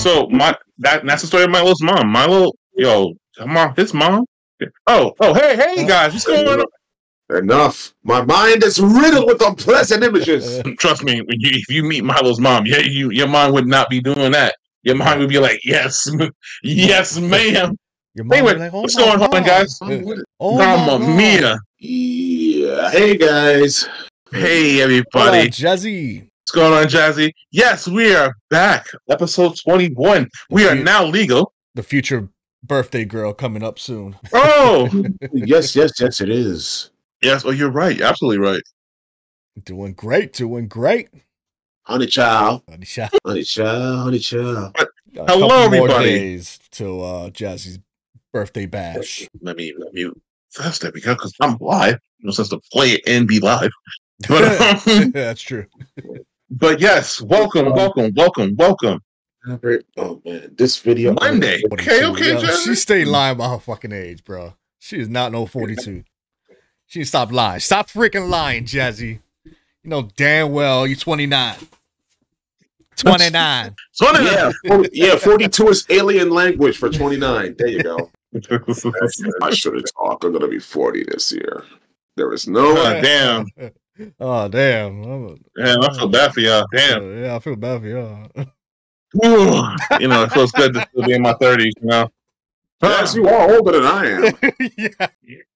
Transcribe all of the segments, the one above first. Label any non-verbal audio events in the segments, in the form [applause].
So my that that's the story of Milo's mom. Milo, yo, mom, his mom. Oh, oh, hey, hey, guys, what's going on? Enough. My mind is riddled with unpleasant images. [laughs] Trust me, when you, if you meet Milo's mom, yeah, you your mind would not be doing that. Your mind would be like, yes, [laughs] yes, ma'am. Your mom Anyway, be like, oh what's my going on, guys? Oh my Mamma mia! Yeah. Hey guys. Hey, Hold on, everybody, Jazzy. What's going on, Jazzy? Yes, we are back. Episode twenty-one. We are now legal. The future birthday girl coming up soon. Oh, [laughs] yes, yes, yes, it is. yes. Oh, you're right. You're absolutely right. Doing great, doing great. Honey child. Got [laughs] a Honey child. Honey child. couple Hello, more everybody. days till uh, Jazzy's birthday bash. Let me let me fast that because I'm live. No sense to play it and be live. But [laughs] um, That's true. But yes, welcome, um, welcome, welcome, welcome. Oh man, this video. Monday. Okay, okay, Yo, Jazzy. she stayed lying about her fucking age, bro. She is not no 42. She stop lying. Stop freaking lying, Jazzy. You know damn well you're 29. 29. So anyway, Yeah, 40, yeah. Forty-two is alien language for twenty-nine. There you go. [laughs] I should have talked. I'm gonna be forty this year. There is no. God damn. [laughs] Oh damn. I'm Damn, I feel bad for y'all. Damn. Yeah, I feel bad for y'all. You know, it feels good to still be in my thirties, you know. Yes, you are older than I am. [laughs] yeah,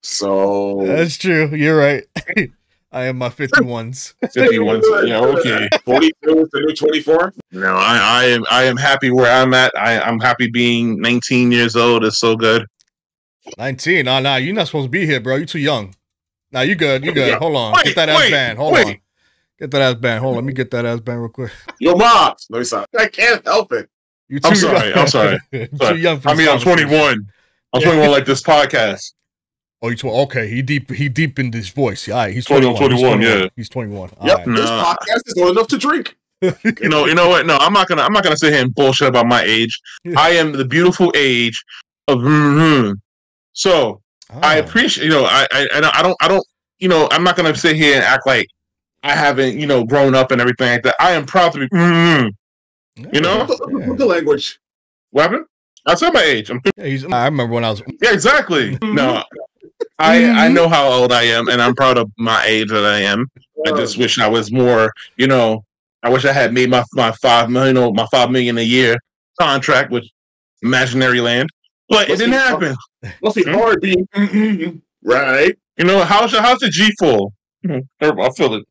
So that's true. You're right. [laughs] I am my 51s. 51s. [laughs] Yeah, okay. Forty-two is the new twenty-four. No, I, I am I am happy where I'm at. I, I'm happy being 19 years old. It's so good. 19. Nah, nah, you're not supposed to be here, bro. You're too young. Nah, you good. You good. Yeah. Hold on. Wait, get that ass band. Hold wait. on. Get that ass band. Hold on. Let me get that ass band real quick. Your mom. No, he's not. I can't help it. You I'm sorry, young. I'm sorry. [laughs] Sorry. too young for I mean, I'm 21. I'm 21 [laughs] like this podcast. Oh, you tw- okay. He deep he deepened his voice. All right, he's 21, 21. He's 21, yeah. He's 21. All Yep, right. No. this podcast is old enough to drink. [laughs] You know, you know what? No, I'm not gonna I'm not gonna sit here and bullshit about my age. Yeah. I am the beautiful age of Mm-hmm. so I Oh. appreciate you know, I I I don't- I don't I don't you know, I'm not gonna sit here and act like I haven't, you know, grown up and everything like that. I am proud to be mhm. you know? Look at- look at the language. What happened? I said my age. I'm Yeah, he's, I remember when I was [laughs] Yeah, exactly. No, I I know how old I am, and I'm proud of my age that I am. I just wish I was more. You know, I wish I had made my my five million, you know, my five million a year contract with Imaginary Land, but it didn't be- happen. must be Hmm? hard right. You know, how's your how's the G Fuel? Mhm. I feel it.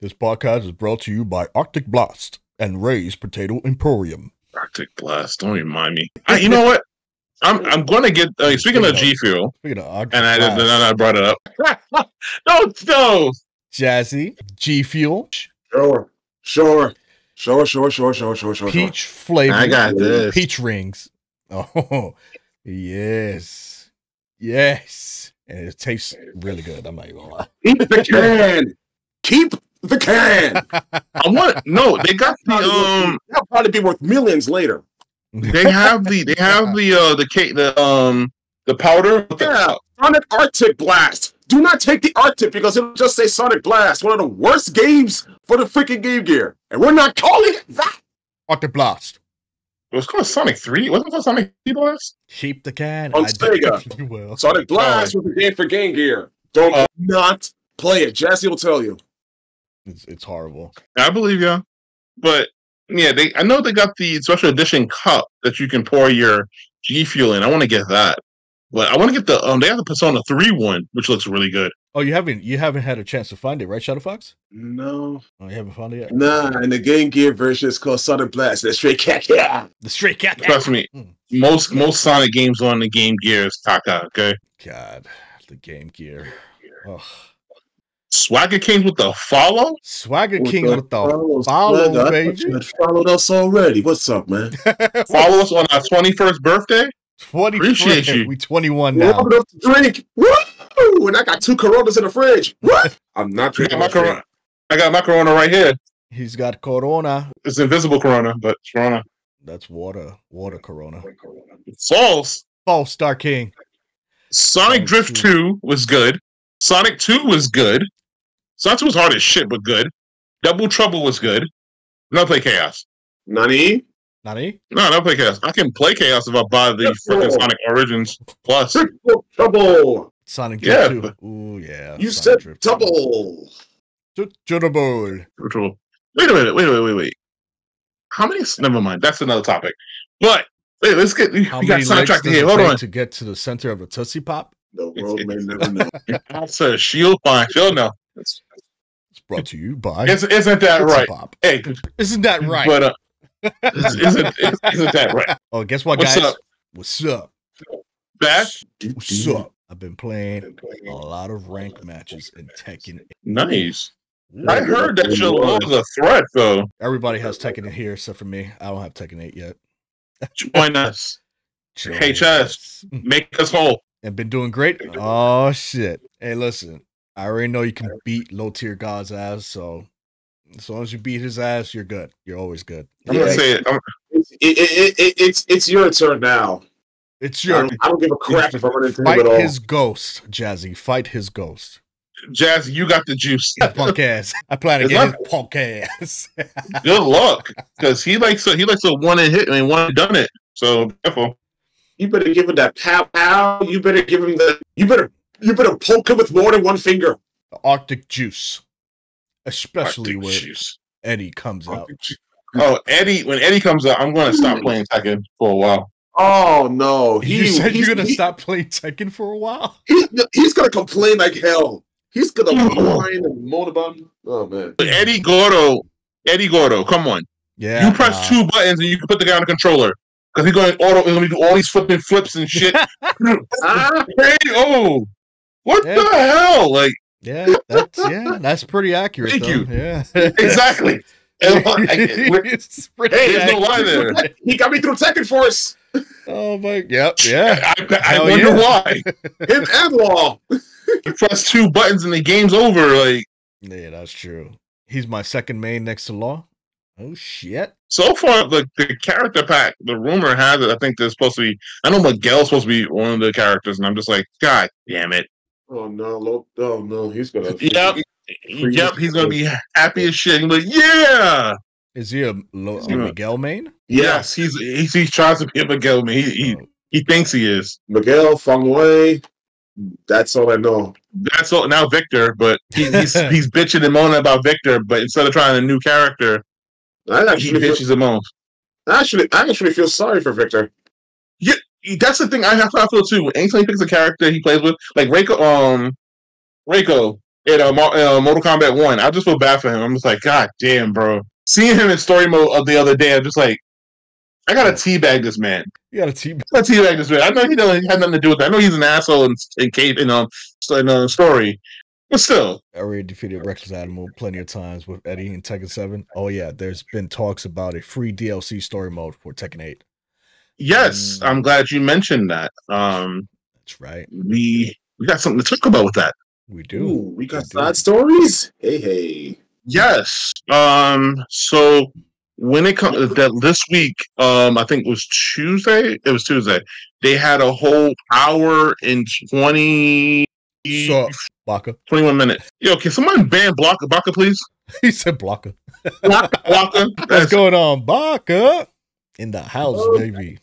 This podcast is brought to you by Arctic Blast and Ray's Potato Emporium. Arctic Blast. Don't remind me. [laughs] I, you know what? I'm I'm going to get. Uh, speaking of G Fuel, Speaking of Arctic and I Blast, and I brought it up. [laughs] no, no. Jazzy, G Fuel, Sure, sure, sure, sure, sure, sure, sure, sure. peach flavor, I got this. peach rings. [laughs] Oh, yes, yes, and it tastes really good. I'm not even gonna lie. Keep the can. Keep the can. I want no. They got [laughs] the um. That'll probably be worth millions later. They have the they have the uh the cake the um the powder. Yeah, Sonic Arctic Blast. Do not take the Arctic because it'll just say Sonic Blast, one of the worst games for the freaking Game Gear, and we're not calling it that. Arctic Blast. It was called Sonic Three. Wasn't it called Sonic Three Blast? Keep the can. On I Sega. [laughs] definitely will. Sonic Blast was a game for Game Gear. Don't Uh, not play it. Jesse will tell you. It's, it's horrible. I believe you. But yeah, they I know they got the special edition cup that you can pour your G Fuel in. I want to get that. But I want to get the um they have the Persona 3 one, which looks really good. Oh, you haven't you haven't had a chance to find it, right, Shadow Fox? No, Oh, you haven't found it yet. nah. And the Game Gear version is called Sonic Blast. That's straight cat. [laughs] Yeah. The straight Cat. Trust me. Mm. Most most Sonic games on the Game Gear is Taka, okay? God, the Game Gear. Oh. Swagger Kings with the follow? Swagger With King the with the follows, follow, man. I thought baby. You had followed us already. What's up, man? [laughs] Follow us on our 21st birthday? 20 Appreciate friend. you. We 21 We're now. old enough to drink. Woo! And I got two Coronas in the fridge. What? I'm not drinking my my Corona. corona. I got my corona right here. He's got Corona. It's invisible corona, but it's corona. That's water. Water Corona. False. False Star King. Sonic Drift shoot. 2 was good. Sonic 2 was good. Sonic 2 was hard as shit, but good. Double Trouble was good. Not play Chaos. Nani? Nani? No, I don't play Chaos. I can play Chaos if I buy the Yes, freaking Sonic Origins Plus. Triple trouble. Sonic Yeah, Drift 2. but- Ooh, yeah. You Sonic said Drift. double. Ju- Wait a minute. Wait, wait, wait, wait. How many? Never mind. That's another topic. But wait, let's get. We How got many legs sidetracked does here. it Hold take on. to get to the center of a Tootsie Pop? The world may never know. [laughs] That's a shield fine. She'll know. It's, It's brought to you by isn't isn't that Tootsie right? Pop. Hey, Isn't that right? but uh, isn't, isn't that right? [laughs] oh, guess what, What's guys? up? What's up? Bash. What's up? I've been playing a lot of rank matches in Tekken. Nice. I heard that your low is a threat, though. Everybody has Tekken in here except for me. I don't have Tekken 8 yet. Join us. [laughs] Hey, Chaz. [laughs] Make us whole. And been doing great. Oh shit. Hey, listen. I already know you can beat low tier God's ass, so as long as you beat his ass, you're good. You're always good. I'm gonna say it. I'm, It, it, it, it's it's your turn now. It's I your don't, I don't give a crap if I run into him fight at all. his ghost, Jazzy. Fight his ghost. Jazzy, you got the juice. His punk ass. I plan to It's get his punk ass. [laughs] Good luck, because he likes a, he likes a one and hit and one and done it. So careful. You better give him that pow pow. You better give him the. You better you better poke him with more than one finger. Arctic juice. Especially when juice. Eddie comes out. Oh, Eddie, when Eddie comes out, I'm gonna stop playing Tekken for a while. Oh no! He, you said you're gonna stop playing Tekken for a while? [laughs] He, he's gonna complain like hell. He's gonna whine and moan about. Him. Oh man! Eddie Gordo, Eddie Gordo, come on. Yeah. you press nah. two buttons and you can put the guy on the controller. Because he's going auto, he's gonna do all these flipping flips and shit. [laughs] [laughs] Ah, hey, oh, what Yeah. the hell? Like Yeah, that's yeah, that's pretty accurate. Thank though. you. Yeah. exactly. [laughs] Like, It's Hey, there's no accurate. lie there. he got me through Tekken Force. Oh my yep, yeah. I, I Hell wonder yeah. why. [laughs] Him and Law. You press two buttons and the game's over. Like Yeah, that's true. He's my second main next to Law. Oh shit. so far, the, the character pack, the rumor has it. I think there's supposed to be. I know Miguel's supposed to be one of the characters, and I'm just like, God damn it. Oh no! Lo- Oh no! He's gonna. Yep. Yep, he's gonna be happy as shit. He's like, yeah. Is he a, Lo- a Miguel main? Yes, he's he's he tries to be a Miguel man. He he, Oh, he thinks he is. Miguel Feng Wei. That's all I know. That's all now Victor, but he, he's [laughs] he's bitching and moaning about Victor, but instead of trying a new character, I he actually, feel, bitches and moans. actually, I actually feel sorry for Victor. That's the thing I have to feel too. Anytime he picks a character he plays with, like Reiko, um, Reiko in uh, Mo- uh, Mortal Kombat One, I just feel bad for him. I'm just like, God damn, bro. Seeing him in story mode of the other day, I'm just like, I gotta teabag this man. You got a team. I gotta teabag this man. I know he doesn't had nothing to do with that. I know he's an asshole in in cave in um in uh, story, but still, I already defeated Reckless Animal plenty of times with Eddie in Tekken 7. Oh yeah, there's been talks about a free DLC story mode for Tekken 8. Yes, Mm. I'm glad you mentioned that. Um, That's right. we we got something to talk about with that. We do. Ooh, we got We side stories. Hey, hey. Yes. Um. So when it comes that this week, um, I think it was Tuesday. It was Tuesday. They had a whole hour and 20, So, Baka. 21 minutes. Yo, can someone ban Block Baka, please? [laughs] He said Blocka. Block Baka. [laughs] What's That's- going on, Baka? In the house, Oh. baby.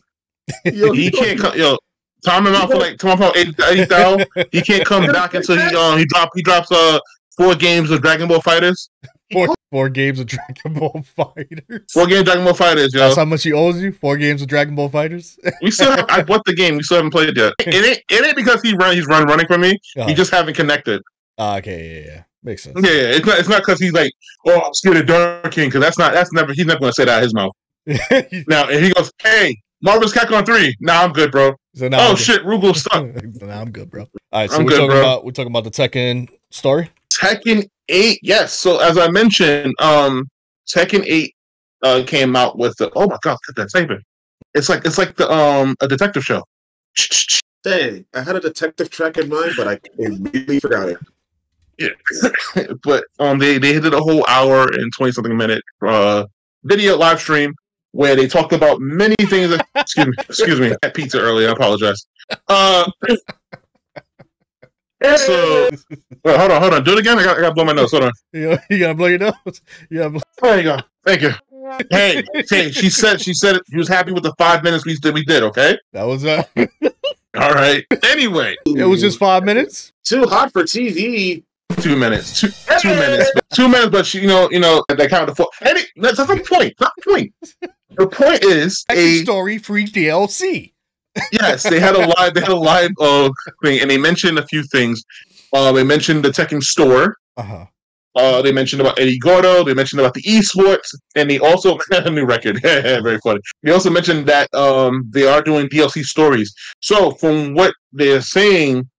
[laughs] Yo, He can't come. Yo, time him out for like time him out eight eight thousand. He can't come back until he um he drop he drops uh four games of Dragon Ball FighterZ. Four, four games of Dragon Ball FighterZ. Four games of Dragon Ball FighterZ, yo. That's how much he owes you? Four games of Dragon Ball FighterZ? We still have, I bought the game. We still haven't played it yet. [laughs] It ain't, it ain't because he run he's run running from me. Oh, He just haven't connected. ah, okay, yeah, yeah. Makes sense. Yeah, yeah. It's not. It's not because he's like, oh, I'm scared of Dark King. Because that's not. That's never. He's never going to say that out of his mouth. [laughs] Now, if he goes, hey, Marvel's Capcom three. Nah, I'm good, bro. so now oh I'm shit, Rugel's [laughs] stuck. good. so now I'm good, bro. All right, so I'm we're good, talking bro. about we're talking about the Tekken story. Tekken eight. Yes. So as I mentioned, um, Tekken eight uh came out with the. Oh my god, look at that saber. It's like it's like the um a detective show. Dang, I had a detective track in mind, but I immediately forgot it. Yeah, [laughs] but um, they they did a whole hour and twenty something minute uh video live stream where they talked about many things. That, [laughs] excuse me, excuse me. I had pizza earlier. I apologize. Uh, so [laughs] wait, hold on, hold on. Do it again. I got I got to blow my nose. Hold on. You, you gotta blow your nose. [laughs] You gotta blow. There you go. Thank you. hey, hey, she said she said it. she was happy with the five minutes we did. We did okay. That was uh, All right. Anyway, it was just five minutes. too hot for TV. Two minutes, two two minutes, two minutes. But she, you know, you know, they count the four. Any, that's not the point. Not the point. The point is Second a story free DLC. yes, they had a [laughs] live, they had a live uh, thing, and they mentioned a few things. Uh, they mentioned the Tekken store. Uh huh. Uh, they mentioned about Eddie Gordo. They mentioned about the esports, and they also [laughs] had a new record. [laughs] Very funny. They also mentioned that um, they are doing DLC stories. So from what they're saying,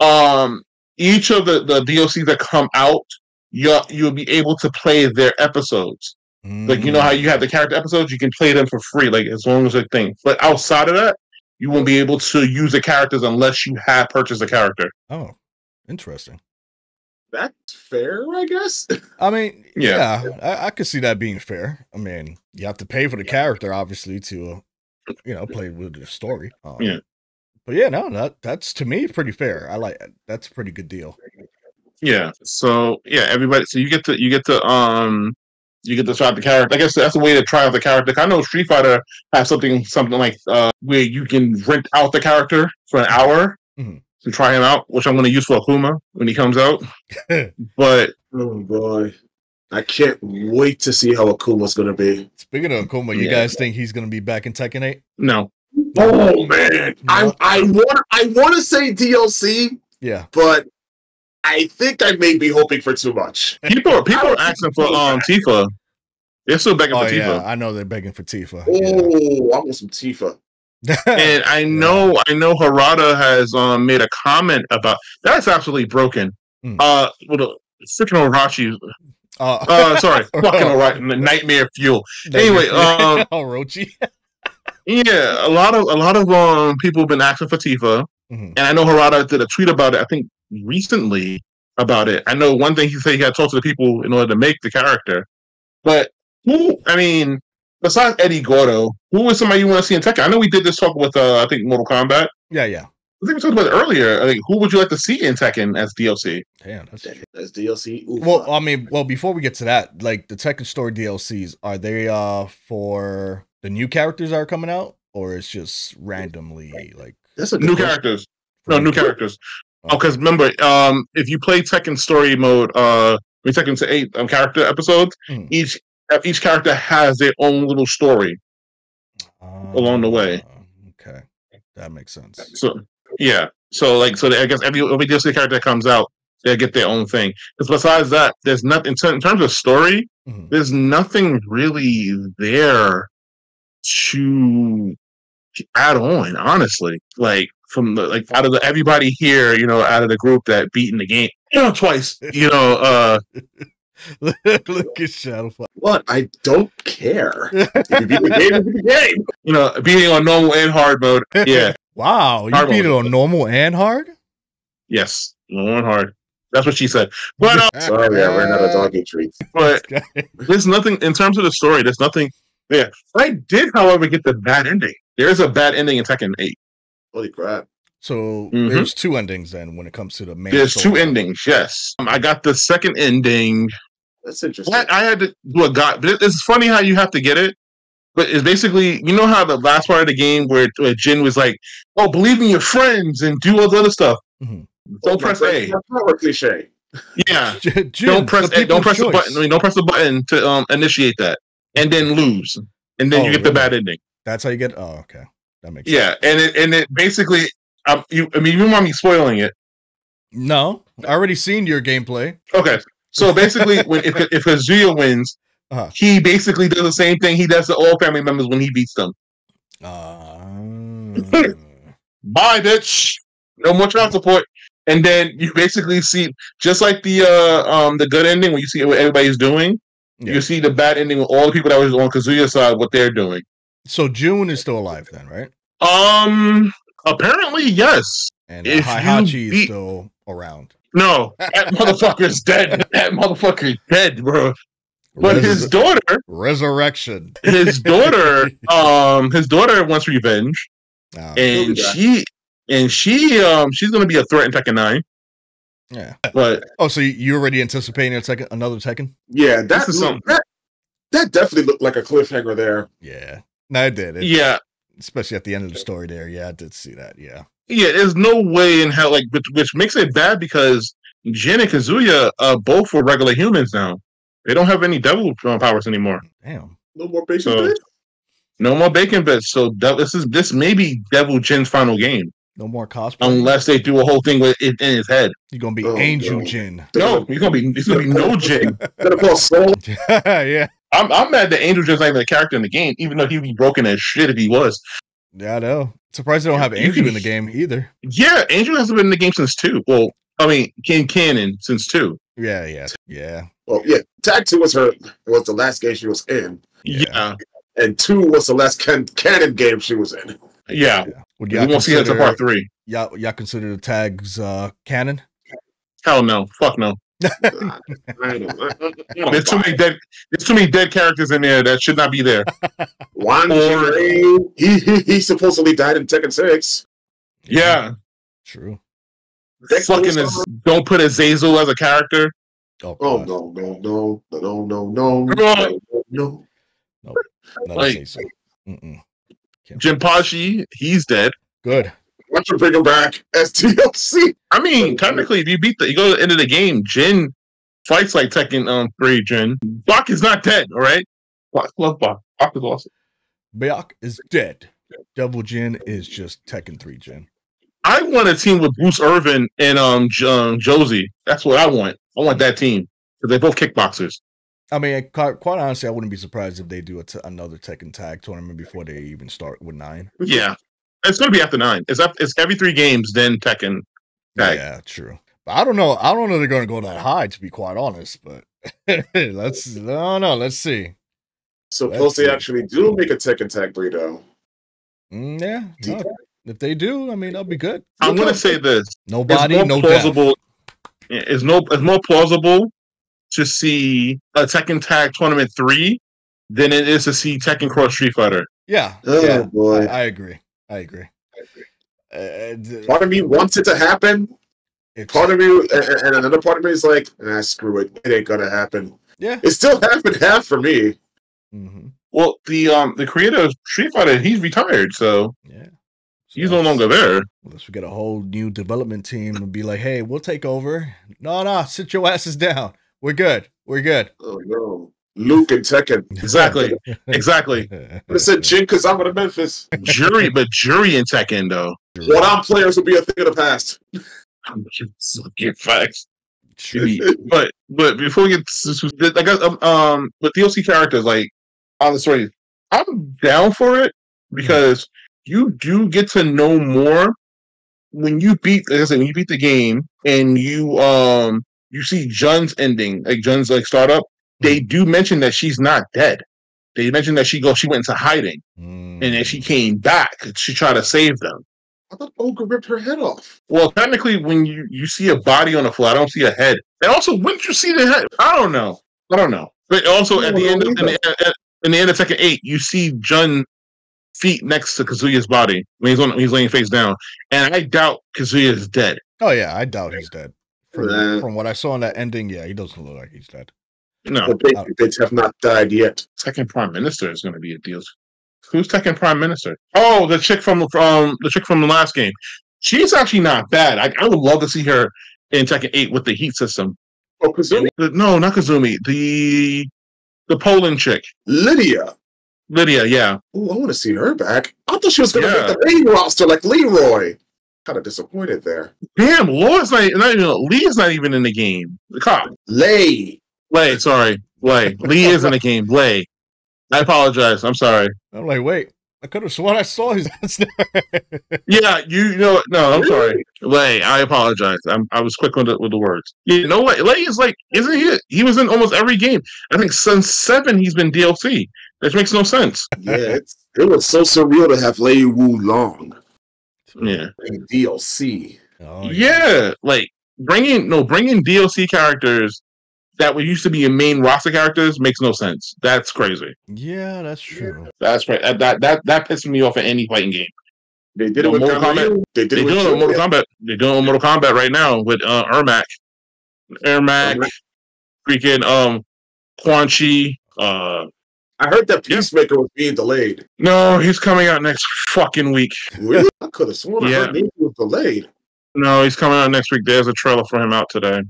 um, each of the, the DLCs that come out, you you'll be able to play their episodes. Like you know how you have the character episodes, you can play them for free, like as long as a thing. But outside of that, you won't be able to use the characters unless you have purchased a character. Oh, interesting. That's fair, I guess. [laughs] I mean, Yeah. yeah, I, I could see that being fair. I mean, you have to pay for the character, obviously, to uh, you know play with the story. Um, Yeah. But yeah, no, that that's to me pretty fair. I like that's a pretty good deal. Yeah. So yeah, everybody. So you get to you get to um you get to try out the character. I guess that's a way to try out the character. I know Street Fighter has something something like uh where you can rent out the character for an hour Mhm. to try him out, which I'm going to use for Akuma when he comes out. [laughs] but Oh boy. I can't wait to see how Akuma's gonna be. Speaking of Akuma, you Yeah. guys think he's gonna be back in Tekken 8? no, Oh man. I No. I want I want to say DLC, Yeah. but I think I may be hoping for too much. people are people are asking for um Tifa. They're still begging Oh for yeah, Tifa. I know they're begging for Tifa. Oh, I want some Tifa. [laughs] And I know, I know, Harada has um, made a comment about that's absolutely broken. Mm. Uh, with a freaking Orochi. uh, Uh, sorry, [laughs] fucking Orochi, Nightmare Fuel. Anyway, [laughs] um, oh Rochi. Yeah, a lot of a lot of um people have been asking for Tifa, Mhm. and I know Harada did a tweet about it. I think recently about it. I know one thing he said he had to talk to the people in order to make the character, but who? I mean, besides Eddie Gordo, who is somebody you want to see in Tekken? I know we did this talk with uh, I think Mortal Kombat. Yeah, yeah. I think we talked about it earlier. I think who would you like to see in Tekken as DLC? Damn, that's As DLC. Oof. Well, I mean, well, before we get to that, like the Tekken Story DLCs, are they uh for the new characters are coming out, or it's just randomly like that's a New question. characters. No, new characters. Oh. Oh, because remember, um, if you play Tekken Story Mode, uh, we Tekken to eight um, character episodes, Mhm. each uh, each character has their own little story. along the way. Uh, Okay, that makes sense. So yeah, so like so, I guess every every DLC character that comes out, they get their own thing. Because besides that, there's nothing in in terms of story. Mhm. There's nothing really there to add on. Honestly, like from the like out of the everybody here, you know, out of the group that beaten the game, you know, twice, you know, uh, [laughs] Look at Shadowfly. What? I don't care. If you beat the game, you beat the game. you know, beating on normal and hard mode. Yeah, [laughs] Wow, you Hard beat it on normal and hard. yes, normal and hard. That's what she said. But uh, [laughs] Sorry, I ran out of doggy treats. but there's nothing in terms of the story. There's nothing there. I did, however, get the bad ending. There is a bad ending in Tekken Eight. Holy crap. So Mhm. there's two endings then when it comes to the main. There's two story. endings. Yes, um, I got the second ending. That's interesting. I, I had to do a god, it's funny how you have to get it. But it's basically, you know how the last part of the game where, where Jin was like, "Oh, believe in your friends and do all the other stuff." Mhm. Don't press A. Power cliche. Yeah, [laughs] Jin, don't press the A. Don't people's press the button. I mean, don't press the button to um, initiate that, and then lose, and then Oh, you get the bad ending. That's how you get. Oh, okay, that makes Yeah, and it and it basically, um, you. I mean, you don't mind me spoiling it. No, I already seen your gameplay. Okay, so basically, when if if Kazuya wins, Uh-huh. he basically does the same thing he does to all family members when he beats them. Uh, [laughs] Bye, bitch. No more child support. And then you basically see, just like the uh um the good ending, when you see what everybody's doing, Yeah. you see the bad ending with all the people that was on Kazuya's side, what they're doing. so Jun is still alive then, right? Um, apparently, yes. And uh, you is beat- still around. No, that [laughs] motherfucker's dead. That motherfucker's dead, bro. But Res- his daughter, resurrection. his [laughs] daughter, um, his daughter wants revenge, Ah, and she, and she, um, she's gonna be a threat in Tekken Nine. Yeah. But Oh, so you- you already anticipating a second, another Tekken? Yeah, that, is something. that that definitely looked like a cliffhanger there. Yeah. No, it did. It, Yeah, Especially at the end of the story there. Yeah, I did see that. Yeah. yeah. There's no way in hell, like, which, which makes it bad because Jin and Kazuya uh, both were regular humans now. They don't have any devil powers anymore. Damn. No more bacon So- bits? No more bacon bits. So de- this is this may be Devil Jin's final game, No more cosplay. unless they do a whole thing with it in his head. You're gonna be Oh, Angel no. Jin. No, he's gonna be he's gonna be no [laughs] Jin. Gonna call Soul. [laughs] yeah. I'm I'm mad that Angel Jin's not even a character in the game, even though he'd be broken as shit if he was. Yeah, I know. Surprised they don't have Angel in the game either. Yeah, Angel hasn't been in the game since two. Well, I mean, in canon since two. Yeah, yeah, yeah. Well, yeah, Tag Two was her was the last game she was in, Yeah, and Two was the last Ken, canon game she was in. yeah. Would We y'all won't see her until part three. y'all, y'all consider the tags uh canon? Hell no, fuck no. [laughs] I I don't, I don't There's too many dead. There's too many dead characters in there that should not be there. [laughs] Juan Or- he, he he supposedly died in Tekken Six. Yeah, True. Dexter fucking is, don't put Azazel as a character. Oh, Oh God. no no no no no no no Right. no no. Not like- say so. Mm-mm. Jinpachi, he's dead. Good. Why don't you bring him back as DLC? I mean, technically, if you beat the, you go to the end of the game, Jin fights like Tekken um three. Jin Bach is not dead. All right, Bach, love Bach. Bach is awesome. Bayok is dead. Devil Jin is just Tekken 3 Jin. I want a team with Bruce Irvin and um, J- um Josie. That's what I want. I want that team because they're both kickboxers. I mean, quite, quite honestly, I wouldn't be surprised if they do a t- another Tekken tag tournament before they even start with nine. Yeah, it's gonna be after nine. It's up. It's every three games. Then Tekken. Tag. Yeah, true. But I don't know. I don't know they're going to go that high, to be quite honest. But [laughs] let's. No, no. Let's see. Suppose they Let's see. actually do make a Tekken Tag Burrito. Mm, yeah. no, if they do, I mean, that'll be good. I'm gonna say this. No It's more no death. plausible. Yeah, It's no. It's more plausible to see a Tekken Tag Tournament three than it is to see Tekken Cross Street Fighter. Yeah. Oh yeah. I, boy. I agree. I agree. Uh, Part of me wants it to happen. it's- Part of me, and, and another part of me is like, ah, screw it. It ain't gonna happen. yeah. It's still half and half for me. hmm Well, the um the creator of Street Fighter, he's retired, so Yeah. So he's no longer there. Unless we get a whole new development team and be like, hey, we'll take over. No, no, sit your asses down. We're good. We're good. Oh no. Luke and Tekken. Exactly, [laughs] exactly. [laughs] I said Jin Kazama to Memphis. Juri, but Juri and Tekken though. What on players will be a thing of the past. I'm Get facts. but but before we get to, like um, um with DLC characters like on the story, I'm down for it because you do get to know more when you beat like I said, when you beat the game and you um you see Jun's ending, like Jun's like startup, they do mention that she's not dead. They mention that she go she went into hiding Mm. and then she came back. She tried to save them. I thought Ogre ripped her head off. Well, technically, when you, you see a body on the floor, I don't see a head. And also, wouldn't you see the head? I don't know. I don't know. But also, at the end of in the, at, in the end of Tekken Eight, you see Jun feet next to Kazuya's body when he's on when he's laying face down, and I doubt Kazuya is dead. Oh, yeah. I doubt he's dead. From, Nah. from what I saw in that ending, yeah, he doesn't look like he's dead. No, The basic uh, have not died yet. Second Prime Minister is going to be a deal. Who's second Prime Minister? Oh, the chick from from the chick from the last game. She's actually not bad. I, I would love to see her in Tekken Eight with the heat system. Oh, Kazumi? The- no, not Kazumi. The the Poland chick, Lidia. Lidia. Yeah, Oh, I want to see her back. I thought she was going to Yeah. make the main roster like Leroy. Kind of disappointed there. damn. Laura's not, not even. Lee is not even in the game. The cop. Lei. Lei. Sorry, Lei. Lee is in the game. Lei. I apologize. I'm sorry. I'm like, wait, I could have sworn I saw his ass there. [laughs] Yeah, you know. No, I'm sorry. Lei. I apologize. I'm, I was quick with the, with the words. You know what? Lei is like, isn't he? He was in almost every game. I think since seven, he's been DLC. Which makes no sense. Yeah, it's, it was so surreal to have Lei Wu Long Yeah. in DLC. Oh, yeah, like bringing no bringing DLC characters that were used to be your main roster characters makes no sense. That's crazy. Yeah, that's true. That's right. That that that, that pisses me off at any fighting game. They did it No, with Mortal Kamayu. They did They're it with doing it with Mortal Kombat. They're doing it with Mortal Kombat right now with uh, Ermac, Ermac, Ermac. freaking um, Quan Chi, uh, I heard that Peacemaker was being delayed. No, he's coming out next fucking week. Really? I could have sworn I heard maybe it was delayed. No, he's coming out next week. There's a trailer for him out today.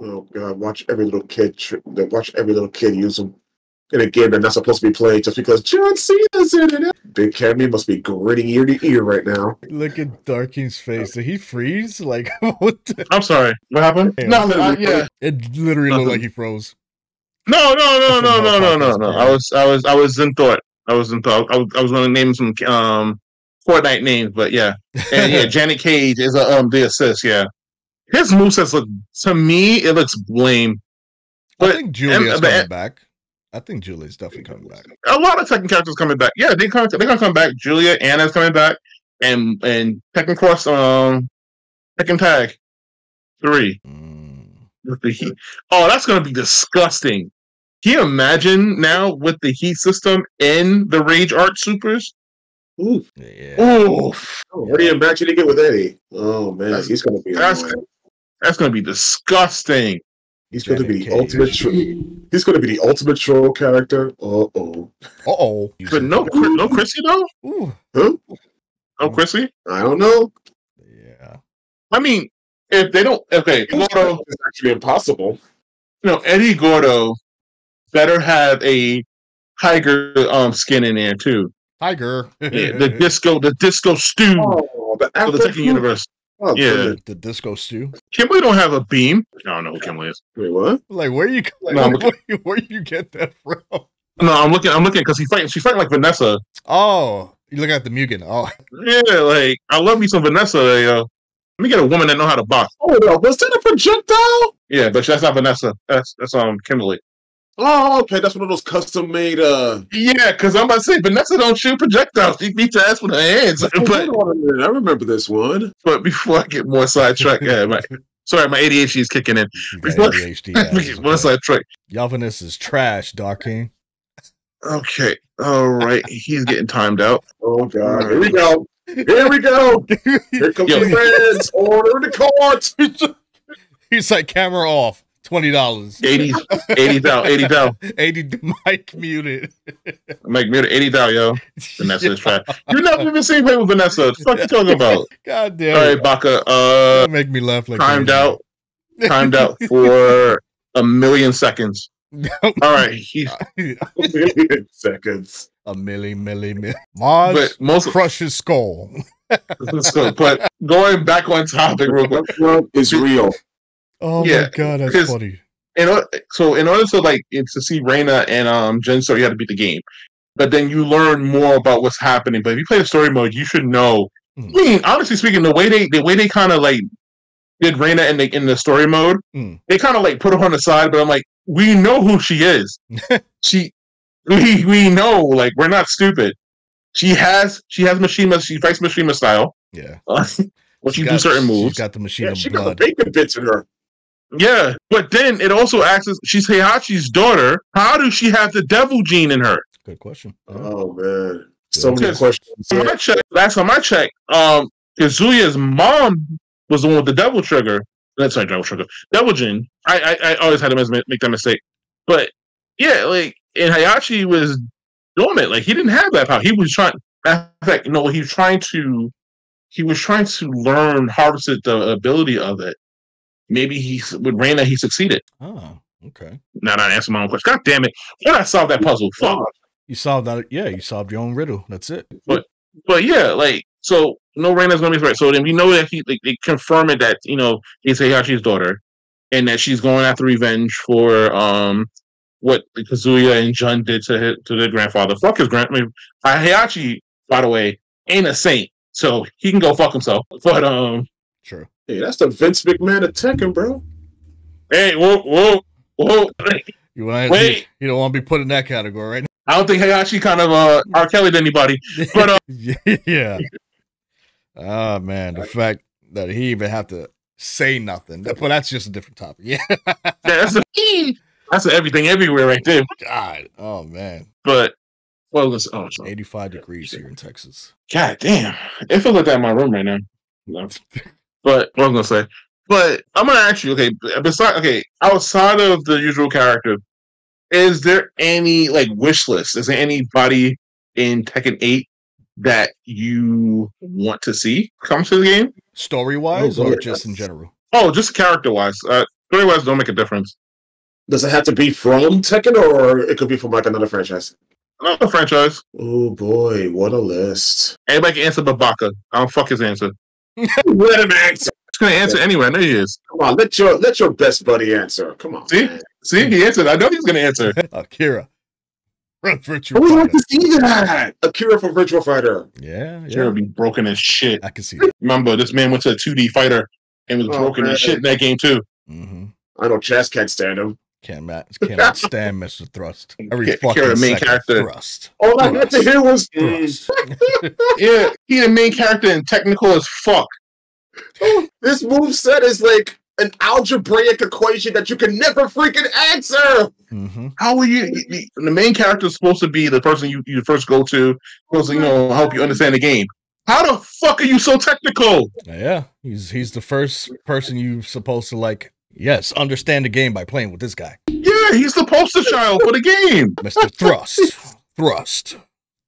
Oh god, watch every little kid tr- watch every little kid use them in a game they're not supposed to be playing just because John Cena's in it. Big Cammy must be grinning ear to ear right now. Look at Darking's face. Did he freeze? Like [laughs] what? The- I'm sorry. What happened? Hey, No, I'm- yeah. It literally looked like he froze. No, no, no, no, no, no, no, no. I was, I was, I was in thought. I was in thought. I was, I was going to name some um Fortnite names, but yeah, and yeah, [laughs] Janet Cage is a, um the assist. Yeah, his movesets look to me it looks lame. I think Julia's but- coming back. I think Julia's definitely coming back. A lot of Tekken characters coming back. Yeah, they come. They're gonna come back. Julia, Anna's coming back, and and Tekken Cross, um, Tekken Tag three. Mm. With the heat. Oh, that's gonna be disgusting. Can you imagine now with the heat system in the Rage Art Supers? Ooh, Yeah. Oh, what do you imagine to get with Eddie? Oh man, That's- he's gonna be that's- annoying. that's gonna be disgusting. He's gonna be Janet the ultimate. Tro- he's gonna be the ultimate troll character. Uh oh. Uh oh. But no, Chri- no Chrissy though. Ooh. Huh? No Chrissy. I don't know. Yeah. I mean, if they don't, okay, Gordo, It's actually impossible. you know Eddie Gordo better have a tiger um skin in there too. Tiger. Yeah, the disco, the disco stew Oh, the of the Afro Tekken food? universe. Oh, Yeah. goodness. the disco stew. Kimberly don't have a beam. I don't know who Kimberly is. Wait, what? Like where you No, I'm where, you where you get that from? No, I'm looking. I'm looking because he's fighting. She's fighting like Vanessa. Oh, you look at the Mugen. Oh, Yeah, like I love me some Vanessa. Yo, let me get a woman that know how to box. Oh no, was that a projectile? Yeah, but that's not Vanessa. That's that's um Kimberly. Oh, okay, that's one of those custom made. Uh, Yeah, because I'm about to say Vanessa don't shoot projectiles. She beats her ass with her hands. oh, [laughs] but hold on a minute, I remember this one. but before I get more sidetracked, yeah, my, sorry, my ADHD is kicking in. you got Before- [laughs] ADHD. ass. more sidetracked. Yelvinus is trash, Darking. Okay, all right, he's getting timed out. Oh god, here we go. Here we go. [laughs] Here comes Yo. the fans. Order the court. [laughs] He's like camera off. Twenty dollars. 80, 80 down, 80 down. [laughs] Eighty mic muted. Make me 80 down, yo. Vanessa is trash. You've never even seen play with Vanessa. What the fuck you talking about? God damn All it. right, Baka. Uh, Make me laugh like timed crazy. out. Timed out for a million seconds. All right, he's Seconds. A milli, milli, milli. [laughs] Mars but most. crush his skull. [laughs] Let's. But going back on topic real quick. [laughs] Westworld is real. Oh Yeah, my god, that's funny. In order, so in order to like to see Reina and um Jinso, you had to beat the game. But then you learn more about what's happening. But if you play the story mode, you should know. Hmm. I mean, honestly speaking, the way they the way they kind of like did Reina in the in the story mode, Hmm. they kind of like put her on the side. But I'm like, we know who she is. she, we we know. Like we're not stupid. She has she has Mishima. She fights Mishima style. Yeah. [laughs] when she, you got- do certain moves. She's got the machine Yeah, of she got the blood. bacon bits in her. Yeah, but then it also acts as she's Heihachi's daughter. How does she have the devil gene in her? Good question. Yeah. Oh man, so many Yes. questions. Last time I checked, last time I checked, um, Kazuya's mom was the one with the devil trigger. That's not devil trigger, devil gene. I, I, I always had to mis- make that mistake. But yeah, like, and Heihachi was dormant. Like, he didn't have that power. He was trying, in fact, you know, he was trying to, he was trying to learn, harvest the ability of it. Maybe he, with Reina, he succeeded. Oh, okay. Now that I answer my own question. God damn it. Did I solved that puzzle? Fuck. You solved that. Yeah, you solved your own riddle. That's it. But but yeah, like so no Reina's gonna be right. So then we know that he like, they confirm it that, you know, he's Heihachi's daughter and that she's going after revenge for um what Kazuya and Jun did to his, to their grandfather. Fuck his grand I mean Heihachi, by the way, ain't a saint. So he can go fuck himself. [laughs] But um True. Hey, that's the Vince McMahon of Tekken, bro. hey, whoa, whoa, whoa. [laughs] You want Wait. You, you don't want to be put in that category, right? I don't think Heihachi kind of uh [laughs] R. Kelly to anybody. But, uh, yeah. Oh man, the fact that he even have to say nothing. But that's just a different topic. Yeah. Yeah, that's a that's everything everywhere right there. God. Oh man. But well, let's, oh, sorry. 85 degrees here in Texas. God damn, it feels like that in my room right now. No. But what I'm gonna say, but I'm gonna ask you, okay, besides, okay, outside of the usual character, is there any like wish list? Is there anybody in Tekken 8 that you want to see come to the game? Story wise Oh, or just in general? Oh, just character wise. Uh, story wise, don't make a difference. Does it have to be from Tekken or it could be from like another franchise? Another franchise. Oh boy, what a list. Anybody can answer but Baka. I don't fuck his answer. Let him answer. He's gonna answer anyway. I know he is. Come on, let your let your best buddy answer. Come on. See? man. See, he answered. I know he's gonna answer. [laughs] Akira. [laughs] Run I virtual would like to see that. Akira from Virtual Fighter. Yeah, Sure, yeah. be broken as shit. I can see that. Remember, this man went to a 2D fighter and was Oh, broken man. as shit in that game too. hmm I know Chaz can't stand him. Can't match. Cannot stand Mr. Thrust. [laughs] Every Akira, fucking the main second, character. Thrust. All I had to hear was. Thrust. [laughs] Yeah, he the main character and technical as fuck. [laughs] this move set is like an algebraic equation that you can never freaking answer. hmm How are you? you- you- The main character is supposed to be the person you, you first go to, supposed to you know help you understand the game. How the fuck are you so technical? Yeah, he's he's the first person you're supposed to like. Yes, understand the game by playing with this guy, Yeah, he's the poster child for the game. [laughs] Mr. Thrust. Thrust.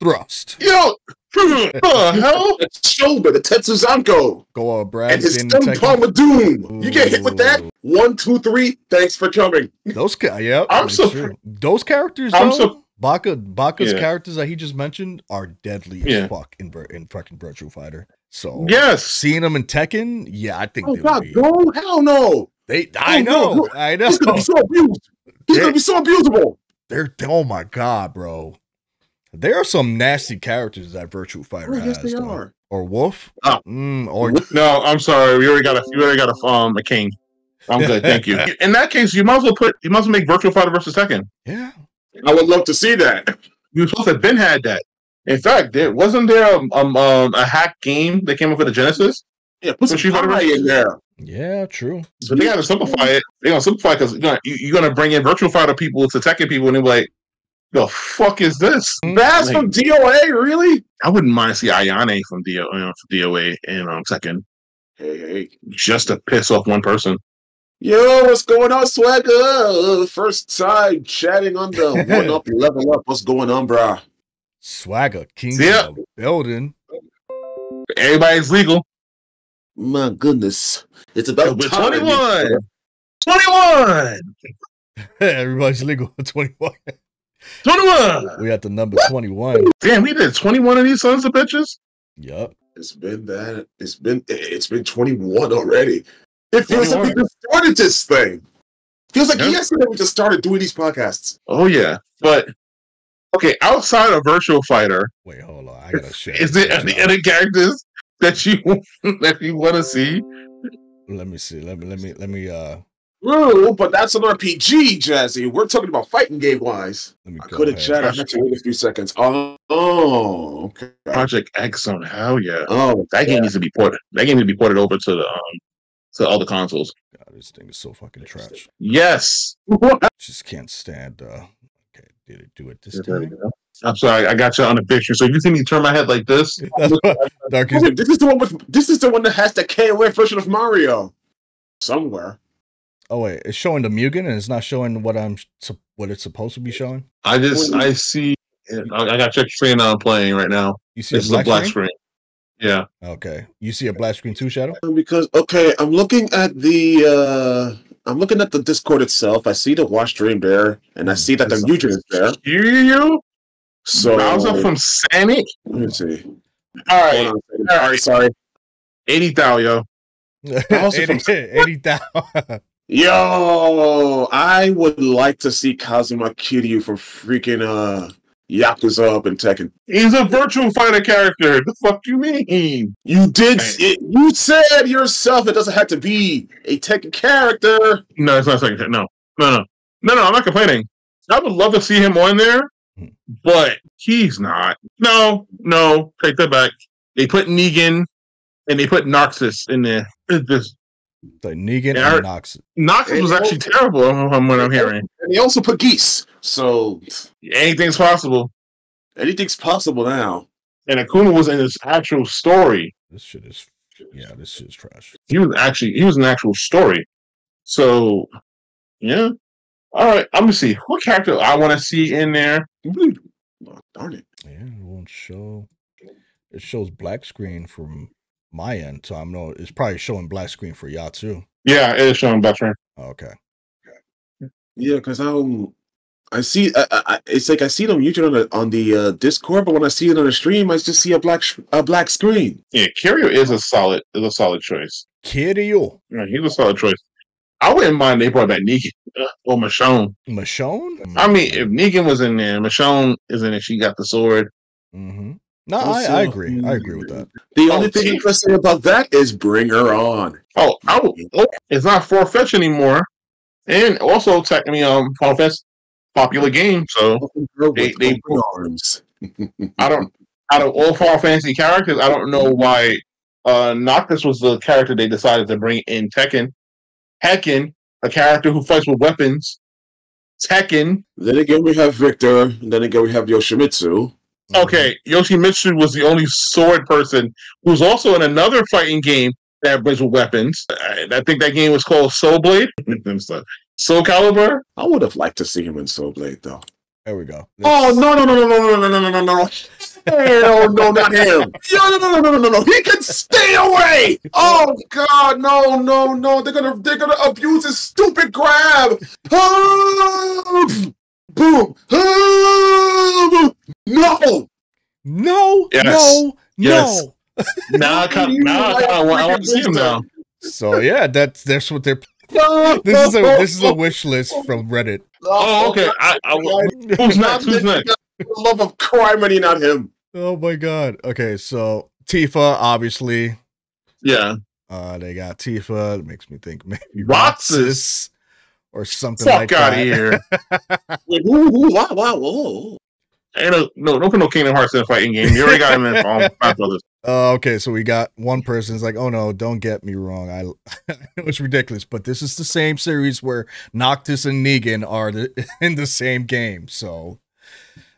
Thrust. Yo, [laughs] the hell? It's Shoulder, the Tetsuzanko, Go on, Brad. and his in stun palm of doom. You get hit with that? One, two, three. Thanks for coming. Those ca- yeah, I'm that's so- true. Those characters, I'm though, so- Baka Baka's Yeah. characters that he just mentioned are deadly as Yeah. fuck in in fucking Virtual Fighter. So Yes. seeing them in Tekken, yeah, I think Oh they would God, be. no, hell no. They, I Oh, know, no. I know. He's gonna be so abused. He's gonna be so abusable. They're oh my god, bro. There are some nasty characters that Virtual Fighter Oh, has. yes, they though. are. Or Wolf. Oh. Mm, or No, I'm sorry. We already got a. We already got a um a king. I'm good. Thank you. [laughs] In that case, you might as well put. You might as well make Virtual Fighter versus Tekken. yeah. I would love to see that. You were supposed to have been had that. In fact, there wasn't there a, um, um, a hack game that came up with the Genesis. Yeah, put some She better- pie in there. Yeah, true. But they got to simplify it. They gonna simplify because you know, you, you're gonna bring in Virtual Fighter people to Tekken people, and they're like, "The fuck is this?" Bass Like, from DOA, really? I wouldn't mind see Ayane from DO, you know, from DOA in um, Tekken Hey, hey. just to piss off one person. Yo, what's going on, Swagger? First time chatting on the [laughs] one up level up. What's going on, brah? Swagger, King Yeah. of the building. Everybody's legal. My goodness. It's about We're time. 21. 21. [laughs] Everybody's legal at 21. 21. We at the number 21. Damn, we did 21 of these sons of bitches. Yep. It's been that. It's been it's been 21 already. It feels like we 21. just started this thing. Feels like Yeah. yesterday we just started doing these podcasts. Oh, yeah. But, okay, outside of Virtual Fighter, Wait, hold on. I gotta share. is this there any other characters that you [laughs] that you want to see? Let me see. Let me let me let me uh True, but that's an RPG, Jazzy. We're talking about fighting game wise. let me I go couldn't ahead. I had to wait a few seconds. Oh, oh okay. Project X on Hell yeah. Oh, That game needs to be ported. That game needs to be ported over to the um to all the consoles. God, this thing is so fucking trash. Yes. [laughs] Just can't stand uh okay, did it do it this There we time? Go. I'm sorry, I got you on the picture. So if you see me turn my head like this, [laughs] what Dark [laughs] this is the one with. This is the one that has the KOA version of Mario. Somewhere. Oh wait, it's showing the Mugen and it's not showing what I'm what it's supposed to be showing. I just I see. I, I got check screen on playing right now. You see This a is a black, black screen? screen. Yeah. Okay. You see a black screen too, Shadow? Because okay, I'm looking at the. uh I'm looking at the Discord itself. I see the watch Dream there, and I see that the Mugen is there. You So Bowser from Sonic. let me see. All Hold right, on a second. Sorry, sorry. eighty thou yo. Also from- [laughs] 80 80,000. Yo, I would like to see Kazuma Kiryu from freaking uh Yakuza up in Tekken. He's a virtual fighter character. The fuck you mean? You did. It, you said yourself it doesn't have to be a Tekken character. No, it's not second. No, no, no, no, no. I'm not complaining. I would love to see him on there, but he's not. No, no. Take that back. They put Negan and they put Noctis in there. It's just The Negan Yeah, and Nox. Noctis was actually terrible from what I'm hearing. And he also put Geese. So Anything's possible. anything's possible now. And Akuma was in his actual story. This shit is yeah, this shit is trash. He was actually he was an actual story. So yeah. All right, I'm gonna see what character I want to see in there. Oh, darn it. Yeah, it won't show. It shows black screen from my end, so I'm no. It's probably showing black screen for y'all too. Yeah, it is showing black screen. Okay. Yeah, because um, I see. I, I, it's like I see them usually on the on the uh, Discord, but when I see it on the stream, I just see a black sh- a black screen. Yeah, Kiryu is a solid is a solid choice. Kiryu. Yeah, he's a solid choice. I wouldn't mind they brought back Negan uh, or Michonne. Michonne? I mean, if Negan was in there, Michonne is in it. She got the sword. hmm No, I, I agree. I agree with that. The Oh, only thing interesting about that is bring her on. Oh, I would, oh, it's not far fetched anymore. And also, technically, um, Final Fantasy popular game. So Open They- with they- open arms. [laughs] I don't. Out of all Final Fantasy characters, I don't know why uh Noctis was the character they decided to bring in Tekken. Tekken, a character who fights with weapons. Tekken. Then again, we have Victor. Then again, we have Yoshimitsu. Okay, Yoshimitsu was the only sword person who's also in another fighting game that brings with weapons. I, I think that game was called Soul Blade. [laughs] Uh, Soul Calibur. I would have liked to see him in Soul Blade, though. There we go. Oh This- no no no no no no no no no no no! Hell no, not him! No no no no no no no no! He can stay away! Oh God, no no no! They're gonna they're gonna abuse his stupid grab! Boom! Ah, No! No, Yes. no, Yes. no. [laughs] Now I kind now I want, to see him now. So yeah, that's that's what they're. [laughs] This is a this is a wish list from Reddit. Oh, okay. I, I, who's next? Who's next? The love of criminy, not him. Oh my god. Okay, so Tifa, obviously. Yeah. Uh they got Tifa. It makes me think [laughs] maybe Roxas. Roxas or something Fuck like out that. of here. Wait, ooh, ooh, wow, wow, whoa. Ain't no, no, don't put no Kingdom Hearts in a fighting game. You already got him in um, Smash Brothers. Uh, okay, so we got one person's like, "Oh no, don't get me wrong. I, I know it's ridiculous, but this is the same series where Noctis and Negan are the, [laughs] in the same game." So,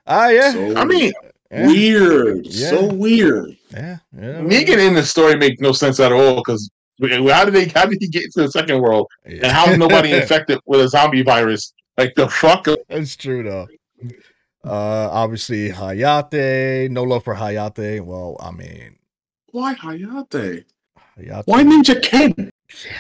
ah, yeah, So I mean, yeah, weird. So weird. yeah, yeah, Negan in the story makes no sense at all because how did they how did he get into the second world and how is nobody [laughs] infected with a zombie virus? Like the fuck? That's true though. Uh, obviously Hayate, no love for Hayate. Well, I mean, Why Hayate? Hayate. Why Ninja Ken? Yeah,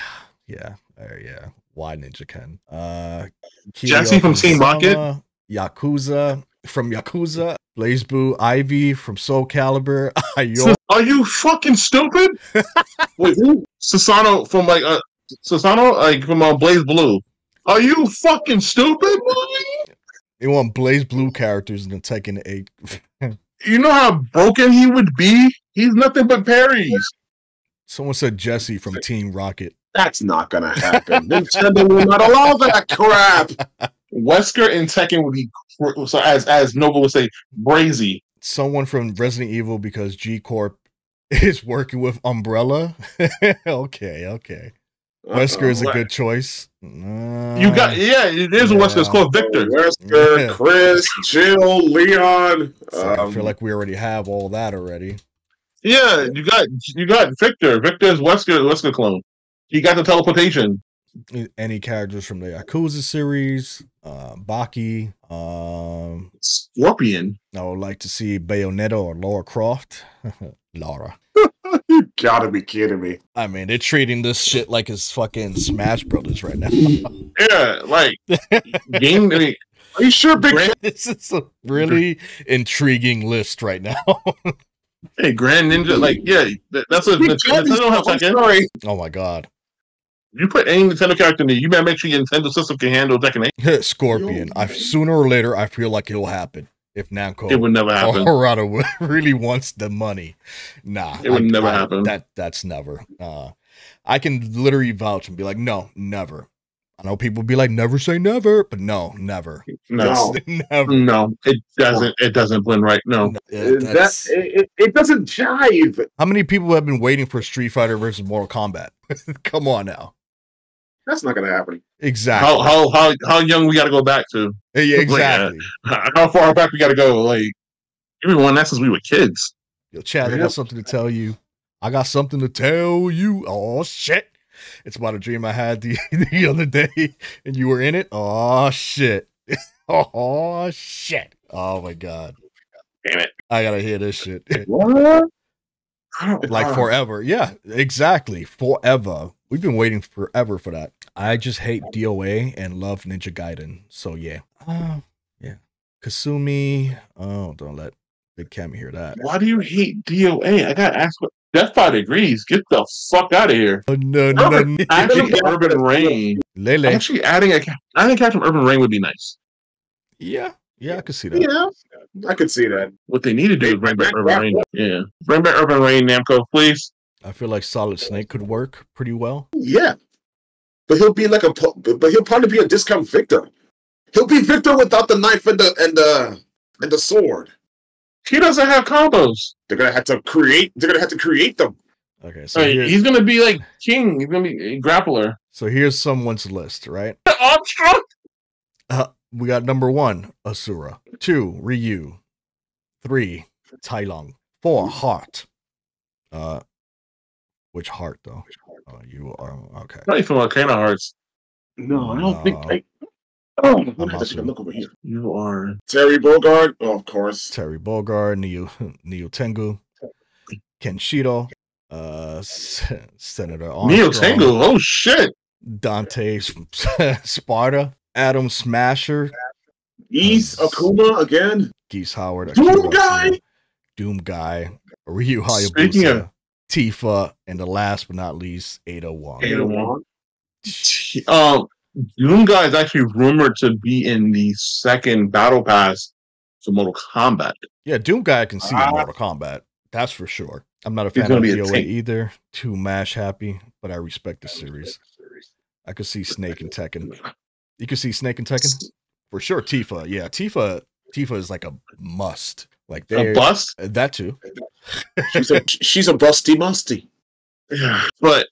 yeah, uh, yeah. Why Ninja Ken? Uh, Jesse from Team Rocket? Kiyoko-sama, Yakuza from Yakuza, BlazBlue, Ivy from Soul Calibur, [laughs] Ayo. Are you fucking stupid? [laughs] Wait, who? Sasano from like uh Sasano like from uh, BlazBlue. Are you fucking stupid? They want BlazBlue characters in the Tekken 8. [laughs] You know how broken he would be? He's nothing but parries. Someone said Jesse from Team Rocket. That's not gonna happen. Nintendo will not allow that crap. Wesker and Tekken would be so as as Nova would say, brazy. Someone from Resident Evil because G Corp [laughs] is working with Umbrella. [laughs] okay, okay. Wesker is a Uh-oh. good choice. You got Uh, yeah, it is a Wesker. It's yeah. called Victor. Wesker, Yeah. Chris, Jill, Leon. so I Um, feel like we already have all that already. Yeah, you got you got Victor. Victor is Wesker Wesker clone. He got the teleportation. Any characters from the Yakuza series, uh, Baki. Um, Scorpion. I would like to see Bayonetta or Laura Croft. [laughs] Laura. [laughs] you gotta be kidding me. I mean, they're treating this shit like it's fucking Smash Brothers right now. [laughs] Yeah, like game. I mean, Are you sure, Big Grand- this is a really intriguing list right now. hey, Grand Ninja. Like yeah, that, that's a Big Nintendo Daddy's- Nintendo have I'm Tekken. sorry. oh my god. You put any Nintendo character in there, you better make sure your Nintendo system can handle Tekken 8. [laughs] Scorpion. I sooner or later I feel like it'll happen if Namco It would never happen. Colorado [laughs] really wants the money. Nah, It would I- never I- happen. That that's never. Uh, I can literally vouch and be like, no, never. I know people be like, never say never, but no, never, No, [laughs] never. no, it doesn't. It doesn't blend right. No, Yeah, Uh, that it, it doesn't jive. how many people have been waiting for Street Fighter versus Mortal Kombat? Come on now. That's not gonna happen. Exactly. how how how how young we got to go back to? Yeah, uh, exactly. [laughs] How far back we got to go? Like we won that since we were kids. Yo, Chad, I got something to tell you. I got something to tell you. Oh shit. It's about a dream I had the, [laughs] the other day, and you were in it. Oh shit! [laughs] Oh shit! Oh my god! Damn it. I gotta hear this shit. What? like forever. Yeah, exactly. Forever. We've been waiting forever for that. I just hate DOA and love Ninja Gaiden. So yeah. Uh, yeah. Kasumi. Oh, don't let Big Cam hear that. Why do you hate DOA? I got asked what Death by Degrees. Get the fuck out of here. Oh, no, no, no. Urban, adding Urban Reign. Lele. Actually, adding a. I think catching Urban Reign would be nice. Yeah. Yeah, I could see that. Yeah, I could see that. What they need to do is bring back Urban Reign. Yeah, bring back Urban Reign, Namco, please. I feel like Solid Snake could work pretty well. Yeah, but he'll be like a, but he'll probably be a discount Victor. He'll be Victor without the knife and the and the and the sword. He doesn't have combos. They're gonna have to create. They're gonna have to create them. Okay, so Like, here, he's gonna be like King. He's gonna be a grappler. so here's someone's list, right? [laughs] Armstrong. Uh, we got number one, Asura. Two, Ryu. Three, Tai Long. Four, Heart. Uh, which heart though? Oh, you are okay. Not even Volcano Hearts. No, I don't think. I, oh, I'm I'm gonna have to take a look over here. You are. Terry Bogard, oh, of course. Terry Bogard, Neo [laughs] Neo Tengu, Kenshiro, uh, S- Senator Armstrong, Neo Tengu. Oh shit. Dante [laughs] Sparta, Adam Smasher, East Akuma again. Geese Howard, Doom Akira Guy! Akira, Doom Guy, Ryu Speaking Hayabusa, of- Tifa, and the last but not least, Ada Wong. Ada Wong. Um, Doom Guy is actually rumored to be in the second battle pass for Mortal Kombat. Yeah, Doom Guy I can see Ah. in Mortal Kombat. That's for sure. I'm not a fan of DOA tank. either. Too mash happy, but I respect the series. I could see Snake and Tekken. You could see Snake and Tekken for sure. Tifa, yeah, Tifa. Tifa is like a must. Like A bust. that too. She's a [laughs] she's a busty musty. Yeah, but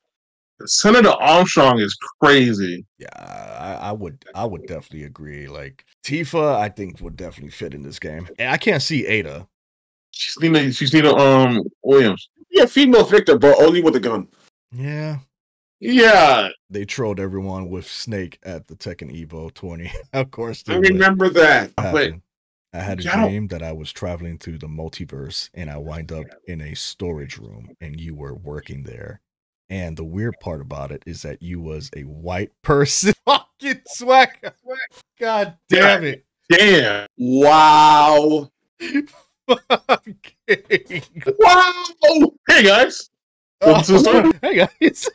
Senator Armstrong is crazy. Yeah, I, I would. I would definitely agree. Like Tifa, I think would definitely fit in this game. And I can't see Ada. She's Nina. She's Nina um Williams. Yeah, female Victor, but only with a gun. Yeah, Yeah, they trolled everyone with Snake at the Tekken Evo 20. [laughs] of course, I remember that. happened. I had a Yeah, I dream that I was traveling through the multiverse and I wind up in a storage room and you were working there. And the weird part about it is that you was a white [laughs] person. Fucking swag. [laughs] God damn it. damn. Wow. [laughs] Fucking- Wow. Hey guys. Oh, What's the story? hey guys.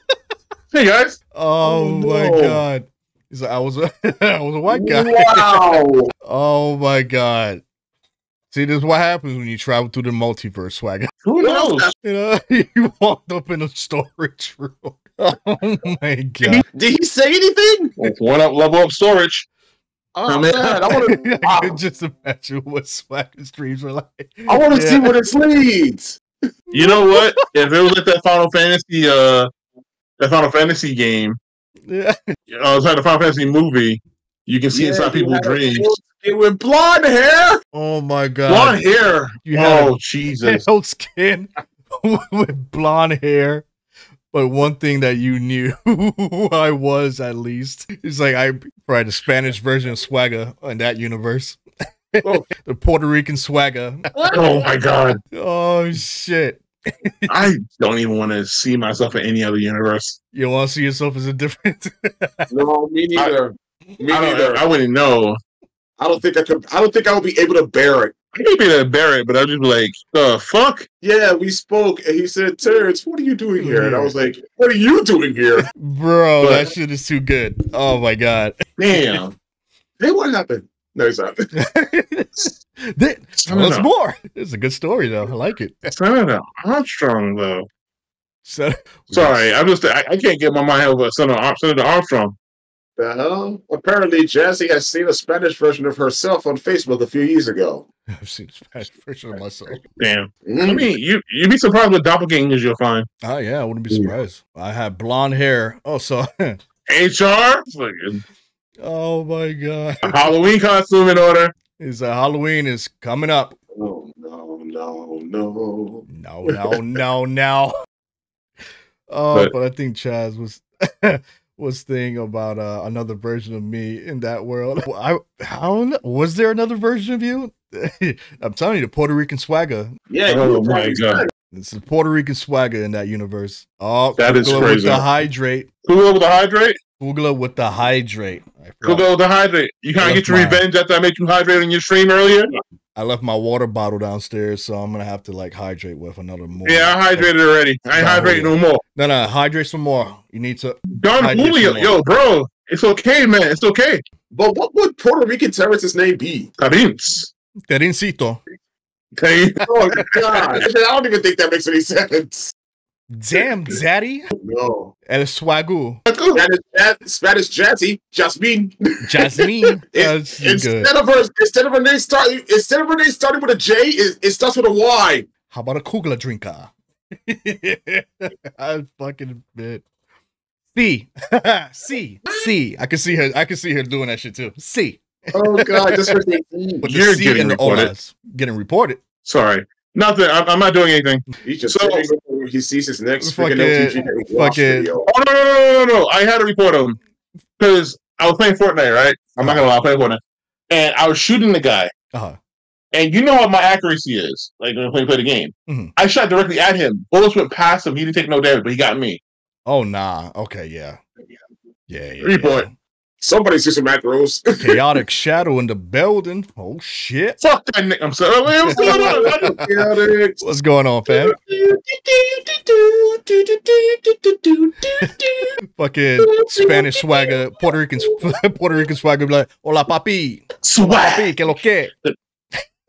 Hey guys. Oh, Oh, my god. He's like, I was a, [laughs] I was a white guy. Wow. [laughs] Oh my god. See, this is what happens when you travel through the multiverse, swagger. [laughs] Who knows? You know, you walked up in a storage room. Oh my god. Did he say anything? One up, level up storage. Oh, I mean- man, I want to. I could just imagine what Swagger's dreams were like. I want to Yeah. see where this leads. You know what? if it was like that Final Fantasy, uh, that Final Fantasy game, Yeah. uh, it's like the Final Fantasy movie, you can see Yeah, inside people's dreams. full skin with blonde hair. Oh my god. Blonde hair. You Oh a Jesus! pale skin [laughs] with blonde hair. But one thing that you knew [laughs] who I was at least is like I probably the Spanish version of Swagger in that universe. Oh. [laughs] the Puerto Rican Swagger. Oh my God! Oh shit. I don't even want to see myself in any other universe. You want to see yourself as a different? [laughs] No, me neither. me I neither. I wouldn't know. I don't think I could. I don't think I would be able to bear it. I may be able to bear it, but I'd just be like, "The fuck." Yeah, we spoke, and he said, "Terrence, what are you doing here?" And I was like, "What are you doing here?" Bro, But- that shit is too good. Oh my god. Damn. Hey, what happened? No, he's not. [laughs] Th- Tell us know. more. It's a good story though. I like it. Senator Armstrong, though. So, Sorry, I'm just. I, I can't get my mind over Senator, Ar- Senator Armstrong. the hell? Apparently, Jazzy has seen a Spanish version of herself on Facebook a few years ago. [laughs] I've seen a Spanish version of myself. Damn. I Mm. mean, you you'd be surprised what doppelgangers you'll find. Oh yeah, I wouldn't be surprised. I had blonde hair. Oh, so [laughs] HR, fucking oh my god. a Halloween costume in order. Is uh, Halloween is coming up. Oh no, no, no! No, no, no, no. Oh, but, But- I think Chaz was [laughs] was thing about uh, another version of me in that world. [laughs] I how was there another version of you? [laughs] I'm telling you, the Puerto Rican swagger. Yeah, Oh my God. It's the Puerto Rican swagger in that universe. Oh, That is Kugler crazy. with the hydrate. Who go with the hydrate? Kugler with the hydrate. I Who forgot- go with the hydrate? You can't get your my- revenge after I made you hydrate on your stream earlier? I left my water bottle downstairs, so I'm gonna have to like hydrate with another more. Yeah, I hydrated already. I ain't hydrating no more. No, no, hydrate some more. You need to. Don Hydrate Julio, some more. yo, bro, it's okay, man. It's okay. But what would Puerto Rican terrorist's name be? Carins. Terincito. Okay. Oh God! [laughs] I don't even think that makes any sense. Damn, Zaddy. No, El Swagu. Spanish, that, Spanish Jazzy, Jasmine. Jasmine. [laughs] Good. Instead of her, instead of her name starting, instead of her name starting with a J, it, it starts with a Y. How about a Kugler drinker? [laughs] I fucking bit. C. [laughs] C. C. I can see her. I can see her doing that shit too. C. Oh God! The With You're C getting reported. Olas. Getting reported. Sorry. Nothing. I'm, I'm not doing anything. He's just So- he sees his next Fucking- freaking LTG wash fucking- video. Oh, no, no, no, no, no. I had to report him because I was playing Fortnite, right? I'm not going to lie, I played Fortnite. And I was shooting the guy. Uh-huh. And you know what my accuracy is, like when you play, play the game. Mhm. I shot directly at him. Bullets went past him. He didn't take no damage, but he got me. Oh nah. Okay, yeah. Yeah, yeah. Report. yeah. Somebody see some macros. Chaotic shadow in the building. Oh shit. Fuck that nigga. I'm sorry. What's going on? What's going on, fam? [laughs] Fucking Spanish swagger, Puerto Rican [laughs] Puerto Rican swagger like, hola papi. Hola, Swag. papi, que lo que?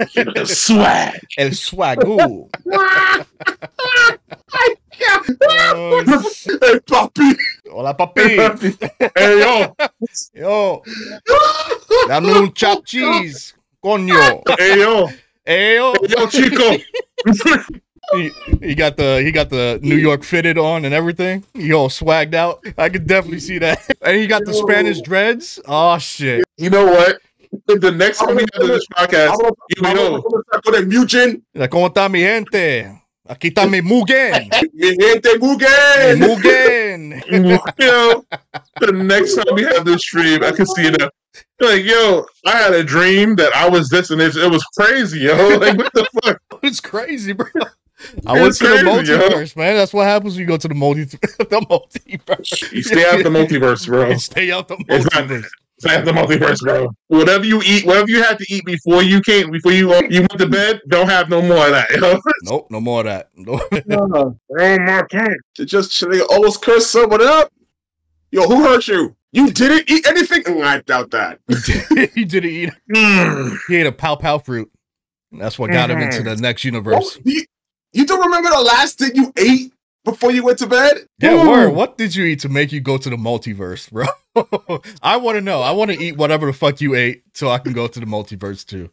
[laughs] Swag. El swagu. Oh. [laughs] Hey, papi. hola papi. hey, yo. [laughs] Yo, dame un chop cheese. Coño. Hey, yo. Hey, yo. Hey, yo, Chico. [laughs] He, he got the he got the New York fitted on and everything. He all swagged out. I could definitely see that. And he got the Spanish dreads. Oh shit. you know what? The next time we have this podcast, I'm you I'm know. gonna start calling Mugen. La, ¿Cómo está mi gente? Aquí está mi Mugen. Mi gente Mugen. Mugen. know, the next time we have this stream, I can see it. Like, yo, I had a dream that I was this and this. It was crazy, yo. [laughs] Like, what the fuck? [laughs] It's crazy, bro. I went It's to the crazy, yo. multiverse, man. That's what happens when you go to the multi [laughs] the multiverse. You stay out the multiverse, bro. You stay out the It's not- multiverse. Stay out the multiverse, bro. Whatever you eat, whatever you had to eat before you came, before you uh, you went to bed, don't have no more of that, yo. [laughs] Nope, no more of that. [laughs] No. Oh my god. To just they almost curse someone up. Yo, who hurt you? You didn't eat anything? Mm, I doubt that. [laughs] he didn't eat. Mm. He ate a pow pow fruit. That's what got him into the next Oh, universe. you, you don't remember the last thing you ate before you went to bed? Yeah, Ooh. word. What did you eat to make you go to the multiverse, bro? [laughs] I want to know. I want to eat whatever the fuck you ate so I can go to the multiverse too.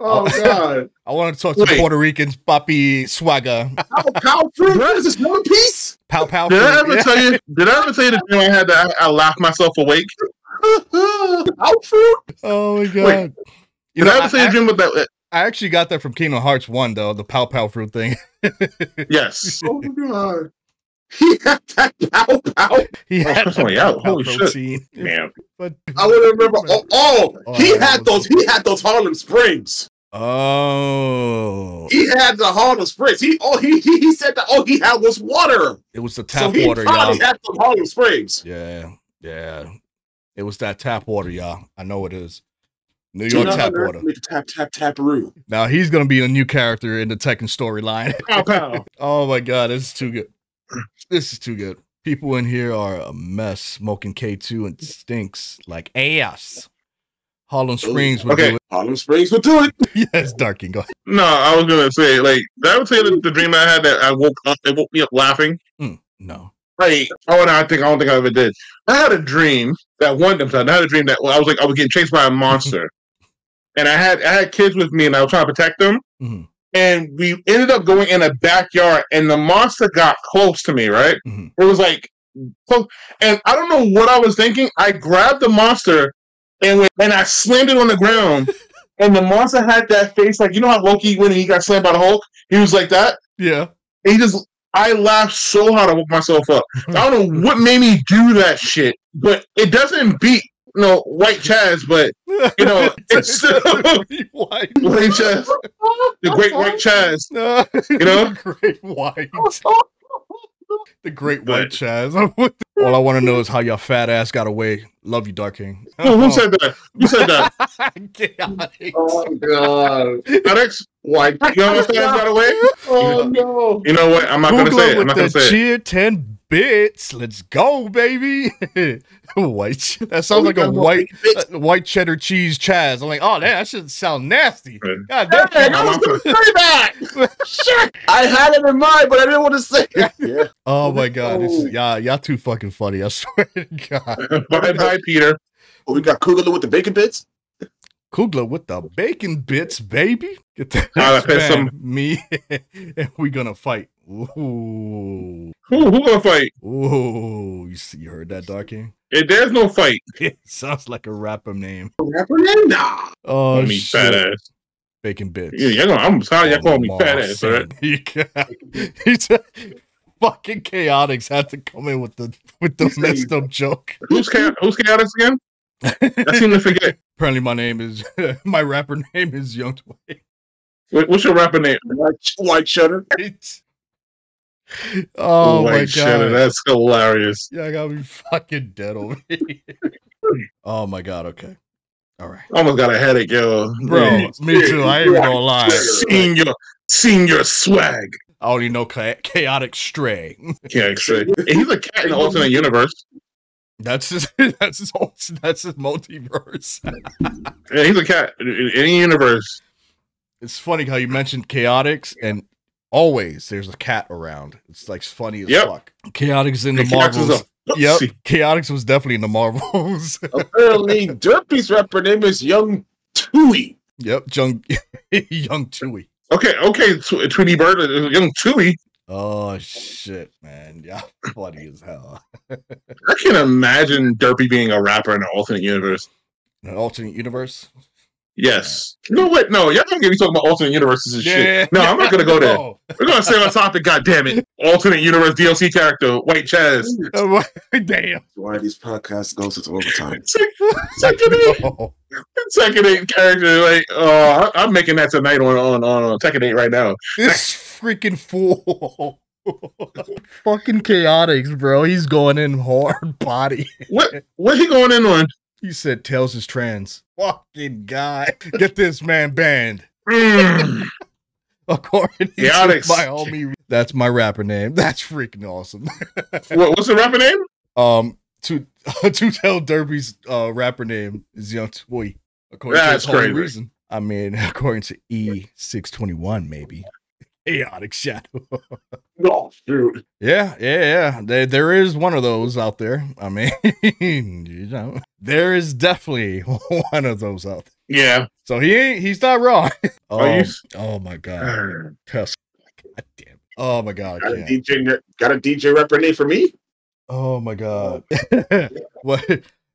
Oh, oh. God! [laughs] I want to talk to Wait. Puerto Ricans, papi swagger, How cow fruit? What is this one piece? pow pow Did I ever fruit. tell you? Did I ever tell you the dream I had that I, I laughed myself awake? [laughs] Cow fruit? Oh my god. You Did know, I I, ever tell you I- the dream about that? I actually got that from Kingdom Hearts One though, the pow pow fruit thing. [laughs] Yes. Oh my God! [laughs] He had that cow pow. he had Oh, yeah. pow-pow Holy shit. protein. Damn. But I would remember. Oh, oh, Oh, he that had those. He had those Harlem Springs. oh, He had the Harlem Springs. He oh he he, he said that. Oh, he had was water. it was the tap he water, y'all. probably had some Harlem Springs. Yeah, yeah. It was that tap water, y'all. I know it is. New Do York not tap underestimate water. the Tap tap taparoo. Now he's gonna be a new character in the Tekken storyline. [laughs] Oh, pow pow. [laughs] oh my god, this is too good. [clears throat] This is too good. People in here are a mess, smoking K2 and stinks like ass. Harlem Springs would Okay. do Harlem Springs would do it. it. [laughs] Yes, Darky, go ahead. No, I was gonna say like that would say the, the dream I had that I woke up. It woke me up laughing. Mm, no. Like oh, no, I think I don't think I ever did. I had a dream that one time. I had a dream that well, I was like I was getting chased by a monster, and I had I had kids with me, and I was trying to protect them. Mhm. And we ended up going in a backyard, and the monster got close to me. Right, Mhm. it was like close, and I don't know what I was thinking. I grabbed the monster, and when, and I slammed it on the ground. [laughs] And the monster had that face, like you know how Loki when he got slammed by the Hulk, he was like that. Yeah. And he just I laughed so hard I woke myself up. I don't know what made me do that shit, but it doesn't beat you know White Chaz, but you know [laughs] it's still [laughs] white. [laughs] White Chaz, the Great White Chaz. you know? great white. The great But- white Chaz. All I want to know is how your fat ass got away. Love you, Dark King. Who, who said that? Who said that? Oh my god. Alex, White. you know what fans got away? Oh no. You know what? I'm not gonna say it. I'm not gonna the say it. cheer 10 bits. Let's go, baby. [laughs] white. That sounds like a white uh, white cheddar cheese Chaz. I'm like, oh, man, that should sound nasty. God damn. Hey, I was gonna say that. Shit. I had it in mind, but I didn't want to say it. [laughs] Yeah. Oh my god, this is, Oh. y'all, y'all too fucking funny. I swear to God. [laughs] bye, bye, Peter. Oh, we got Kugler with the bacon bits. Kugler with the bacon bits, baby. Get the that pissed me, [laughs] and we gonna fight. Ooh, Who who gonna fight? ooh. You see, you heard that, Dark King? [laughs] If there's no fight, It sounds like a rapper name. Rapper name? Nah. Oh, I mean shit. fat ass. Bacon bits. Yeah, y'all gonna, I'm sorry y'all oh, call me Oh, fat ass, right? He's [laughs] fucking chaotics had to come in with the with the messed up joke. Who's cha- who's chaotic again? [laughs] I seem to forget. Apparently, my name is [laughs] my rapper name is Young Tway. What's your rapper name? White, white cheddar. Oh my White Cheddar. god! That's hilarious. Yeah, I gotta be fucking dead over here. [laughs] oh my god. Okay. All right, Almost got a headache, yo. bro. Me too. I ain't even gonna lie. Seeing your seeing your swag. I only know cha- chaotic stray. Yeah, actually. He's a cat in the alternate universe. That's his. [laughs] That's his. Whole, that's his multiverse. [laughs] Yeah, he's a cat in in any universe. It's funny how you mentioned chaotics and always there's a cat around. It's like funny as Yep. fuck. Chaotix in the And Marvels. a Yep. pussy. Chaotics was definitely in the Marvels. [laughs] Apparently, Derpy's rapper name is Young Tui. yep. Young Young Chewy. Okay, okay, Tweety Bird, uh, young Chewy. Oh shit, man. Yeah, [laughs] funny as hell. I can imagine Derpy being a rapper in an alternate universe. In an alternate universe. Yes. No, wait, no, y'all don't get me talking about alternate universes and shit. Yeah. No, I'm not gonna go there. [laughs] No. We're gonna stay on topic, God damn it. Alternate universe DLC character, White Chaz. [laughs] Damn. Why these podcasts go to overtime? Tekken 8, No. Second eight character, like, oh, I, I'm making that tonight on on on Tekken 8 right now. This freaking fool. [laughs] Fucking chaotics, bro. He's going in hard [laughs] body. What what he going in on? He said Tails is trans. Fucking guy. Get this man banned. Mm. [laughs] According Chaotix. to my homie. That's my rapper name. That's freaking awesome. what, what's the rapper name? Um to [laughs] to tell Derpy's uh rapper name is Young Toy. According That's to crazy. reason. I mean, [laughs] according to E six twenty one, maybe. [laughs] Chaotic shadow. No, shoot. Yeah, yeah, yeah. There, there is one of those out there. I mean, you know, there is definitely one of those out there. Yeah. So he ain't. He's not wrong. Oh, you? oh my god. Mm. God damn. Oh my god. Got a. DJ, ne- got a DJ rapper name for me? Oh my god. [laughs] what?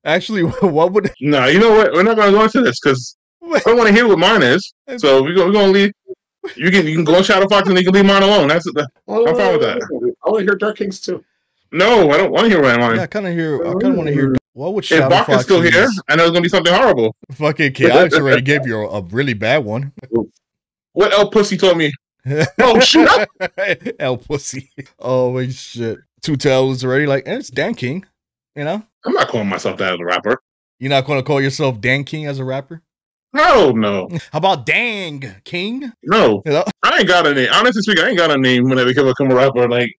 Actually, [laughs] what would? No, you know what? We're not gonna go into this because I don't want to hear what mine is. So we're gonna, we're gonna leave. You can you can go on Shadow Fox and you can leave mine alone. That's the, Oh, I'm fine with that. I want to hear Dark Kings too. no. I don't want to hear mine. Yeah, I kind of hear. I kind of want to hear. What would Shadow If Shadow Bach is still Fox's- here, I know it's gonna be something horrible. [laughs] Fucking chaotics already gave you a, a really bad one. What El Pussy told me? Oh, shut up. El pussy. Oh my shit. Two tails already like eh, it's Dan King. You know, I'm not calling myself that as a rapper. you're not going to call yourself Dan King as a rapper. No, no, [laughs] How about Dang King? no. You know, I ain't got a name. Honestly speaking, I ain't got a name when I become, a rapper. Like,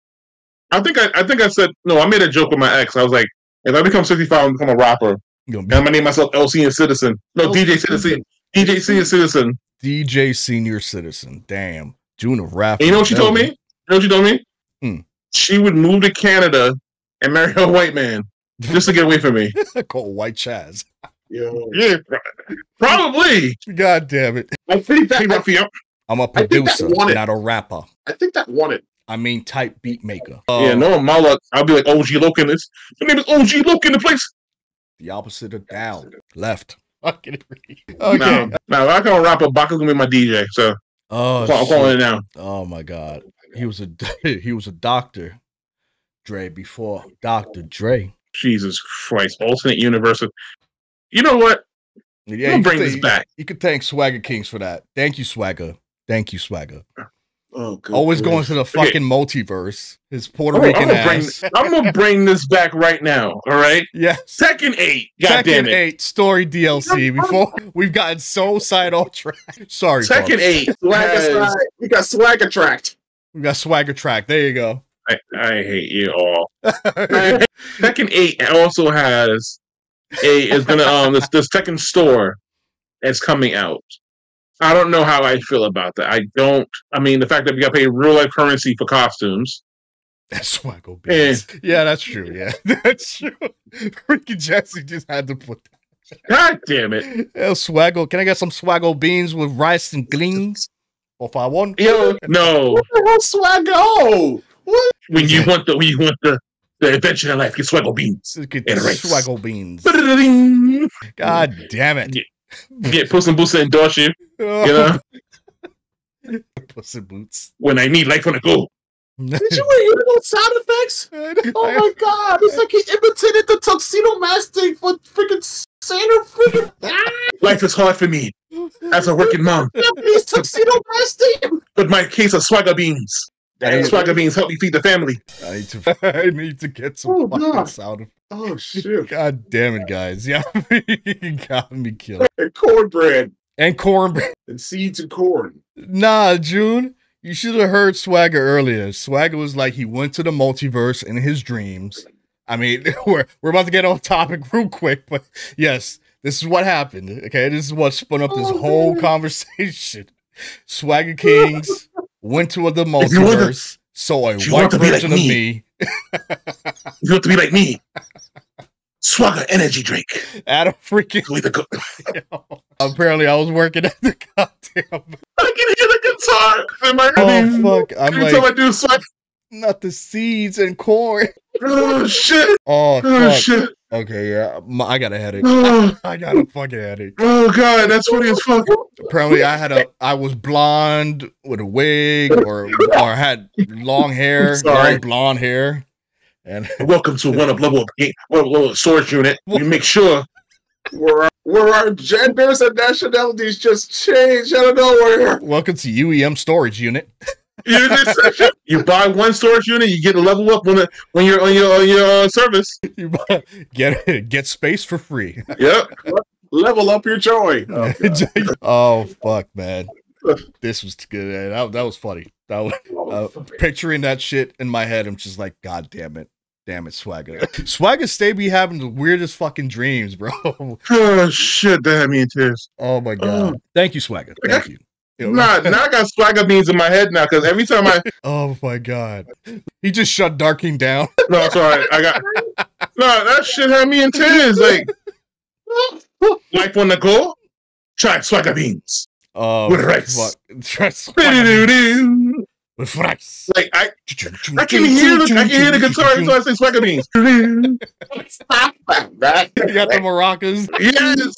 I think I, I think I said no. I made a joke with my ex. I was like, if I become 65 and become a rapper, you I'm gonna name myself LC and Citizen. No, DJ Citizen. DJ Senior Citizen. DJ Senior Citizen. Damn, June of rap. You know what she told me? You know what she told me? Hmm. She would move to Canada and marry a white man just to get away from me. [laughs] Called White Chaz. Yo, Yeah, probably. God damn it! I think that Hey, Raphael. I'm a producer, not a rapper. I think that won it. I mean, type beat maker. yeah, no, my luck. I'll be like OG Loc in this. Her name is OG Loc in the place. The opposite of down, left. [laughs] Fucking Okay. Now, now, if I can rap a Baka's gonna be my DJ. So Oh, I'm calling shit. it now. oh my god. He was a [laughs] he was a doctor. Dre before oh, Dr. Dre. Jesus Christ, alternate universe. You know what? Yeah, We'll you bring could this thank- back. You could thank Swagger Kings for that. Thank you, Swagger. Thank you, Swagger. Oh, good Always grief. going to the Okay. fucking multiverse. His Puerto I'm, Rican gonna bring, ass. I'm gonna [laughs] bring this back right now. All right, Yes. Tekken 8. God Second damn it. eight story DLC before [laughs] we've gotten so side off track. Sorry, Second folks. eight. Swagger has- side. We got swagger tracked. We got swagger track. There you go. I, I hate you all. [laughs] [laughs] Tekken 8 also has a is gonna um this the second store is coming out. I don't know how I feel about that. I don't. I mean, the fact that we got to pay real life currency for costumes. That's swaggle beans. Yeah, that's true. Yeah, [laughs] that's true. Freaking Jesse just had to put that. God damn it! Yeah, swaggle. Can I get some swaggle beans with rice and greens? Or if I want, Yo, no. Where the hell swaggo? What? When you want the when you want the the adventure in life, get swaggle beans. get And the swaggle beans. Ba-da-da-ding. God damn it. Get Puss and Boots to endorse you. Oh. You know, [laughs] Pussy boots. when I need life on the go. Did you [laughs] hear those sound effects? [laughs] Oh my god! It's like he imitated the tuxedo master for freaking Santa freaking Life is hard for me as a working mom, Japanese tuxedo master. but my case of swagger beans. And swagger beans help me feed the family. I need to. [laughs] I need to get some Oh, fucking God. sound. Oh shit! God damn it, guys! Yeah, [laughs] you got me killed. And cornbread And cornbread. and seeds and corn. Nah, June. You should have heard Swagger earlier. Swagger was like he went to the multiverse in his dreams. I mean, [laughs] we're we're about to get off topic real quick, but yes, this is what happened. Okay, this is what spun up this Oh, whole man. conversation. [laughs] Swagger Kings went to the If you want multiverse, saw a if you white want to be like of me. me You have to be like me. Swagger energy drink. at a freaking. We the go- [laughs] Apparently, I was working at the [laughs] goddamn. I can hear the guitar in my Oh head. fuck! I'm Every time like I do swag. not the seeds and corn. Oh shit! Oh Oh shit! Okay, yeah, I got a headache. [sighs] [laughs] I got a fucking headache. oh god, that's funny as fuck. Apparently, I had a, I was blonde with a wig, or or had long hair, [laughs] sorry. long blonde hair, and [laughs] Welcome to one of level game, one of level storage unit. We make sure Where our, where our genders and nationalities just change out of nowhere. welcome to UEM storage unit. You just you buy one storage unit, you get a level up when the, when you're on your on your uh, service. [laughs] You buy- get get space for free. Yep. Level up your joy. Oh, [laughs] oh fuck, man, this was good. man. That, that was funny. That was uh, picturing that shit in my head. I'm just like, God damn it. Damn it, Swagger. [laughs] Swagger stay be having the weirdest fucking dreams, bro. Oh shit, that had me in tears. Oh my god. Thank you, Swagger. Thank you. Nah, now I got swagger beans in my head now because every time I [laughs] Oh my god. He just shut Dark King down. [laughs] no, sorry, I got [laughs] no that shit had me in tears. Like life on the go, try swagger beans. Oh, With rice. fuck. Try Swagger Like with rice. I, I can hear the I can hear the guitar so I say swagger beans. Stop that. You got the maracas. yes.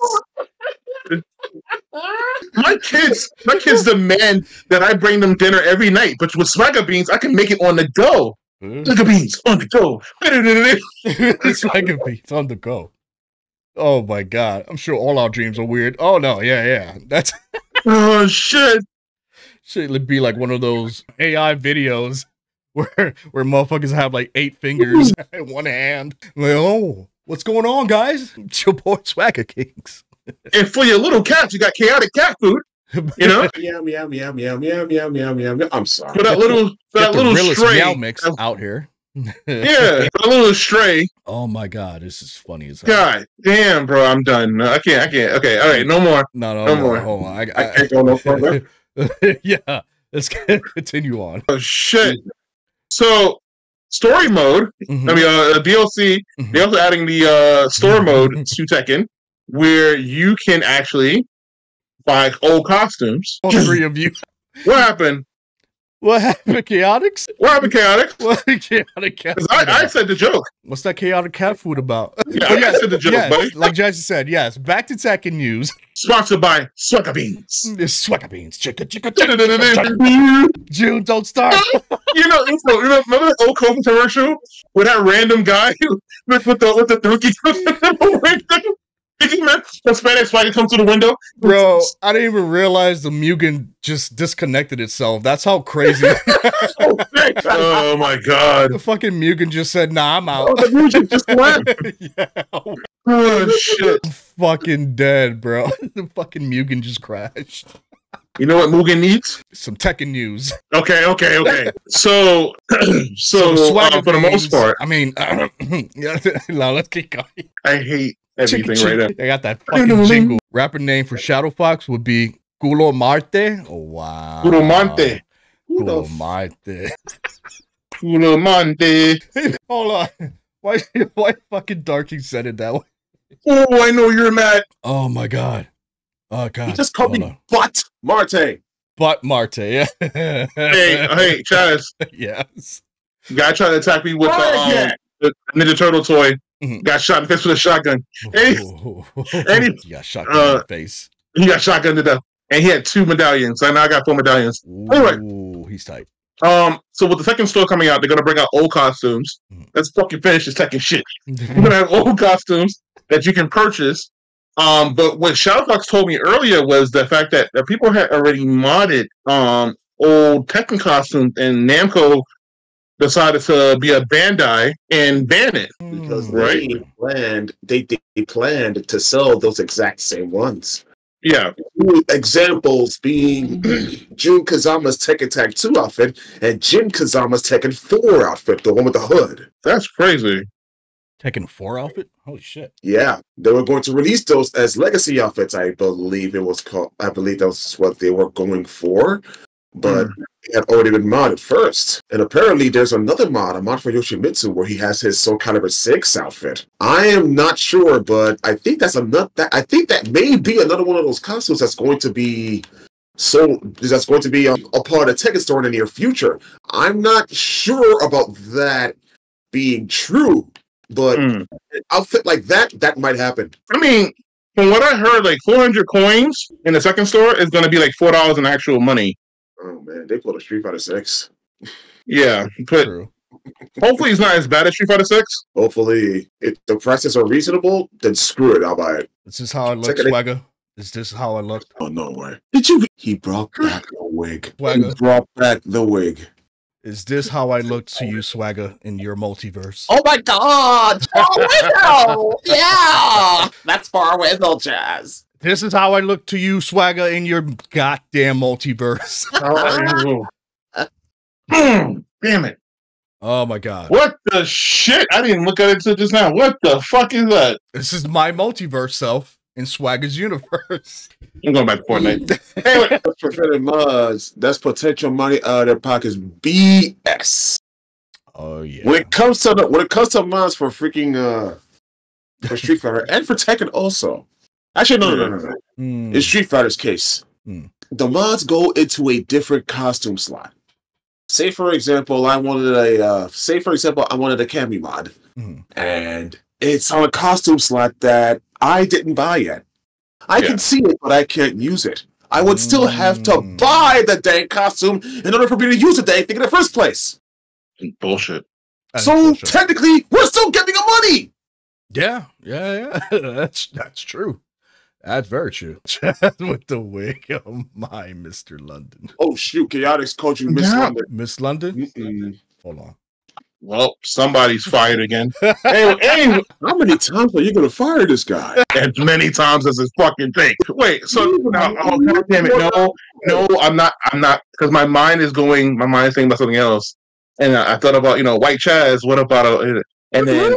My kids, my kids demand that I bring them dinner every night, but with swagger beans, I can make it on the go. Hmm. Swagger beans on the go. [laughs] Swagger beans on the go. Oh my god. I'm sure all our dreams are weird. Oh no, yeah, yeah. That's [laughs] Oh shit! shit it'd be like one of those AI videos [laughs] where where motherfuckers have like eight fingers and one hand. Like, oh, what's going on, guys? It's your boy Swagger Kings. And for your little cats, you got chaotic cat food. [laughs] You know, Meow, meow, meow, meow, meow, mew, mew, mew, mew. I'm sorry. for that little, for that the little stray. meow mix out here. [laughs] Yeah, for that little stray. Oh my god, this is funny as hell. God damn, bro, I'm done. No, I can't. I can't. Okay, all right, no more. No, no, No no, more. hold on. I, I I, can't go no further. [laughs] yeah, let's continue on. Oh shit! So, story mode. Mhm, I mean, uh, DLC. mhm. They're also adding the uh, store mode to Tekken, where you can actually buy old costumes. All three of you. What happened? What happened, chaotix? What happened, chaotic? [laughs] What chaotic cat? 'Cause food I, I said the joke. What's that chaotic cat food about? [laughs] Yeah, But I said the joke, yes, buddy. like Jesse said, yes. Back to Tekken news. Sponsored by Swagger Beans. [laughs] It's Swagger beans. Chicka, chicka, chicka, chicka. June, don't start. you know, you know, remember the old Coke commercial with that random guy with, with the with the turkey? the Spanish flag comes through the window. Bro, I didn't even realize the Mugen just disconnected itself. That's how crazy. [laughs] [laughs] oh my god! The fucking Mugen just said, "Nah, I'm out." Oh, the music just [laughs] left. yeah, Oh shit! fucking dead, bro. the fucking Mugen just crashed. You know what Mugen needs? Some Tekken news. Okay, okay, okay. [laughs] [clears throat] So, so, swagger uh, for the most part, I mean, [clears throat] yeah, [laughs] now let's keep going. I hate everything right now. I got that fucking jingle. Rapper name for Shadow Fox would be Gulo Marte. Oh wow. Puro Marte. Who the Gulo Marte. [laughs] Hold on. Why why fucking Darky said it that way? Oh, I know you're mad. Oh my god. Oh god. He just called me on. Butt Marte. But Marte, yeah. [laughs] Hey, hey, Chaz, yes. guy tried to attack me with the, um, again? the Ninja Turtle toy. Mhm. Got shot in the face with a shotgun. Hey, any- you got shot in the uh, face. He got shotgun to death, and he had two medallions. So now I got four medallions. anyway. Ooh, he's tight. Um, so with the second store coming out, they're gonna bring out old costumes. Mhm. Let's fucking finish this second shit. [laughs] You're gonna have old costumes that you can purchase. Um, but what Shadow Fox told me earlier was the fact that, that people had already modded um old Tekken costumes, and Namco decided to be a Bandai and ban it. Because Mm. Right. they planned they, they planned to sell those exact same ones. Yeah, examples being [clears throat] Jun Kazama's Tekken Tag 2 outfit and Jin Kazama's Tekken 4 outfit, the one with the hood. that's crazy. Tekken 4 outfit? Holy shit. Yeah, they were going to release those as legacy outfits. I believe it was called. I believe that was what they were going for, but it had already been modded first. And apparently, there's another mod, a mod for Yoshimitsu, where he has his Soul Calibur Six outfit. I am not sure, but I think that's another. That, I think that may be another one of those costumes that's going to be. So that's going to be um, a part of Tekken Store in the near future. I'm not sure about that being true, but Mm. an outfit like that, that might happen. I mean, from what I heard, like 400 coins in the second store is gonna be like four dollars in actual money. Oh man, they pulled a Street Fighter Six. Yeah, but True. hopefully it's not as bad as Street Fighter Six. Hopefully, if the prices are reasonable, then screw it. I'll buy it. this is how I look, Second- Swagger? Is this how I look? Oh no way! Did you? He brought back the wig. He Swagger. brought back the wig. Is this how I look to you, Swagger, in your multiverse? Oh my god! Oh [laughs] window! yeah, that's far away though, Jazz. This is how I look to you, Swagger, in your goddamn multiverse. [laughs] Mm, [laughs] Damn it! oh my god. What the shit? I didn't look at it till just now. What the fuck is that? This is my multiverse self in Swagger's universe. I'm going back to Fortnite. [laughs] anyway, That's preventive mods. That's potential money out of their pockets. BS. Oh yeah. When it comes to the, when it comes to mods for freaking uh for Street Fighter and for Tekken also. Actually, no, no, no, no, no. Hmm. In Street Fighter's case, Hmm. the mods go into a different costume slot. Say for example, I wanted a uh, say for example, I wanted a Cammy mod, Mhm. and it's on a costume slot that I didn't buy yet. I Yeah. can see it, but I can't use it. I would still have to Mm. buy the dang costume in order for me to use the dang thing in the first place. bullshit. That's so bullshit. technically, we're still getting the money. Yeah, yeah, yeah. [laughs] that's that's true. That's very true. [laughs] With the wig, [laughs] oh my, Mister London, Oh shoot, Chaotix called you Miss Yeah. London. Miss London. Mm-mm. Hold on. Well, somebody's fired again. [laughs] hey, anyway, How many times are you gonna fire this guy? as many times as his fucking thing. Wait, so now, oh god damn it, no, no, I'm not, I'm not, because my mind is going, my mind is thinking about something else, and I, I thought about you know White Chaz. What about uh, and then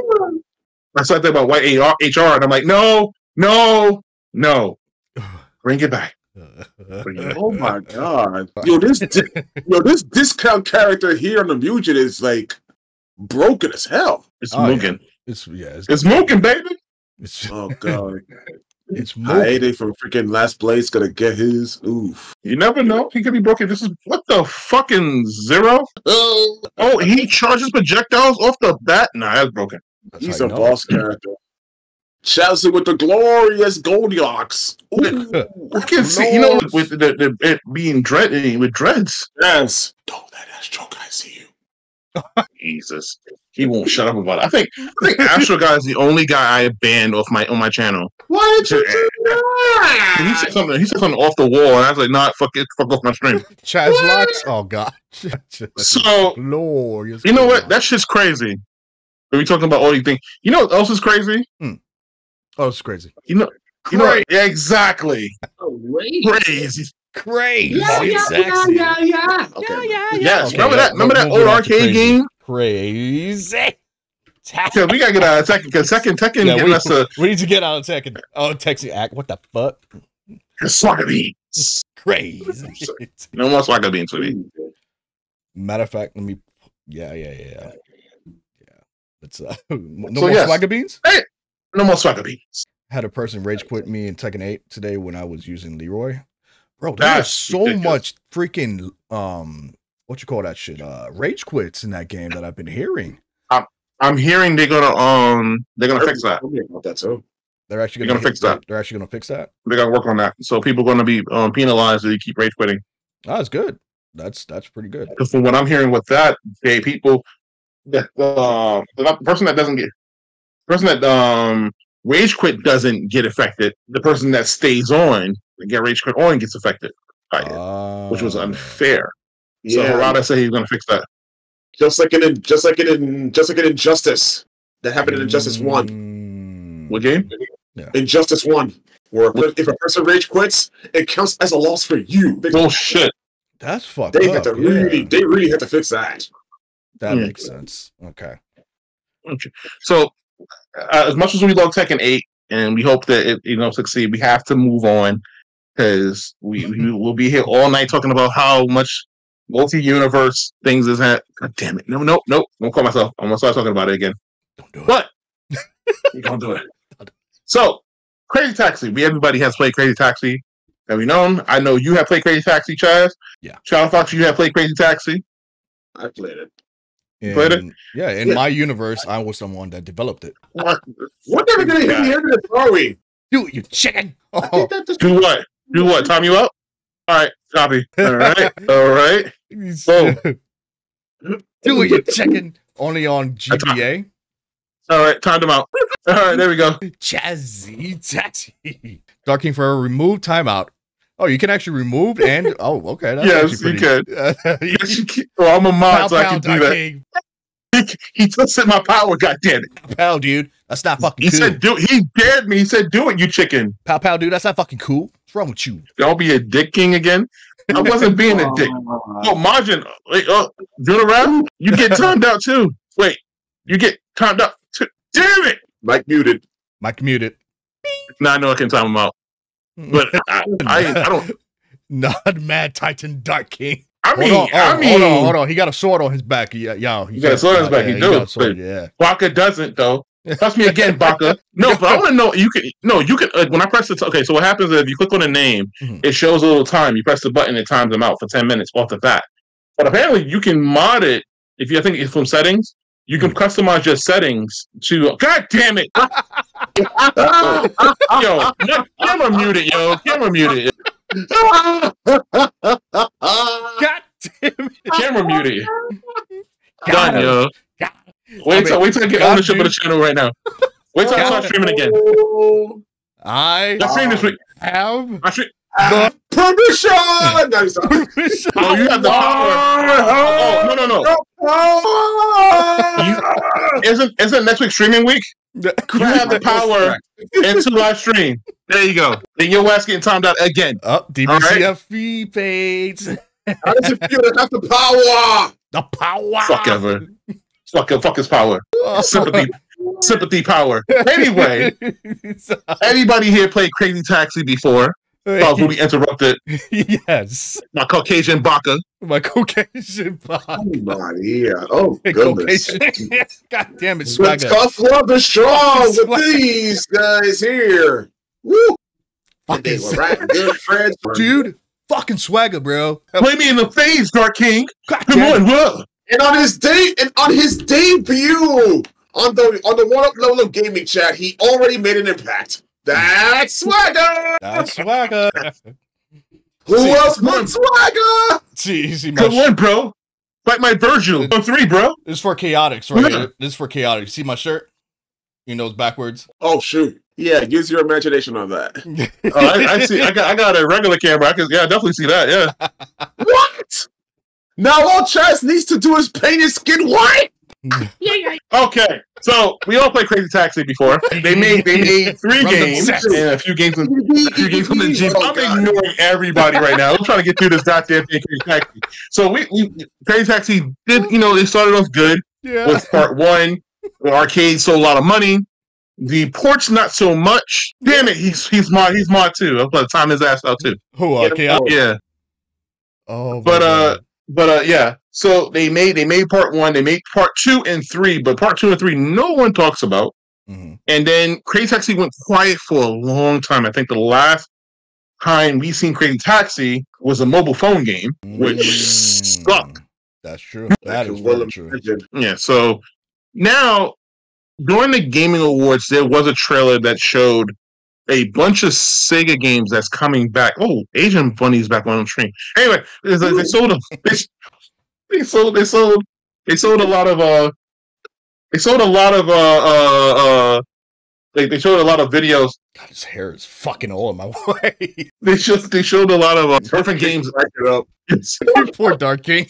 I started thinking about White AR, HR, and I'm like, no, no, no, bring it back. Bring it back. Oh my god. Yo, this di- yo, this discount character here on the Mugen is like broken as hell. It's Oh, yeah. It's yeah. It's It's Mugen, baby. it's, Oh [laughs] god. it's Mugen. Haide from freaking Last Blaze gonna get his. Oof. You never know. He could be broken. This is what the fucking zero. Oh, [laughs] Oh, he charges projectiles off the bat. Nah, that's broken. That's he's a you know. boss character. Chelsea with the glorious Goldilocks. [laughs] Ooh. I can see, you know, with the, the it being dread with dreads. Yes. Oh, that Astro guy see you. Jesus, he won't shut up about it. I think I think Astro Guy is the only guy I banned off my on my channel. Why did you do He said something. He said something off the wall, and I was like, "Nah, fuck it, fuck off my stream." Chaz locks. Oh god. [laughs] So glorious. you know what? That shit's crazy. Are we talking about all these things? You know what else is crazy? Hmm. oh, it's crazy. You know, you know, yeah, exactly. Crazy. Crazy. Yeah, yeah, sexy. yeah, yeah, yeah. Okay. Yes, Okay, remember yeah, that? Remember that old arcade crazy. game? Crazy. Yeah, we gotta get out of second because second Tekken Yeah, we, us a [laughs] we need to get out of second. Oh, Texas act. What the fuck? swagger beats. Crazy. No more swagger beans with me. Matter of fact, let me. Yeah, yeah, yeah, yeah. It's uh, [laughs] no So, more yes. swagger beans. Hey, no more swagger beans. Had a person rage quit me in Tekken 8 today when I was using Leroy. Bro, there's That's so ridiculous. much freaking um, what you call that shit? Uh, rage quits in that game that I've been hearing. I'm hearing they're gonna um they're gonna fix that. About that too. They're actually They're gonna, gonna fix that. They're actually gonna fix that. They gotta work on that. So people are gonna be um, penalized if they keep rage quitting. Oh, that's good. That's that's pretty good. Because from what I'm hearing with that, they people that uh the person that doesn't get person that um rage quit doesn't get affected. The person that stays on and get rage quit on gets affected by it, Uh, which was unfair. So Yeah, Harada said he's gonna fix that. just like in just like in just like in Injustice that happened in Injustice One. Mm. What game? Injustice One, where if a person rage quits, it counts as a loss for you. They, Bullshit. That's fucked they up. had to yeah. really, they really had to fix that. That Hmm. makes sense. Okay. Okay. So uh, as much as we love Tekken 8 and we hope that it you know succeed, we have to move on because we, we will be here all night talking about how much multi-universe things is at. God damn it! No, no, no! Don't call myself. I'm gonna start talking about it again. Don't do it. But [laughs] you don't do it. So, Crazy Taxi. We everybody has played Crazy Taxi. Have we known? I know you have played Crazy Taxi, Chaz. Yeah. Child Fox, you have played Crazy Taxi. I played it. Played it? In- Yeah, in Yeah. my universe, I was someone that developed it. What? We're never gonna hit the end of this, are we? You, you chicken. I Oh, just Do what? Do what? Time you up? All right, copy. All right, [laughs] all right. Boom. do it, you chicken. Only on GBA. All right, timed him out. All right, there we go. [laughs] Chazzy taxi. Dark King Forever remove timeout. Oh, you can actually remove [laughs] and oh, okay. That's Yes, actually you pretty- [laughs] Yes, you can- oh, I'm a mod, Pow, so I pow, can do Dark that. King. He twisted my power. God damn it! Pow, dude. That's not fucking He cool. said, "Do." He dared me. He said, "Do it, you chicken." pow, pow, dude. That's not fucking cool. What's wrong with you? Don't be a dick king again. I wasn't being a dick. [laughs] Oh, Margin. Wait, oh, doing a rap? You get timed out too. Wait, you get timed out too. Damn it! Mike muted. Mike muted. Now I know I can time him out, but I, I, [laughs] I don't. Not Mad Titan Dark King. I mean, hold on, I mean, hold on, hold on. He got a sword on his back. Yeah, yo, He got a sword on his back, he yeah, do, got a sword, but- yeah. Baka doesn't though. Trust me again, Baka. [laughs] No, but I want to know. You can no, you can. Uh, when I press it, okay. So what happens is if you click on a name, Mhm. it shows a little time. You press the button, it times them out for ten minutes off the bat. But apparently, you can mod it if you. I think it's from settings. You can customize your settings to. God damn it! [laughs] [laughs] Yo, no, camera muted. Yo, camera muted. God damn it. Camera muted. Got Done, him. yo. Got Wait till wait till I get Got ownership of the channel right now. Wait till I start streaming again. I I stream this week. have I stream. Ah, Permission! No, permission. Oh, you have the power. Oh, no, no, no. Ah! Isn't isn't next week streaming week? [laughs] You have the power and to live stream. There you go. Then your ass getting timed out again. Up, DBCFE page. How does it feel to have the power? The power. Fuck ever. Fuck fuck his power. Sympathy. [laughs] Sympathy power. Anyway, [laughs] anybody here played Crazy Taxi before? Oh, who we interrupted [laughs] yes. my Caucasian baka. My Caucasian Baka. Oh body. my yeah. Oh goodness. Caucasian. [laughs] God damn it, The [laughs] swagger. tough love is strong Swagger. with these guys here. Woo! Fucking They were right good friends. Dude, fucking swagger, bro. Play me in the face, Dark King. God Come on, it. whoa. And on his date and on his debut on the on the one up level of gaming chat, he already made an impact. That's swagger. That's swagger. Who See, else wants swagger? see, see my Come on, bro. Fight my Virgil on three, bro. This is for chaotics, right? Yeah. here. This is for chaotics. See my shirt? You know it's backwards. Oh shoot. Yeah, use your imagination on that. [laughs] Oh, I, I see. I got. I got a regular camera. I can. Yeah, I definitely see that. Yeah. What? Now all Chaz needs to do is paint his skin white. Okay. So we all played Crazy Taxi before. They made. They made [laughs] three From games and a few games. In, a few [laughs] games from the Jeep. Oh, I'm God. ignoring everybody right now. I'm trying to get through this goddamn thing, Crazy Taxi. So we, we Crazy Taxi did. You know, they started off good. yeah. with part one. The arcade sold a lot of money. The ports not so much. Damn it, he's he's mod he's mod too. I'm gonna time his ass out too. Who uh, chaotic? Yeah, Oh, but uh, God. But uh, yeah. So they made they made part one. They made part two and three, but part two and three no one talks about. Mhm. And then Crazy Taxi went quiet for a long time. I think the last time we seen Crazy Taxi was a mobile phone game, which Mm. sucked. That's true. I That can is well very true. Yeah, so now during the gaming awards, there was a trailer that showed a bunch of Sega games that's coming back. Oh, Asian Bunny's back on the screen. Anyway, there's a- they sold a, they, they sold they sold they sold a lot of uh they sold a lot of uh uh uh they, they showed a lot of videos. God, his hair is fucking all in my [laughs] way. They showed they showed a lot of uh, different games. Back it up. [laughs] [laughs] Poor Dark King.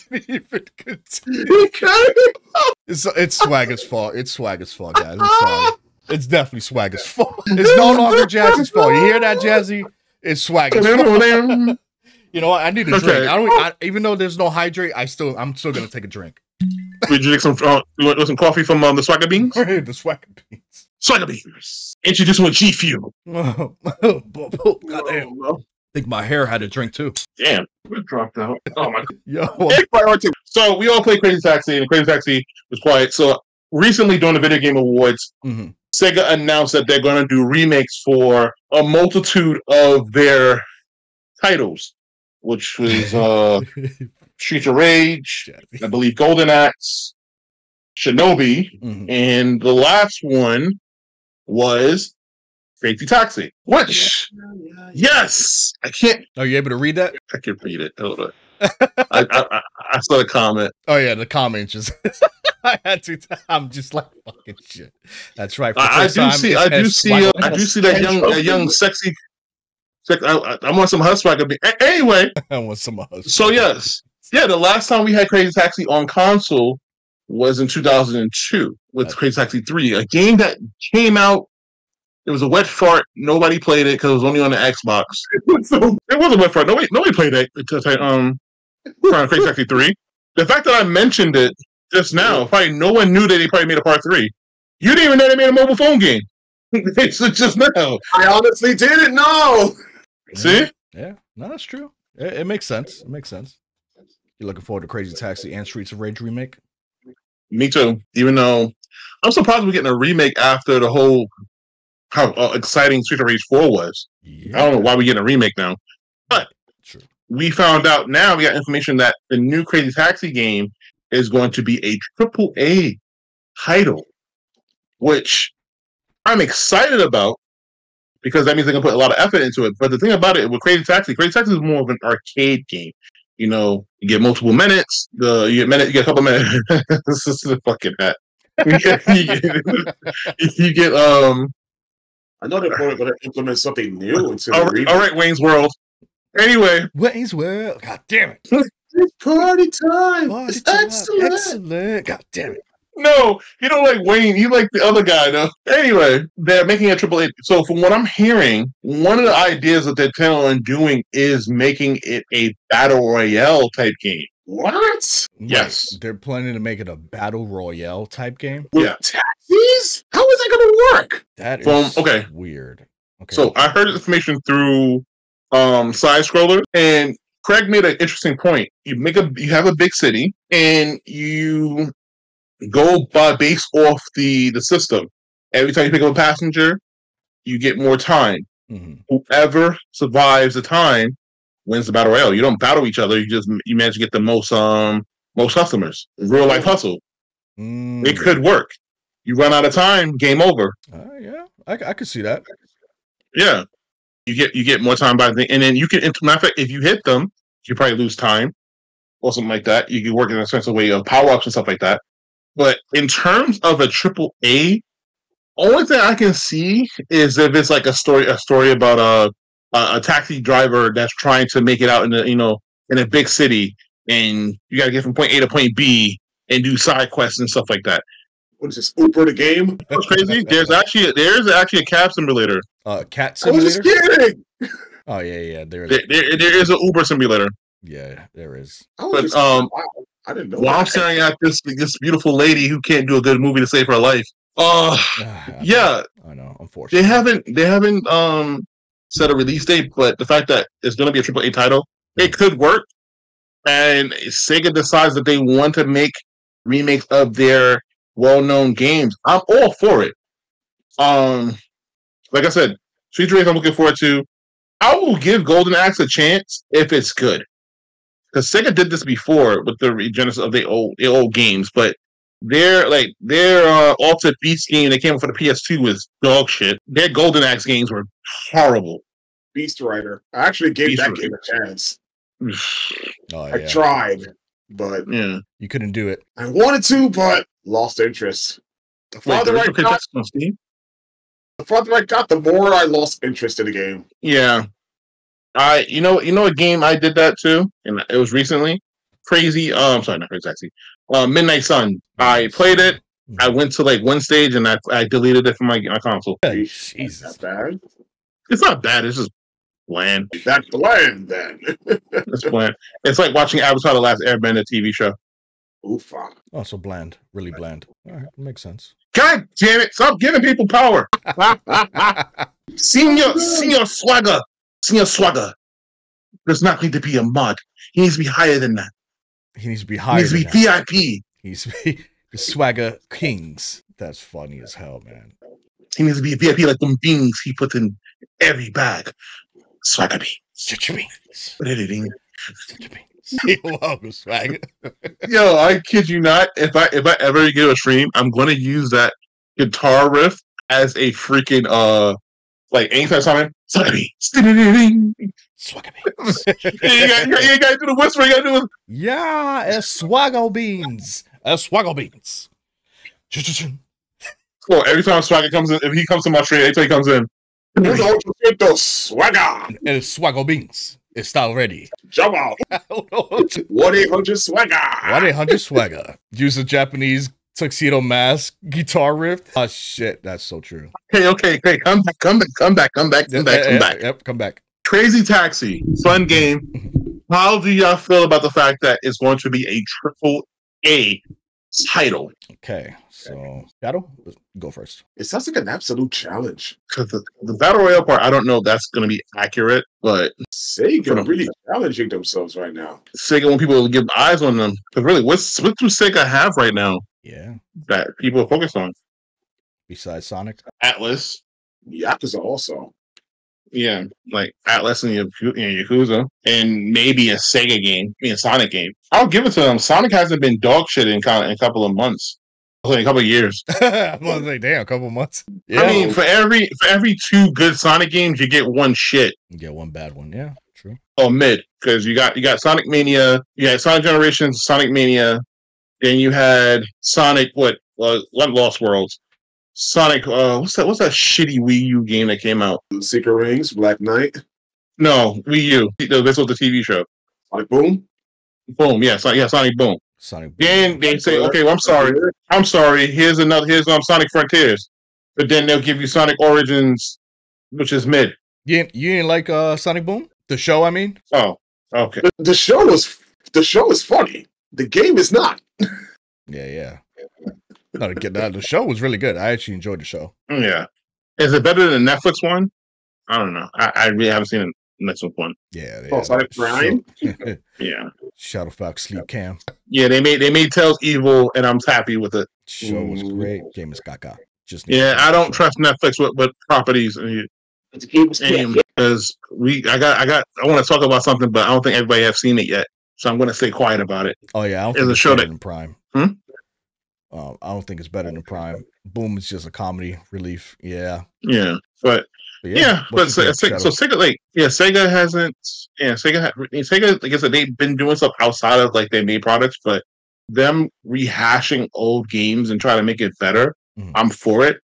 It's it's swag as fault. It's swag as fault, guys. I'm sorry. It's definitely swag as fault. It's no longer Jazzy's fault. You hear that, Jazzy? It's swag as fault. [laughs] You know what? I need a Okay. drink. I don't. I, even though there's no hydrate, I still. I'm still gonna take a drink. we drink some uh, want some coffee from um, the Swagger Beans. the swag beans. Swagger Beans. Introducing with G Fuel. [laughs] Damn. Oh, I think my hair had a drink too. Damn, it dropped out. Oh my god. Yo. [laughs] Priority. So we all played Crazy Taxi, and Crazy Taxi was quiet. So recently, during the Video Game Awards, Mhm. Sega announced that they're going to do remakes for a multitude of their titles, which was uh, [laughs] Streets of Rage, I believe Golden Axe, Shinobi, Mhm. and the last one was Crazy Taxi. Which, yes, I can't. Are you able to read that? I can read it. Hold on. [laughs] I, I, I, I saw the comment. Oh yeah, the comments just. [laughs] [laughs] I had to. [laughs] I'm just like fucking shit. That's right. I, I do see. I do see. Uh, I do see that young, that young, sexy. sex- I, I- I want some husband. I be a- anyway. [laughs] I want some us. So yes, yeah. The last time we had Crazy Taxi on console was in 2002 with That's- Crazy Taxi 3, a game that came out. It was a wet fart. Nobody played it because it was only on the Xbox. So, It was a wet fart. Nobody, nobody played that. Because, um, Crazy Taxi 3. The fact that I mentioned it just now, probably no one knew that they probably made a part three. You didn't even know they made a mobile phone game. [laughs] it's just now. I honestly didn't know. [laughs] See? Yeah, no, that's true. It, it makes sense. It makes sense. You're looking forward to Crazy Taxi and Streets of Rage remake? Me too. Even though I'm surprised we're getting a remake after the whole how uh, exciting Street of Rage 4 was. Yeah, I don't know why we're getting a remake now. True. We found out now, we got information that the new Crazy Taxi game is going to be a triple A title, which I'm excited about because that means they can put a lot of effort into it. But the thing about it with Crazy Taxi, Crazy Taxi is more of an arcade game. You know, you get multiple minutes. The you get minute, you get a couple minutes. [laughs] this is the fucking hat. You get, you get, you get um I know they're probably going to implement something new into the All right, all right, Wayne's World. Anyway, Wayne's World. God damn it. [laughs] It's party time. Party it's time. excellent. Excellent. God damn it. No, you don't like Wayne. You like the other guy, though. Anyway, they're making a triple A. So, from what I'm hearing, one of the ideas that they're planning on doing is making it a battle royale type game. What? Yes. Right. They're planning to make it a battle royale type game. With Yeah. taxis? How is that going to work? That is From- okay. weird. Okay. So, I heard information through um side scroller, and Craig made an interesting point. You make a, you have a big city, and you go by based off the the system. Every time you pick up a passenger, you get more time. Mhm. whoever survives the time wins the battle royale. You don't battle each other. You just you manage to get the most um most customers. Real life hustle. Mm. It could work. You run out of time, game over. Uh, yeah, I, I could see that. Yeah, you get you get more time by the and then you can. Matter of fact, if you hit them, you probably lose time. or something like that. You can work in a sense of way of power ups and stuff like that. But in terms of a triple A, only thing I can see is if it's like a story, a story about a a, a taxi driver that's trying to make it out in the you know in a big city, and you got to get from point A to point B and do side quests and stuff like that. What is this? Uber the game? What's crazy? There's actually there's actually a cab simulator. Uh, cat I was just simulator. kidding. [laughs] Oh yeah, yeah. There is. There, there, there is an Uber simulator. Yeah, there is. I was But, just, um, wow, I didn't know. While I'm staring at this this beautiful lady who can't do a good movie to save her life. Uh [sighs] Ah, yeah, I know. Unfortunately, they Unfortunately. haven't they haven't um set a release date, but the fact that it's gonna be a triple A title, it could work. And Sega decides that they want to make remakes of their well-known games. I'm all for it. Um, like I said, Street Race I'm looking forward to. I will give Golden Axe a chance if it's good. Because Sega did this before with the regenesis of the old the old games, but their like their uh Altered Beast game that came out for the PS2 was dog shit. Their Golden Axe games were horrible. Beast Rider. I actually gave Beast that Rider. game a chance. [sighs] Oh I yeah. tried, but yeah. You couldn't do it. I wanted to, but lost interest. The Wait, farther the I got, on Steam? The farther I got, the more I lost interest in the game. Yeah. I you know you know a game I did that too, and it was recently. Crazy. I'm sorry, not crazy. Taxi. Uh, Midnight Sun. I played it. I went to like one stage and I, I deleted it from my, my console. Jesus. Not bad. It's not bad. It's just bland. That's bland then. [laughs] It's bland. It's like watching Avatar: The Last Airbender TV show. Oofa. Oh, so bland. Really bland. All right, makes sense. God damn it! Stop giving people power. [laughs] Senior, senior swagger, senior swagger does not need to be a mod. He needs to be higher than that. He needs to be higher. He needs to be. VIP. He needs to be the swagger kings. That's funny as hell, man. He needs to be VIP like them beans he puts in every bag. Swagger beans. Cha-cha-bings. Ba-da-da-ding. Welcome, swagger. Yo, I kid you not. If I if I ever get a stream, I'm gonna use that guitar riff as a freaking uh like anytime something. Beans. Yeah, you got you got- you gotta do the whisper. You gotta do the yeah, a swaggle beans. A swaggle beans. Well, every time Swagger comes in, if he comes to my stream, every time he comes in, ochocientos, swagger. El swagger beans. Está ready. Jump out. [laughs] One eight hundred swagger. Why they hundred [laughs] swagger? Use a Japanese tuxedo mask guitar riff. Oh shit, that's so true. okay, okay, okay, come back, come back, come back, come back, come back, come back. Yep, come back. Crazy Taxi, fun game. [laughs] How do y'all feel about the fact that it's going to be a triple A title? Okay, so Shadow, go first. It sounds like an absolute challenge. Because the, the battle royale part, I don't know if that's going to be accurate, but Sega Hold on. really challenging themselves right now. Sega want people to give eyes on them. Because really, what's what do Sega have right now Yeah. that people focus on? Besides Sonic, Atlus, Yakuza also. yeah, like Atlus and Yaku- and Yakuza, and maybe a Sega game, I mean a Sonic game. I'll give it to them. Sonic hasn't been dog shit in, kind in a couple of months, like a couple of years. [laughs] I was like, damn, a couple of months. Yeah, I mean, for every for every two good Sonic games, you get one shit You get one bad one. Yeah, true. or mid because you got you got Sonic Mania, you had Sonic Generations, Sonic Mania, then you had Sonic what uh, Lost Worlds, Sonic uh what's that what's that shitty Wii U game that came out? Secret Rings, Black Knight, No, Wii U. This was the TV show. Sonic Boom. Boom, yeah, so, yeah, Sonic Boom. Sonic. Then they say, okay, well, I'm sorry, I'm sorry. Here's another. Here's um Sonic Frontiers, but then they'll give you Sonic Origins, which is mid. You ain't, you ain't like uh Sonic Boom? The show, I mean. Oh, okay. The, the show was the show is funny. The game is not. [laughs] Yeah, yeah. No, the, the, the show was really good. I actually enjoyed the show. Yeah. Is it better than the Netflix one? I don't know. I, I really haven't seen the Netflix one. Yeah. Oh, yeah. Sonic Prime? [laughs] Yeah. Shadow Fox Sleep Cam. Yeah, they made they made Tails evil, and I'm happy with it. Show was Mm. great. Game is gaga. Just Yeah, I don't trust Netflix with, with properties because we I got I got I want to talk about something, but I don't think everybody have seen it yet. So I'm going to stay quiet about it. Oh yeah, I don't It's think a show better that- than Prime. Hmm? Um, I don't think it's better than Prime. Boom is just a comedy relief. Yeah. Yeah, but Yeah, what but you so, so, so Sega like yeah, Sega hasn't yeah Sega ha- Sega like I said they've been doing stuff outside of like their main products, but them rehashing old games and trying to make it better, Mhm. I'm for it.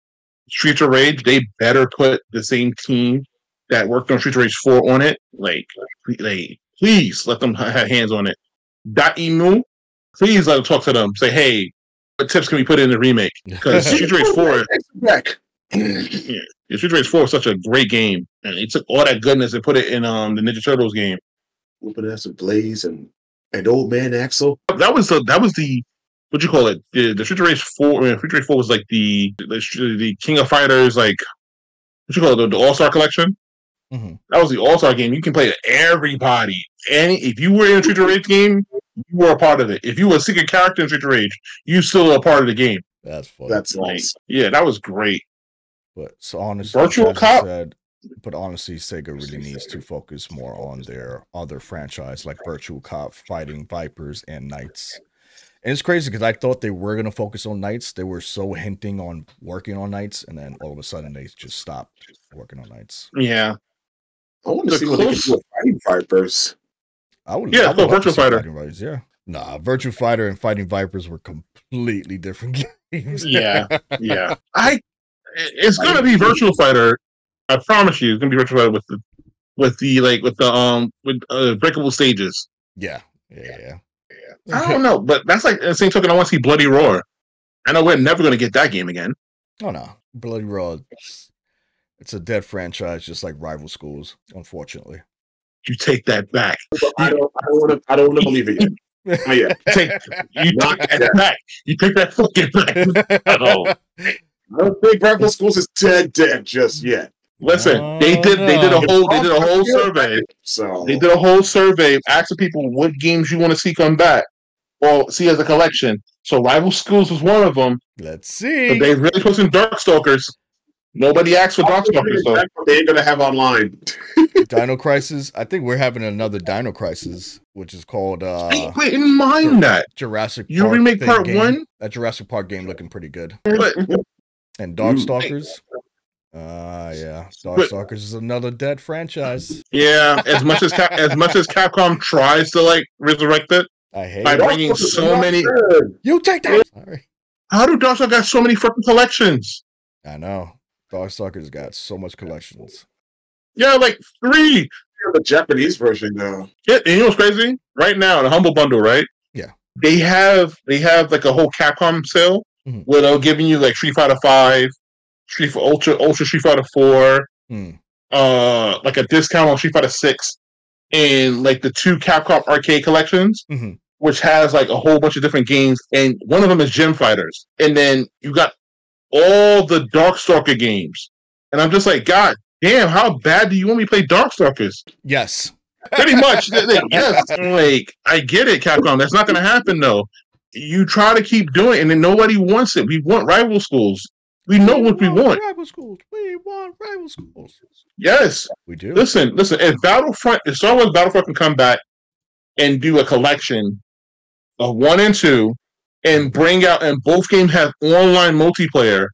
Streets of Rage, they better put the same team that worked on Streets of Rage Four on it. Like, like please let them have hands on it. Dotemu, please let them talk to them. Say, hey, what tips can we put in the remake? [laughs] Because Streets of Rage Four Back. yeah, Street Race Four is such a great game, and they took all that goodness and put it in um the Ninja Turtles game. Whooping ass with Blaze and and old man Axel. That was the that was the what you call it? The, the Street Race Four. Uh, Street Race Four was like the the, the King of Fighters, like what you call it? The, the All Star Collection. Mhm. That was the All Star game. You can play with everybody. Any if you were in a Street Rage game, you were a part of it. If you were a secret character in Street Rage, you still a part of the game. That's funny. That's Like, awesome. yeah, that was great. But so honestly, Virtual as Cop? said, but honestly, Sega really needs to focus more on their other franchise like Virtual Cop, Fighting Vipers, and NiGHTS. And it's crazy because I thought they were gonna focus on NiGHTS. They were so hinting on working on NiGHTS, and then all of a sudden they just stopped working on NiGHTS. Yeah, I want to the see what they can do with Fighting Vipers. I would, Yeah, I it's would called love to Fighter. Fighting Vipers, yeah. Nah, Virtual Fighter and Fighting Vipers were completely different [laughs] games. Yeah. yeah. I it's gonna be Virtual Fighter. I promise you, it's gonna be Virtual Fighter with the with the like with the um with uh, breakable stages. yeah, yeah, yeah. I don't know, but that's like the same token. I want to see Bloody Roar. I know we're never gonna get that game again. Oh no, Bloody Roar. It's, it's a dead franchise, just like rival schools. Unfortunately, You take that back. I don't. I don't want to. I don't want to believe it yet. Not yet. [laughs] Take you Not take that back. You take that fucking back. [laughs] Oh. I don't think rival schools is dead, dead just yet. Listen, they did they did a whole they did a oh, whole survey. So They did a whole survey asking people what games you want to see come back or see as a collection. So Rival Schools was one of them. Let's But see. they really put some Darkstalkers. Nobody asked for Darkstalkers though. That's what They're gonna have online. [laughs] Dino Crisis. I think we're having another Dino Crisis, which is called uh, I didn't mind that. Jurassic. You Park remake part game. one, That Jurassic Park game looking pretty good. but And Darkstalkers. Uh yeah, Darkstalkers is another dead franchise. yeah, as much as Cap- as much as Capcom tries to like resurrect it, I hate I it. don't- bringing so many- You take that. Sorry. how do Darkstalkers got so many freaking collections? I know. Darkstalkers got so much collections. Yeah, like three. The Japanese version though. Yeah, and you know what's crazy? Right now, the Humble Bundle, right? Yeah. They have they have like a whole Capcom sale Mhm. where they're giving you like Street Fighter Five, Street Fighter Ultra Ultra Street Fighter Four, Hmm. uh, like a discount on Street Fighter Six, and like the two Capcom arcade collections, Mhm. which has like a whole bunch of different games, and one of them is Gem Fighters, and then you got all the Darkstalker games, and I'm just like, God damn, how bad do you want me to play Darkstalkers? Yes. Pretty much, [laughs] yes. Like I get it, Capcom. That's not going to happen though. You try to keep doing, it, and then nobody wants it. We want rival schools. We know what we want. Rival schools. We want rival schools. Yes. We do. Listen, listen. If Battlefront, if Star Wars Battlefront can come back and do a collection of one and two, and bring out, and both games have online multiplayer,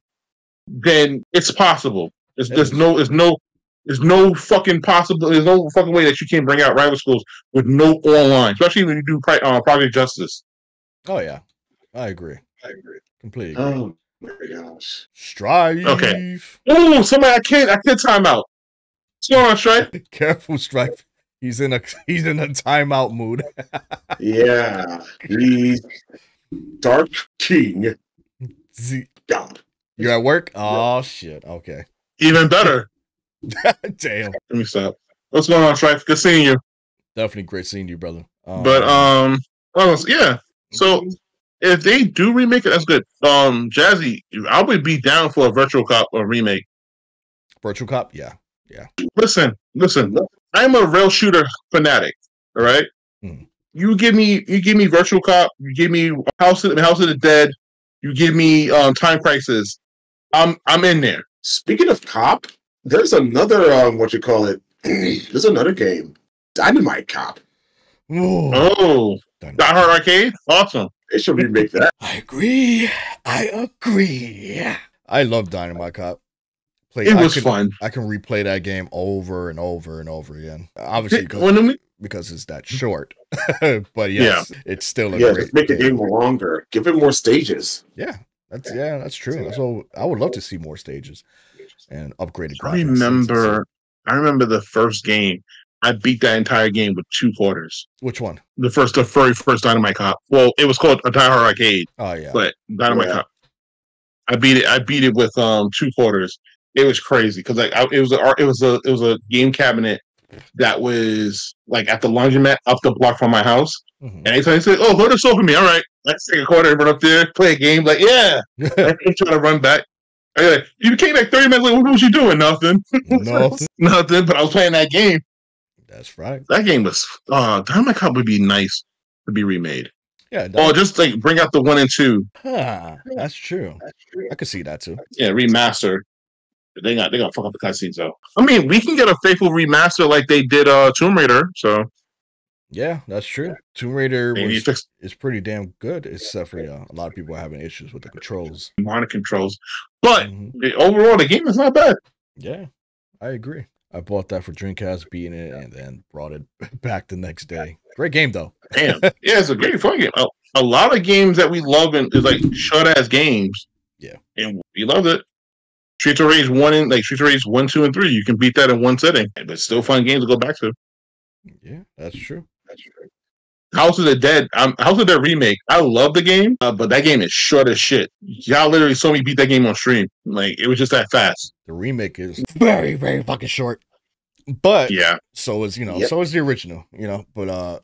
then it's possible. There's, there's no, there's no, there's no fucking possible. There's no fucking way that you can bring out rival schools with no online, especially when you do Pri- uh, Project Justice. Oh yeah. I agree. I agree. Completely agree. Oh my gosh. Strive. Okay. Oh, somebody, I can't, I can't time out. What's going on, Stripe? Careful, Stripe. He's in a he's in a timeout mood. [laughs] Yeah. He's Dark King. Z- God. You're at work? Oh shit. Okay. Even better. [laughs] Damn. Let me stop. What's going on, Stripe? Good seeing you. Definitely great seeing you, brother. Um, But um, well, yeah. So if they do remake it, that's good. Um, Jazzy, I would be down for a Virtual Cop or remake. Virtual Cop, yeah. Yeah. Listen, listen. I'm a rail shooter fanatic. All right. Hmm. You give me, you give me Virtual Cop. You give me House of House of the Dead. You give me um Time Crisis. I'm I'm in there. Speaking of cop, there's another um what you call it. [clears throat] there's another game. Dynamite Cop. Ooh. Oh, Done. Die Hard Arcade, awesome. They should remake that. I agree. I agree. I love Dynamite Cop. play. It I was can, fun. I can replay that game over and over and over again. Obviously, because, because it's that short. [laughs] but yes, it's still a Yeah, great make the game. game longer. Give it more stages. Yeah, that's yeah, that's true. That's what I would love to see more stages and upgraded graphics. I remember, I remember the first game. I beat that entire game with two quarters. which one? The first, the very first Dynamite Cop. Well, it was called a Die Hard Arcade, Oh yeah, but Dynamite Yeah. Cop. I beat it. I beat it with um two quarters. It was crazy because like I, it was a it was a it was a game cabinet that was like at the laundromat up the block from my house. Mhm. And anytime he said, "Oh, hold this over me," all right, let's take a quarter, and run up there, play a game. Like, yeah, [laughs] I'm trying to run back. I go, you came back 30 minutes later. What was you doing? Nothing. no, [laughs] Nothing. But I was playing that game. That's right. That game was. Uh, Dynamite Cop would be nice to be remade. Yeah, Or just like bring out the one and two. huh, that's true. I could see that too. Yeah, remaster. They got they got to fuck up the cutscenes though. I mean, we can get a faithful remaster like they did uh Tomb Raider. So Yeah, that's true. Tomb Raider was, fix is pretty damn good, except for uh, a lot of people having issues with the controls. monitor controls. But Mhm. overall, the game is not bad. Yeah, I agree. I bought that for Dreamcast, beating it, and then brought it [laughs] back the next day. Great game though. Damn. yeah, it's a great fun game. A, a lot of games that we love and is like shut ass games. Yeah. And we loved it. Streets of Rage one and like Streets of Rage one, two, and three. You can beat that in one setting, But still fun games to go back to. Yeah, that's true. House of the Dead, um, House of the Dead remake. I love the game, uh, but that game is short as shit. Y'all literally saw me beat that game on stream. Like it was just that fast. The remake is very, very fucking short. But Yeah, so is you know, Yep. so is the original, you know. But uh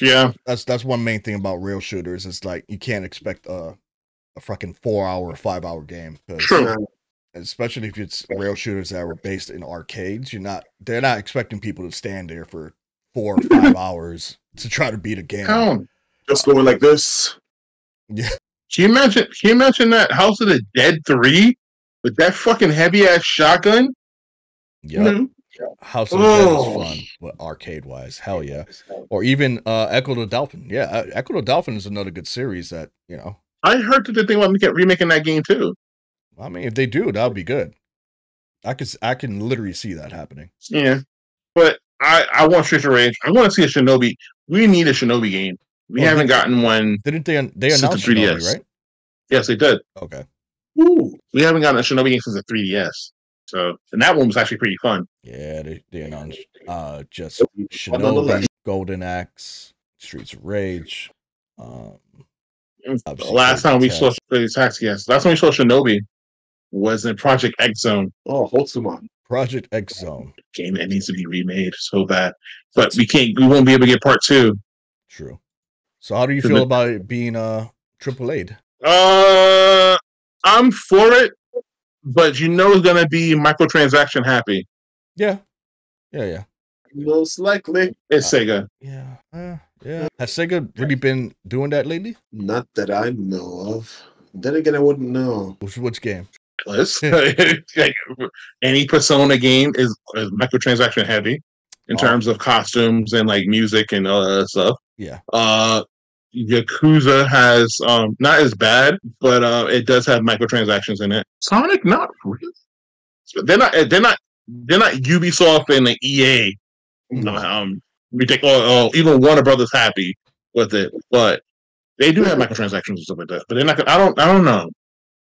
yeah, that's that's one main thing about rail shooters. It's like you can't expect a a fucking four hour five hour game. True. Especially if it's rail shooters that were based in arcades. You're not they're not expecting people to stand there for four or five [laughs] hours to try to beat a game. Just going like this. Yeah. Can you imagine? Can you imagine that House of the Dead three with that fucking heavy ass shotgun? Yep. Mhm. House of the Dead Oh. is fun, but arcade wise, hell yeah. Or even uh Ecco the Dolphin. Yeah, uh, Ecco the Dolphin is another good series that, you know, I heard that they think about making- remaking that game too. I mean, if they do, that would be good. I could, I can literally see that happening. Yeah, but I I want Streets of Rage. I want to see a Shinobi. We need a Shinobi game. We Well, haven't they- gotten one. Didn't they? They Since the 3DS. Shinobi, right? Yes, they did. Okay. Ooh. We haven't gotten a Shinobi game since the 3DS. So, and that one was actually pretty fun. Yeah, they, they announced uh just Shinobi. Golden Axe, Streets of Rage. Um, The last time we Taxi. saw Crazy Taxi, yes, last time we saw Shinobi was in Project X Zone Oh, Hotsuma. Project X Zone. game that needs to be remade so bad. But we can't. We won't be able to get part two. True. So how do you feel mi- about it being uh triple A? Uh, I'm for it, but you know it's gonna be microtransaction happy. Yeah. Yeah, yeah. Most likely. It's Sega. Yeah. Uh, yeah. Has Sega really been doing that lately? Not that I know of. Then again, I wouldn't know. Which which game? [laughs] Like, any Persona game is, is microtransaction heavy in Oh. terms of costumes and like music and all that stuff. Yeah. Uh, Yakuza has um not as bad, but uh, it does have microtransactions in it. Sonic, not really. They're not. They're not. They're not Ubisoft and the EA. Um, we take oh, oh, even Warner Brothers happy with it, but they do have microtransactions and stuff like that. But they're not. gonna- I don't. I don't know.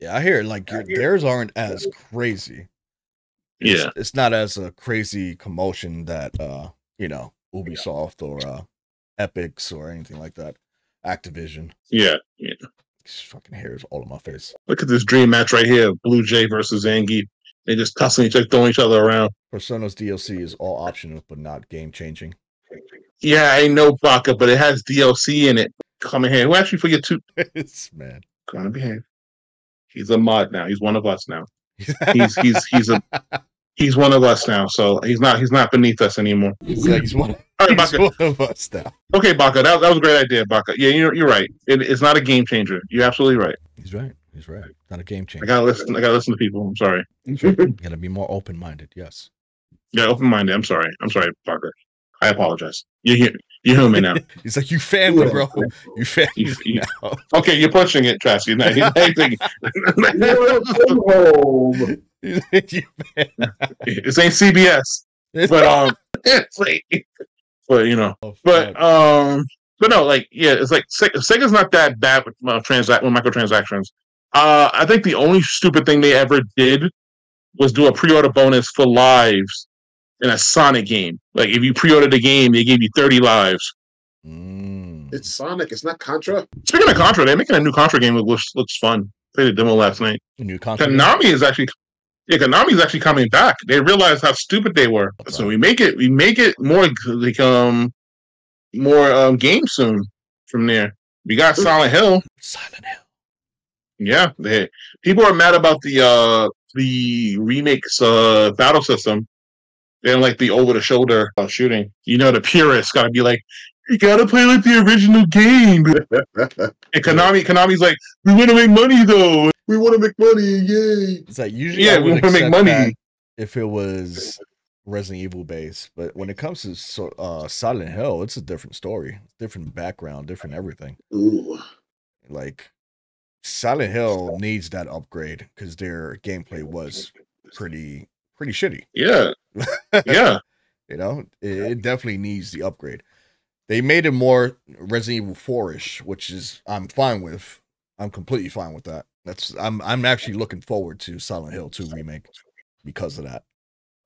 Yeah, I hear like your, theirs aren't as crazy. It's, Yeah. it's not as a crazy commotion that uh you know Ubisoft or uh Epics or anything like that. Activision. Yeah. Yeah. These fucking hairs all in my face. Look at this dream match right here: Blue Jay versus Zangief. They just tussling each other, throwing each other around. Persona's DLC is all optional but not game changing. Yeah, I know Baka, but it has DLC in it. Come in here. Who actually forget to it's man. gonna behave? He's a mod now. He's one of us now. [laughs] He's he's he's a he's one of us now. So he's not he's not beneath us anymore. He's like he's one, All right, he's Baka. one of us now. Okay, Baka. That, that was a great idea, Baka. Yeah, you're you're right. It, it's not a game changer. You're absolutely right. He's right. He's right. Not a game changer. I changer. gotta listen. I gotta listen to people. I'm sorry. You gotta be more open minded. Yes. Yeah, open minded. I'm sorry. I'm sorry, Baka. I apologize. You hear you hear me now. [laughs] He's like, you family, bro. You family You- you- now. Okay, you're pushing it, Tracy. Now, he's- he's thinking- Welcome [laughs] home. This ain't CBS, but um, [laughs] it's like, but you know, Oh, but um, but no, like yeah, it's like Sega's not that bad with uh, transact with microtransactions. Uh, I think the only stupid thing they ever did was do a pre-order bonus for lives in a Sonic game. Like if you pre-ordered the game, they gave you thirty lives. Mm. It's Sonic. It's not Contra. Speaking of Contra, they're making a new Contra game that looks looks fun. Played a demo last night. a new contract. Konami is actually yeah, Konami is actually coming back. They realized how stupid they were. What's so that? we make it we make it more like um more um games soon from there. We got Silent Hill. Silent Hill. Yeah, they people are mad about the uh the remakes uh battle system. They don't like the over the shoulder uh, shooting. You know the purists gotta be like, you gotta play like the original game. [laughs] And Konami Konami's like, we wanna make money though. we want to make money. Yay! It's like usually Yeah, we wanna make money. if it was Resident Evil based, but when it comes to uh, Silent Hill, it's a different story, different background, different everything. Ooh. Like Silent Hill needs that upgrade because their gameplay was pretty pretty shitty. Yeah. [laughs] Yeah. You know, it, it definitely needs the upgrade. They made it more Resident Evil 4-ish, which is I'm fine with. I'm completely fine with that. That's I'm I'm actually looking forward to Silent Hill 2 remake because of that.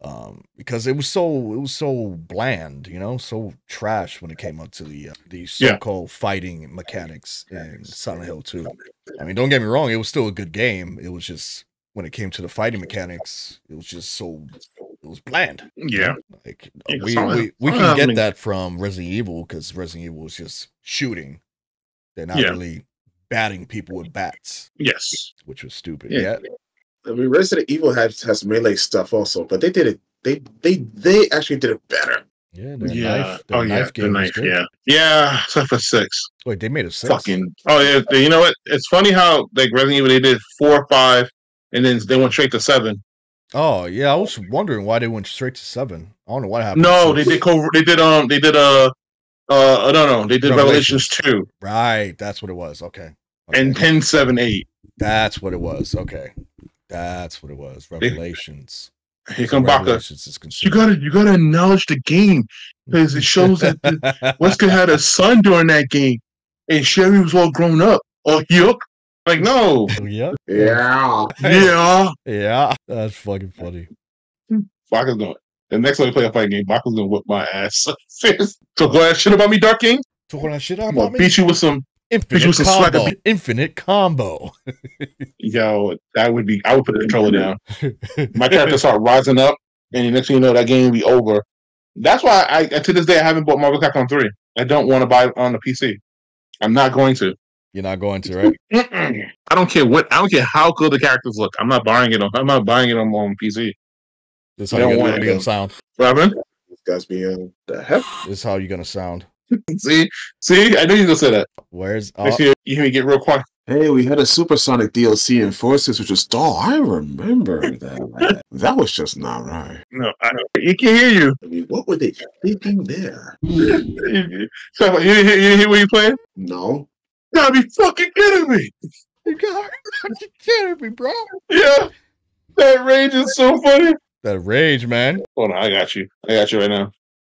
Um because it was so it was so bland, you know, so trash when it came up to the uh, the Yeah. so-called fighting mechanics in Silent Hill 2. I mean, don't get me wrong, it was still a good game. It was just when it came to the fighting mechanics, it was just so it was bland. Yeah. Like Yeah, we, Silent- we we can Hill get that from Resident Evil because Resident Evil is just shooting. They're not Yeah. really batting people with bats, Yes. which was stupid. Yeah. Yeah, I mean, Resident Evil has has melee stuff also, but they did it. They they they actually did it better. yeah, yeah. knife, their oh yeah. knife The knife. good. Yeah. Yeah. Except for six. Wait, they made a six. Fucking. Oh yeah. You know what? It's funny how like Resident Evil they did four, five, and then they went straight to seven. Oh yeah, I was wondering why they went straight to seven. I don't know what happened. No, they did. Co- they did. Um. They did. Uh. Uh. No. No. They did Revelations, two Right, that's what it was. Okay. and Okay. ten, seven, eight. that's what it was. Okay, that's what it was. Revelations. Here come Baka. You gotta. You gotta acknowledge the game because it shows that [laughs] Wesker had a son during that game, and Sherry was all grown up. Oh, yuck! Like no. yeah, Yeah. Yeah. yeah, that's fucking funny. Baka's going. The next time we play a fight game, Baka's gonna whip my ass. so go ahead, shit about me, Dark King. Talking that shit out I'm gonna about me. beat you with some. Infinite you swagger combo. beat- Infinite combo. Yo, that would be. I would put the controller down. [laughs] My character start rising up, and the next thing you know, that game will be over. That's why I, to this day, I haven't bought Marvel Capcom Three. I don't want to buy it on the PC. I'm not going to. You're not going to, right? Mm-mm. I don't care what. I don't care how cool the characters look. I'm not buying it on. I'm not buying it on, on PC. This is I how don't you're want gonna, it. you're gonna sound. Robin, This guy's being the heck. This is how you're gonna sound. see, see, I knew you were gonna say that. Where's Next oh, year, you hear me get real quiet. Hey, we had a Supersonic DLC in Forces, which was oh, I remember that. that was just not right. No, I don't. You can hear you. I mean, what were they thinking there? [laughs] so you, you, you hear what you playing? No gotta be fucking kidding me. You gotta be fucking kidding me, bro. Yeah. That rage is so funny. That rage, man. Hold on, I got you. I got you right now.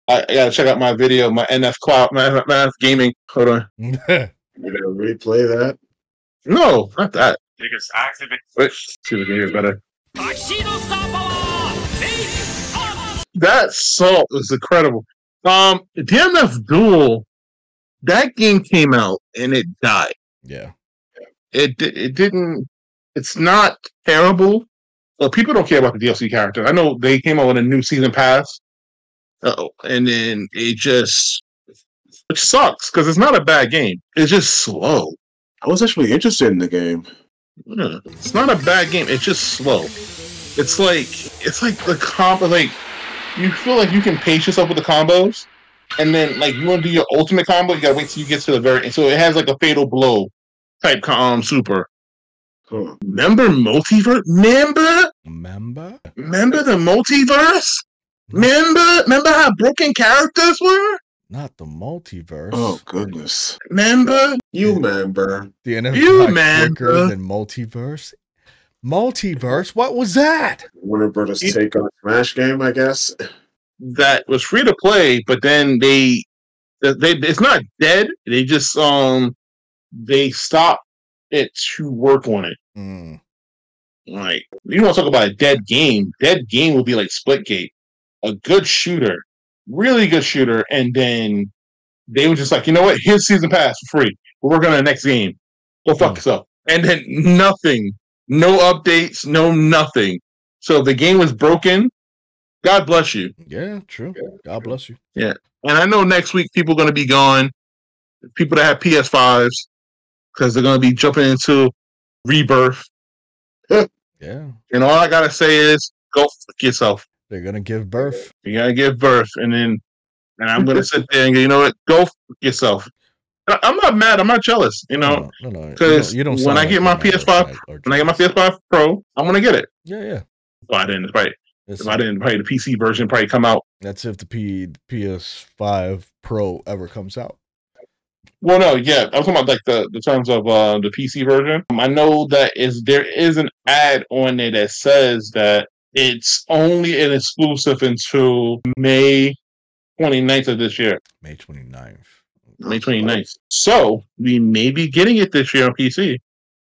I, I gotta check out my video, my NF cloud, my, my gaming. Hold on. [laughs] you gonna replay that? No, not that. Which see game is better. That salt is incredible. Um, DNF Duel that game came out and it died. yeah. It it didn't. It's not terrible. But people don't care about the DLC characters. I know they came out with a new season pass. Oh, and then it just which sucks because it's not a bad game. It's just slow. I was actually interested in the game. Yeah, It's not a bad game. It's just slow. It's like it's like the combo. Like you feel like you can pace yourself with the combos, and then like you want to do your ultimate combo, you gotta wait till you get to the very. So it has like a fatal blow type com um, super. Huh. Remember multiverse? Remember? Remember? Remember the multiverse? Remember? Remember how broken characters were? Not the multiverse. Oh goodness. Remember? You remember? the NFL You got man, quicker bro. than multiverse. Multiverse? What was that? Warner Brothers take on Smash game, I guess. That was free to play, but then they, they, it's not dead. They just um, they stopped it to work on it. Mm, Like you want to talk about a dead game? Dead game would be like Splitgate, a good shooter, really good shooter, and then they were just like, you know what? Here's season pass for free. We're working on the next game. Go fuck Hmm. yourself. And then nothing, no updates, no nothing. So the game was broken. God bless you. yeah, true. God bless you. Yeah. And I know next week people are going to be gone. People that have PS5s because they're going to be jumping into Rebirth. Yeah, And all I gotta say is, go fuck yourself. they're gonna give birth. You gotta give birth, and then, and I'm gonna sit there and go, you know what? Go fuck yourself. I- I'm not mad. I'm not jealous. You know, no, no, no. you 'cause don't- you don't when sound I get my you're mad or PS5 sad or when I get my. PS5 Pro, I'm gonna get it. yeah, yeah. Well, I didn't. Right. It's, If I didn't, probably the PC version probably come out. That's if the P, PS5 Pro ever comes out. Well, no, yeah, I'm talking about like the the terms of uh the PC version. Um, I know that is there is an ad on there that says that it's only an exclusive until May 29th of this year. May 29th. May 29th. So we may be getting it this year on PC.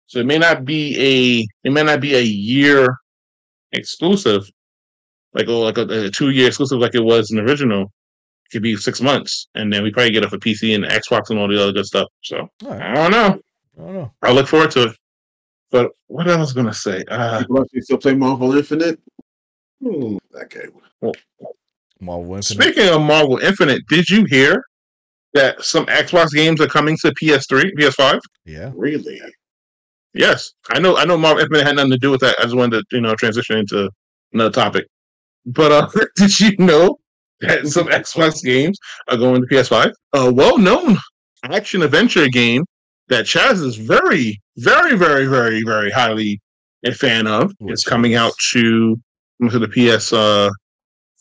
So it may not be a it may not be a year exclusive, like oh, like a, a two year exclusive like it was in the original. It could be six months, and then we probably get it for PC and Xbox and all the other good stuff. So All right. I don't know. I don't know. I look forward to it. But what else was I gonna say? Uh, People actually still play Marvel Infinite. Hmm, that game. Marvel Infinite. speaking of Marvel Infinite, did you hear that some Xbox games are coming to PS3, PS5? Yeah. Really? Yes, I know. I know Marvel Infinite had nothing to do with that. I just wanted to, you know, transition into another topic. But uh, [laughs] did you know that some Xbox games are going to PS5? A well-known action adventure game that Chaz is very, very, very, very, very highly a fan of. Which It's coming out to to the PS uh,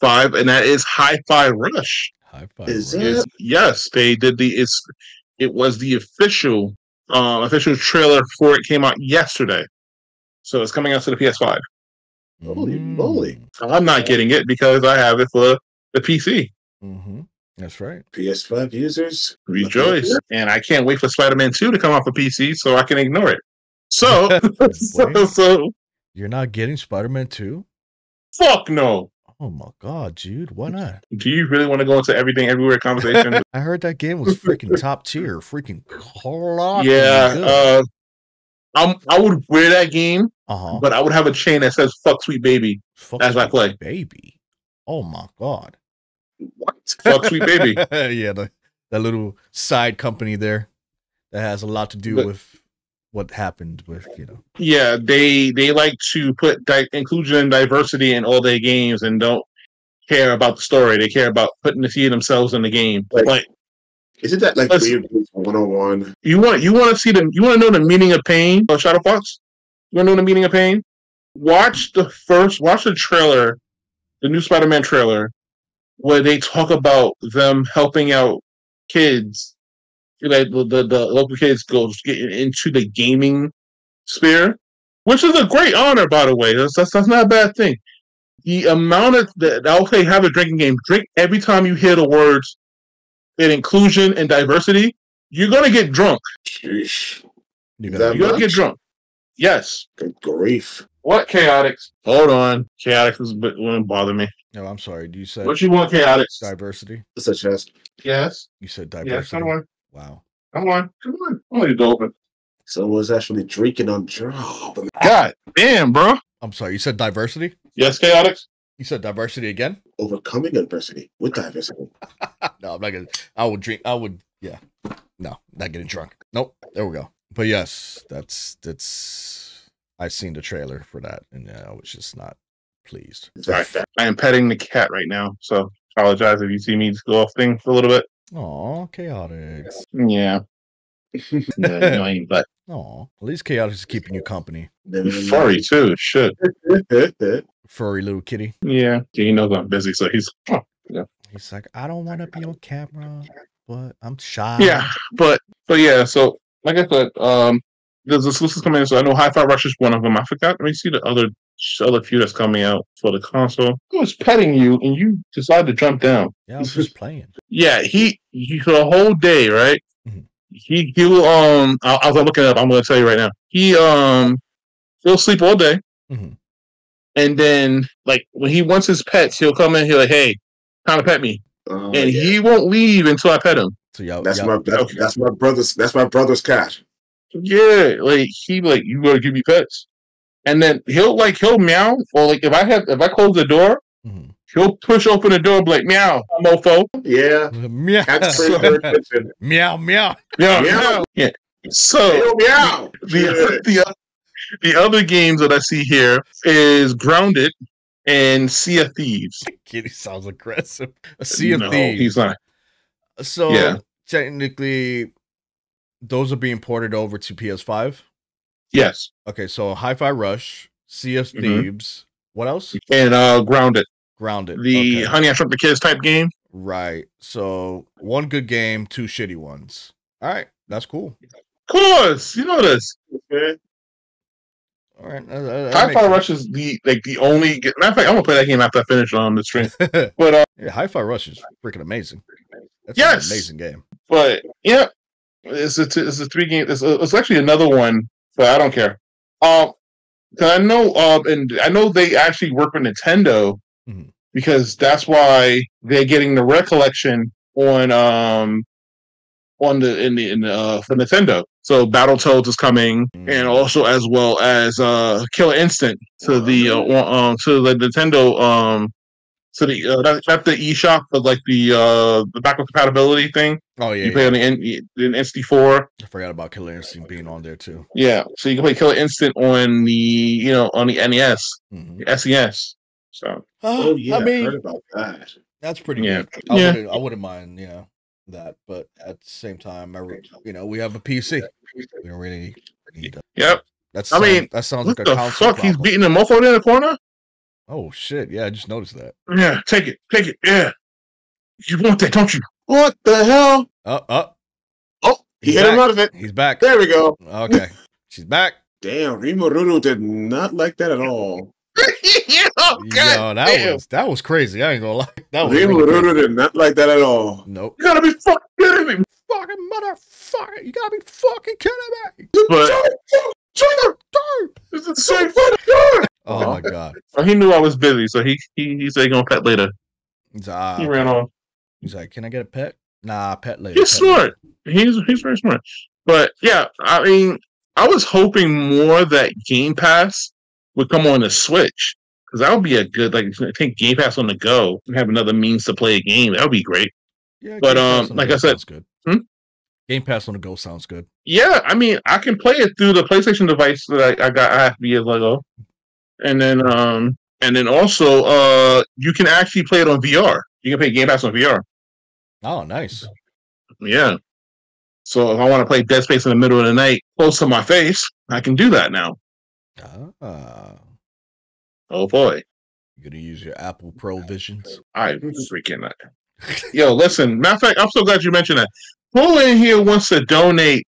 five, and that is Hi-Fi Rush. High five. Is right? it? Is yes, they did the it's it was the official um official trailer for it came out yesterday. So it's coming out to the PS5. Holy Mm. moly. I'm not getting it because I have it for the PC. Mm-hmm. That's right. PS5 users? Rejoice. And I can't wait for Spider-Man 2 to come out for PC so I can ignore it. So [laughs] [laughs] so, so you're not getting Spider-Man 2? fuck no. Oh my god, dude. Why not? Do you really want to go into everything everywhere conversation? [laughs] I heard that game was freaking top tier. Freaking clock. yeah, uh I'm, I would wear that game, uh-huh. but I would have a chain that says "fuck sweet baby" Fuck as I play. Baby. Oh my god. What? "Fuck sweet baby." [laughs] yeah, the, that little side company there that has a lot to do But- with what happened with, you know. Yeah, they they like to put di- inclusion and diversity in all their games and don't care about the story. They care about putting the see themselves in the game. Like- Like Isn't that like Weird Games 101? you want you want to see the you want to know the meaning of pain or Shadow Fox? You want to know the meaning of pain? Watch the first watch the trailer, the new Spider-Man trailer, where they talk about them helping out kids. Like the, the, the local kids go get into the gaming sphere, which is a great honor, by the way. That's that's, that's not a bad thing. The amount of that I'll say have a drinking game. Drink every time you hear the words in inclusion and diversity. You're gonna get drunk. Sheesh. You That gotta, You're gonna get drunk. Yes. Good grief. What chaotics? Hold on. Chaotics is bit wouldn't bother me. no, I'm sorry. Do you say What you want, chaotics? diversity? Such as Yes. You said Yes. diversity. Come on. Wow. Come on. Come on. I'm gonna go open. someone's actually drinking on job. God damn, bro. I'm sorry. You said diversity? Yes, chaotics. You said diversity again? Overcoming adversity with diversity. [laughs] no, I'm not gonna. I would drink. I would. Yeah. No, not getting drunk. Nope. There we go. But yes, that's that's. I've seen the trailer for that, and yeah, I was just not pleased. I am petting the cat right now, so apologize if you see me just go off thing for a little bit. Aw, chaotic. Yeah. [laughs] yeah annoying, but Aw, at least chaotic is keeping you company. furry too. Should. [laughs] Furry little kitty. Yeah. He knows I'm busy, so he's. [laughs] oh, He's like, I don't want to be on camera, but I'm shy. Yeah, but but yeah. So like I said, um, there's exclusives coming in. So I know Hi-Fi Rush is one of them. I forgot. Let me see the other other few that's coming out for the console. I was petting you, and you decided to jump down. Yeah, I was just playing. Yeah, he, he for the whole day, right? Mhm. He he will um. I, I was looking up. I'm going to tell you right now. He um, he'll sleep all day, Mhm. and then like when he wants his pets, he'll come in. He'll like, hey, kind of pet me, Oh, and yeah. he won't leave until I pet him. So y'all, That's y'all, my that's, Okay. that's my brother's that's my brother's cat. Yeah, like he like you gotta give me pets, and then he'll like he'll meow or like if I have if I close the door, Mhm. he'll push open the door, be like meow, mofo, Yeah, [laughs] meow, cats crave meow, meow. meow, Meow. meow. Yeah. So Meow, meow. the [laughs] the the other games that I see here is Grounded and Sea of Thieves. [laughs] Kitty sounds aggressive. A sea of no, thieves. He's not. So Yeah. technically, those are being ported over to PS5. Yes, Okay, so Hi-Fi Rush, Sea of Mhm. Thieves. What else? and uh, Grounded, Grounded. the Okay. Honey I Shrunk the Kids type game. Right. So one good game, two shitty ones. All right, that's cool. Of course, you know this. Okay. All right. that- that- that Hi-Fi makes Rush is the like the only. Matter of fact, I'm gonna play that game after I finish on the stream. [laughs] But uh, yeah, Hi-Fi Rush is freaking amazing. That's Yes! an amazing game. but yeah, it's a t- it's a three game. It's, a, it's actually another one, but I don't care. Um, 'cause I know um, and I know they actually work with Nintendo Mhm. because that's why they're getting the Red Collection on um on the in the in the uh, for Nintendo. So Battletoads is coming, and also as well as uh Killer Instinct to the uh, um to the Nintendo um to the uh, not, not the eShop but like the uh the backward compatibility thing. Oh yeah, you play yeah. on the, N- the NSD4. I forgot about Killer Instinct being on there too. Yeah, so you can play Killer Instinct on the you know on the NES, Mhm. SES. So Oh yeah, I I mean, heard about that. that's pretty Yeah. good. I Yeah. wouldn't, I wouldn't mind, you know, that. But at the same time, I, re- you know, we have a PC. We don't really need that. yep. That's I mean, that sounds like a the console fuck? He's problem. beating the mofo in the corner. Oh shit! Yeah, I just noticed that. Yeah, take it, take it. Yeah, you want that, don't you? What the hell? Oh, oh, Oh, he hit him out of it. he's back. There we go. Okay, she's back. Damn, Rimururu did not like that at all. [laughs] yeah, oh, Yo, that damn. was that was crazy. I ain't gonna lie. [laughs] That was really Rimururu crazy. did not like that at all. Nope. You gotta be fucking kidding me. Fucking motherfucker! You gotta be fucking kidding me! But it's the same. [laughs] Oh my god. He knew I was busy, so he he, he said he gonna pet later. He's, ah, He ran off. he's like, can I get a pet? Nah, pet later. He's pet later." smart. He's he's very smart. But yeah, I mean, I was hoping more that Game Pass would come on the Switch because that would be a good like take Game Pass on the go and have another means to play a game. That would be great. Yeah, But, um, like I said- good. Hmm? Game Pass on the go sounds good. Yeah, I mean, I can play it through the PlayStation device that I, I got. I have years ago, and then um, and then also uh, you can actually play it on VR. You can play Game Pass on VR. Oh, nice. Yeah. So if I want to play Dead Space in the middle of the night, close to my face, I can do that now. Ah, Oh boy, you gonna use your Apple Pro Visions? I freaking yo. Listen, matter of fact, I'm so glad you mentioned that. Who in here wants to donate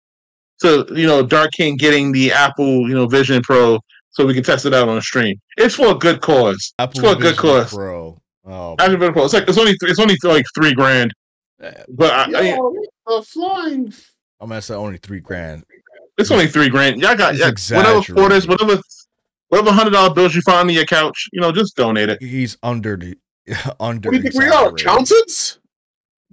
to you know Dark King getting the Apple you know Vision Pro so we can test it out on the stream? It's for a good cause. Apple for a good cause. Pro. Oh, Apple Vision Pro. It's like it's only it's only like three grand, eh, but I, I, Yo, a flying. I'm gonna say only three grand. It's only three grand. Y'all got He's yeah, whatever quarters, exaggerating. whatever whatever hundred dollar bills you find on your couch, you know, just donate it. He's under the [laughs] under. What do you think we are, exaggerating accountants?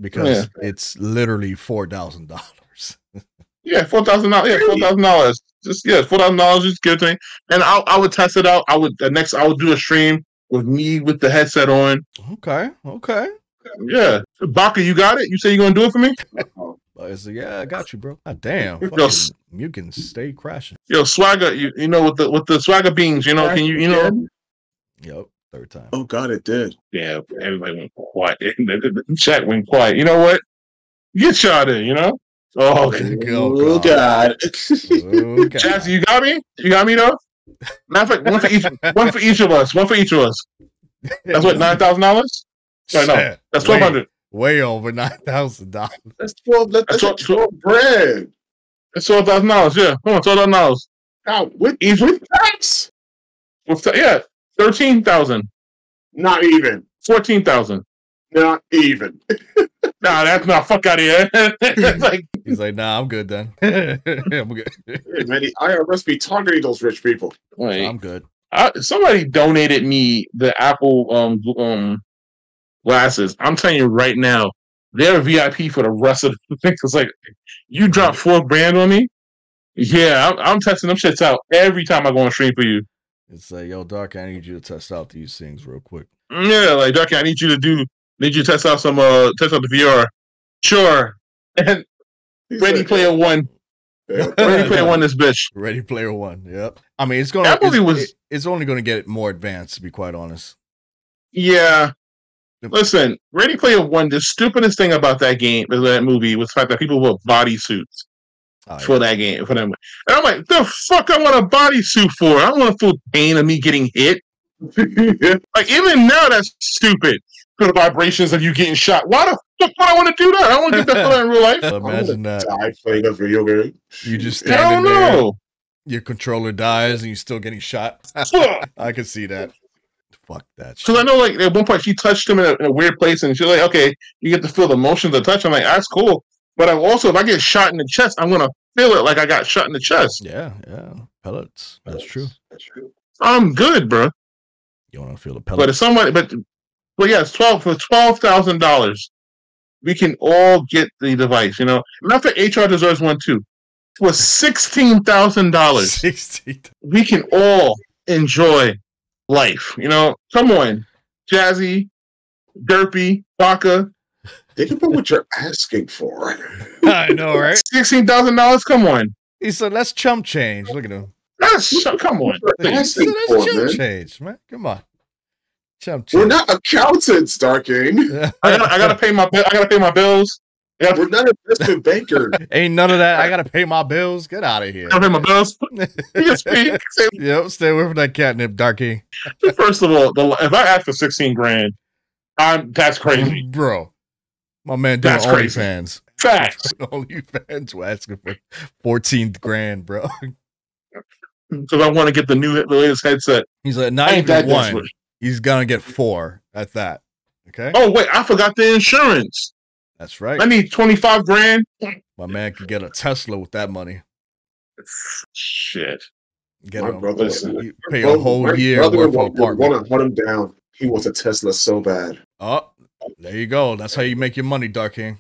Because it's literally four thousand dollars. [laughs] Yeah, four thousand dollars. Yeah, four thousand dollars. Just yeah, four thousand dollars. Just give it to me, and I I would test it out. I would the next I would do a stream with me with the headset on. Okay, okay. Yeah, Baka, you got it. You say you're gonna do it for me? [laughs] But it's like, yeah, I got you, bro. God damn, Yo, fucking, you can stay crashing. Yo, swagger. You you know with the with the swagger beans. You know, can you you know? Yep, third time. Oh God, it did. Yeah, everybody went quiet. The the chat went quiet. You know what? Get shot in. You know. Oh, okay. Oh, Oh God. Oh, God. Jazzy, you got me. You got me though. Matter of fact, one for each. One for each of us. One for each of us. That's what [laughs] nine thousand dollars. Sorry, no, That's way- twelve hundred. Way over nine thousand dollars. That's twelve. That, that's That's twelve bread. It's twelve thousand dollars. Yeah, come on, twelve thousand dollars. Now, with, Each- with tax, What's that? Yeah, thirteen thousand, not even. fourteen thousand. Not even. [laughs] Nah, that's not fuck out of here. [laughs] Like, He's like, nah, I'm good then. [laughs] I'm good. Hey, man, the IRS be targeting those rich people. wait, I'm good. I, somebody donated me the Apple um um glasses. I'm telling you right now, they're VIP for the rest of the [laughs] thing. It's like you drop four grand on me. Yeah, I'm, I'm testing them shits out every time I go on stream for you. It's like, yo, Dark, I need you to test out these things real quick. Yeah, like Ducky, I need you to do need you to test out some uh test out the VR. Sure. [laughs] And He's Ready like, Player One. Ready Player [laughs] One this bitch. Ready Player One. Yep. I mean, it's gonna. That movie it's, was- it- it's only gonna get more advanced, to be quite honest. Yeah. Listen, Ready Player One, the stupidest thing about that game, uh, that movie, was the fact that people wore bodysuits Oh, for that game. For them. And I'm like, the fuck I want a bodysuit for? I don't want to feel pain of me getting hit. [laughs] Like, even now, that's stupid. For the vibrations of you getting shot. Why the fuck would I want to do that? I don't want to get that feeling in real life. [laughs] Imagine that. Die playing a video game. You just Hell standing there, no. your controller dies, and you're still getting shot. [laughs] I could see that. Fuck that. Because I know, like, at one point, she touched him in a, in a weird place, and she's like, okay, you get to feel the motions of touch. I'm like, that's cool. But I'm also, if I get shot in the chest, I'm going to feel it like I got shot in the chest. Yeah, yeah. Pellets. That's true. That's true. I'm good, bro. You want to feel the pellets? But if somebody, but but yeah, it's twelve for twelve thousand dollars. We can all get the device, you know. Not that HR deserves one too. For sixteen thousand dollars, [laughs] Sixty. we can all enjoy life. You know, come on, Jazzy, Derpy, Baka, Think about what you're asking for. [laughs] I know, right? sixteen thousand dollars. Come on, He said, "Let's chump change." Look at him. that's come on. You're. He said, for, "Let's chump man. change, man. Come on, chump We're not accountants, Dark King. [laughs] I gotta, I gotta pay my, bill- I gotta pay my bills. I gotta, We're not investment [laughs] bankers. Ain't none of that. I gotta pay my bills. Get out of here. I gotta pay my bills. You can speak. Say, yep, stay away from that catnip, Darky. First of all, the, if I ask for sixteen grand, I'm that's crazy. [laughs] bro. My man doing That's crazy. OnlyFans. Facts. [laughs] OnlyFans were asking for fourteen grand, bro. Because I want to get the new, the latest headset. He's like, I not ain't that even one. desperate. He's gonna get four at that. Okay, Oh wait, I forgot the insurance. That's right. I need twenty five grand. My man could get a Tesla with that money. Shit. Get My a, brother, you pay a whole my year brother worth of wa- apartment. Want to hunt him down? He wants a Tesla so bad. Oh, there you go. That's how you make your money, Dark King.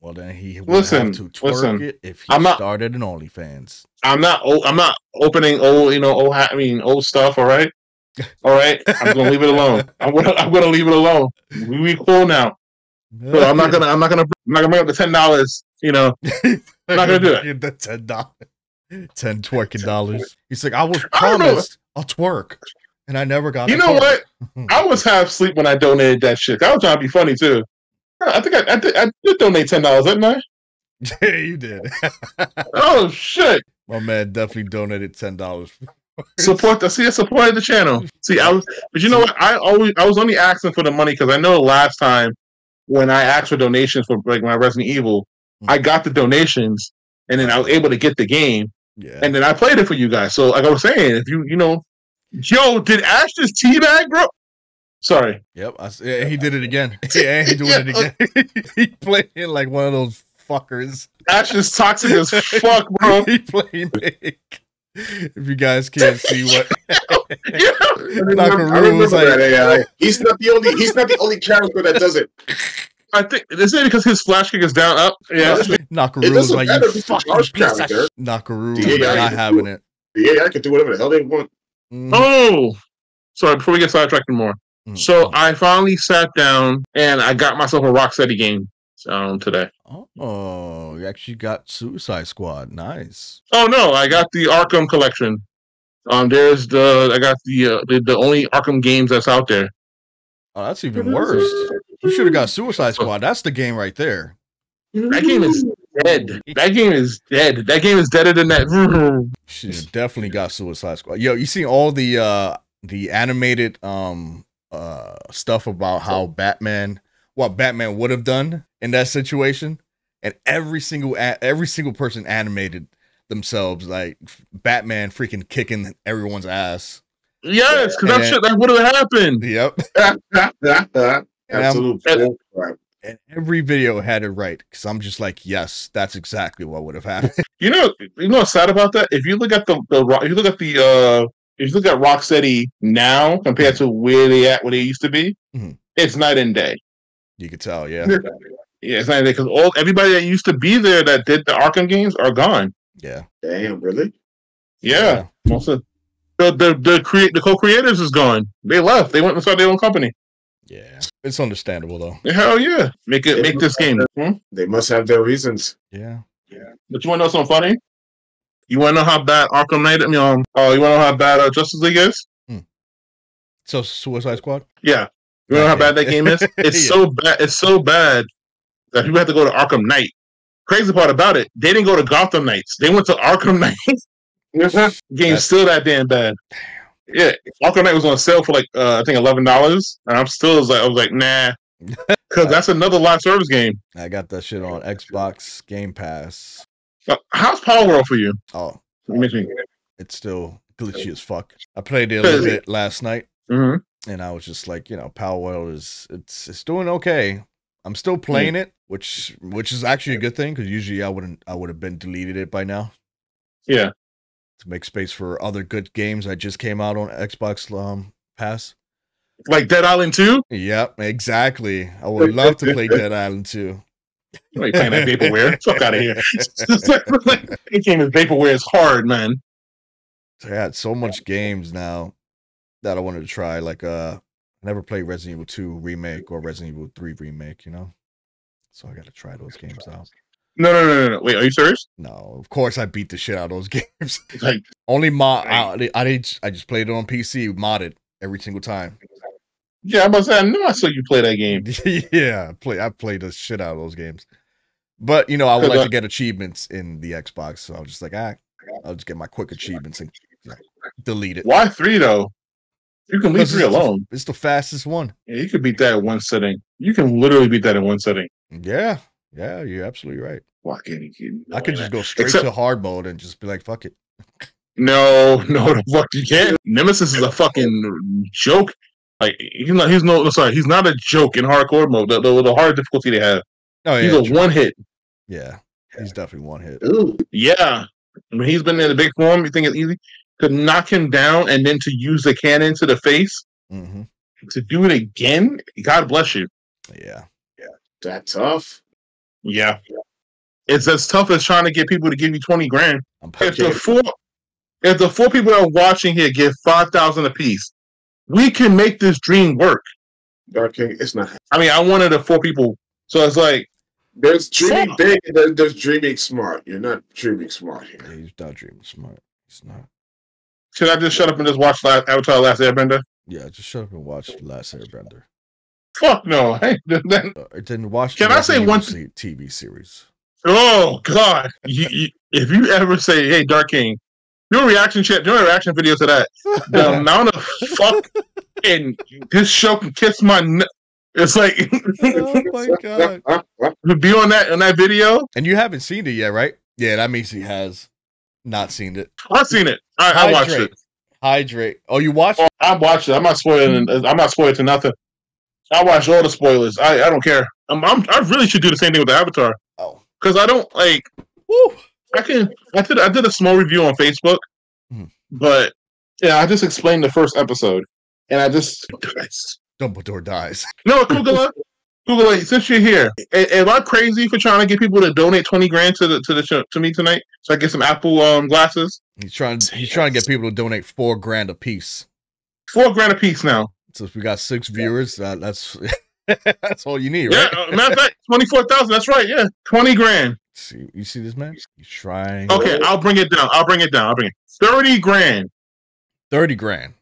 Well, then he would Listen, have to twerk listen. it if he I'm not- started an OnlyFans. I'm not. o- I'm not opening old. You know, old. I mean, old stuff. All right. [laughs] All right. I'm gonna leave it alone. I'm gonna. I'm gonna leave it alone. We we cool now. So I'm not gonna. I'm not gonna. I'm not gonna bring up the ten dollars. You know. [laughs] I'm not gonna do it. The ten dollars, ten twerking dollars. He's like, I was I promised a twerk, and I never got. You know twerk." what? I was half asleep when I donated that shit. I was trying to be funny too. I think I, I, did, I did donate ten dollars, didn't I? [laughs] yeah, you did. [laughs] Oh shit! My man definitely donated ten dollars. Support the see, I supported the channel. See, I was, but you know what? I always, I was only asking for the money because I know last time when I asked for donations for like my Resident Evil, hmm. I got the donations, and then I was able to get the game, Yeah. and then I played it for you guys. So, like I was saying, if you, you know, yo, did Ash just teabag, bro? Sorry, Yep. I, yeah, he did it again. [laughs] [laughs] Yeah, he doing it again. [laughs] he playing like one of those fuckers. Ash is toxic as fuck, bro. he playing big. If you guys can't see what [laughs] Yeah. [laughs] I remember, I remember was like- that [laughs] AI. He's not the only. He's not the only character that does it. I think is it because his flash kick is down up? Yeah. It Nakaru was doesn't like, you if a fucking piece of character. sh-" Nakaru The was AI not having do it. The AI can do whatever the hell they want. Mhm. Oh, sorry. Before we get sidetracked more, Mhm. so I finally sat down and I got myself a Rocksteady game um, today. Oh, you actually got Suicide Squad. Nice. Oh no, I got the Arkham collection. Um, there's the I got the uh, the, the only Arkham games that's out there. Oh, that's even worse. You should have got Suicide Squad. That's the game right there. That game is dead. That game is dead. That game is deader than that. Have definitely got Suicide Squad. Yo, you see all the uh the animated um uh stuff about how Batman what Batman would have done in that situation? and every single a- every single person animated themselves like Batman freaking kicking everyone's ass. Yes, because that shit that would have happened. Yep. [laughs] Absolute And- And every video had it right because I'm just like, yes, that's exactly what would have happened. [laughs] You know, you know what's sad about that? If you look at the the Rock- if you look at the uh if you look at Rocksteady now compared to where they at where they used to be, Mhm. it's night and day. You could tell, yeah, Yeah, it's night and day because all everybody that used to be there that did the Arkham games are gone. yeah, Damn, really? Yeah, most of the the the create the co-creators is gone. They left. They went and started their own company. yeah. It's understandable though. Hell yeah, make it make this game. Hmm? They must have their reasons. Yeah. Yeah. But you want to know something funny? You want to know how bad Arkham Knight? I mean, um, oh, you want to know how bad uh, Justice League is? So Suicide Squad. Yeah. You know how bad that game is? [laughs] It's Yeah. so bad. It's so bad that people have to go to Arkham Knight. Crazy part about it, they didn't go to Gotham Knights. They went to Arkham [laughs] Knights. [laughs] Game's That's- still that damn bad. Yeah, Arkham Knight was on sale for like uh, I think eleven dollars, and I'm still was like I was like nah, because that's another live service game. I got that shit on Xbox Game Pass. Uh, How's Palworld for you? Oh, me it's still glitchy as fuck. I played it a little bit last night, Mhm. And I was just like, you know, Palworld is it's it's doing okay. I'm still playing it, which which is actually a good thing because usually I wouldn't I would have been deleted it by now Yeah, to make space for other good games that just came out on Xbox um Pass. like Dead Island Two. Yep, exactly. I would [laughs] love to play Dead Island 2. You playing that vaporware. [laughs] Fuck out of here. [laughs] that game is vaporware is hard, man. I had so much games now that I wanted to try. Like uh I never played Resident Evil 2 remake or Resident Evil 3 remake, you know? So I gotta try those games out. No, no, no, no, no. Wait, are you serious? No, of course I beat the shit out of those [laughs] games. Like, Only mod I, I did I just played it on PC, modded every single time. yeah, I must say, I know I saw you play that game. [laughs] yeah, I play I played the shit out of those games. But you know, I would like to get achievements in the Xbox, so I was just like, ah, I'll just get my quick achievements and delete it. Why three though? You can leave three it's the- alone. It's the fastest one. Yeah, you could beat that in one sitting. You can literally beat that in one sitting. Yeah, yeah, you're absolutely right. Why can't you keep I could just go straight Except- to hard mode and just be like, fuck it. No, [laughs] no, the fuck you can't. Nemesis is a fucking joke. Like he's not. He's no. Sorry, he's not a joke in hardcore mode. The, the, the hard difficulty they have. Oh yeah, He's a true. one hit. yeah, he's definitely one hit. Ooh, Yeah. When he's been in the big form, you think it's easy to knock him down and then to use the cannon to the face hmm to do it again. God bless you. Yeah, Yeah. that tough. Yeah. It's as tough as trying to get people to give you 20 grand. I'm If the four if the four people that are watching here give five thousand apiece, we can make this dream work. Dark King, it's not. I mean, I wanted the four people. So it's like, There's dreaming big and there's, there's dreaming smart. You're not dreaming smart here. Yeah, he's not dreaming smart. He's not. Should I just shut up and just watch last, Avatar Last Airbender? Yeah, just shut up and watch last Airbender. Fuck no. [laughs] Then- Uh, I didn't watch. Can I say one TV series? oh God. You, you, if you ever say, hey, Dark King, do a reaction chat, do a reaction video to that. The [laughs] amount of fuck and this show can kiss my nut. It's like oh [laughs] my god! to be on that on that video. And you haven't seen it yet, right? Yeah, that means he has not seen it. I've seen it. I, I watched it. Hydrate. Oh, you watched? Oh, I watched it. I'm not spoiling. I'm not spoiling to nothing. I watched all the spoilers. I, I don't care. I'm, I'm, I really should do the same thing with the Avatar Oh, because I don't like. woo! I can. I did. I did a small review on Facebook, Mhm. but yeah, I just explained the first episode, and I just Dumbledore dies. no Kugala. Kugala, since you're here, am I crazy for trying to get people to donate twenty grand to the to the show, to me tonight so I get some Apple um glasses? He's trying. He's trying to get people to donate four grand a piece. Four grand a piece now. So if we got six viewers, uh, that's [laughs] that's all you need, Yeah, right? uh, matter of fact, twenty four thousand. That's right. Yeah, twenty grand. See, you see this man? He's trying. Okay, I'll bring it down. I'll bring it down. I'll bring it. Thirty grand. Thirty grand.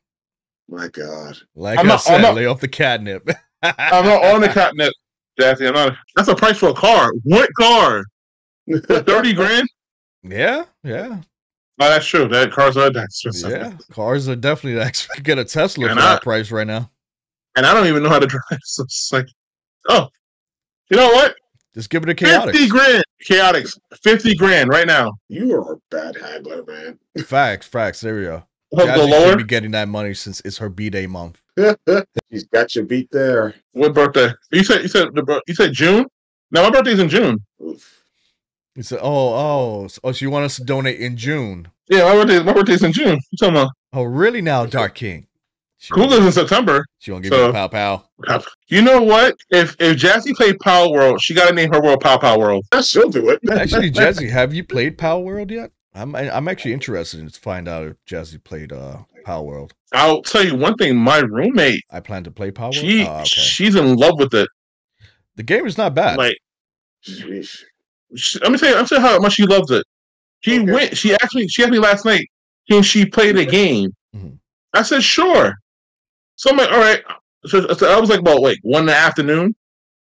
My God. Like I'm I not- said, I'm not- lay off the catnip. [laughs] I'm not on the catnip, Jazzy. I'm not. That's a price for a car. What car? [laughs] Thirty grand? yeah, yeah, Oh, that's true. That cars are that expensive. yeah. Cars are definitely next. You get a Tesla And for I- that price right now. And I don't even know how to drive. So [laughs] it's like, oh, you know what? Just give it a chaotic. Fifty grand, chaotics, fifty grand right now. You are a bad haggler, man. Facts, facts. There we go. The Jazzy should lower. be getting that money since it's her b day month. [laughs] She's got you beat there. What birthday? You said you said the you said June. No, my birthday's in June. Oof. He said, "Oh, oh, so- oh, so you want us to donate in June? Yeah, my birthday. My birthday's in June. You talking about? Oh, really? Now, Dark King. She Cool won't, in September. she won't give you So- a pow pow. You know what? If if Jazzy played Pow World, she got to name her world Pow Pow World. She'll do it. Actually, [laughs] Jazzy, have you played Pow World yet? I'm I'm actually interested in to find out if Jazzy played uh Palworld. I'll tell you one thing. My roommate, I plan to play Palworld. she Oh, okay. she's in love with it. The game is not bad. Like, Sheesh. she, let me tell you, I'm saying how much she loves it. She Okay. went. She asked me. She asked me last night. Can she play the game? Mhm. I said sure. So I'm like, all right. So, so I was like, about wait, one in the afternoon.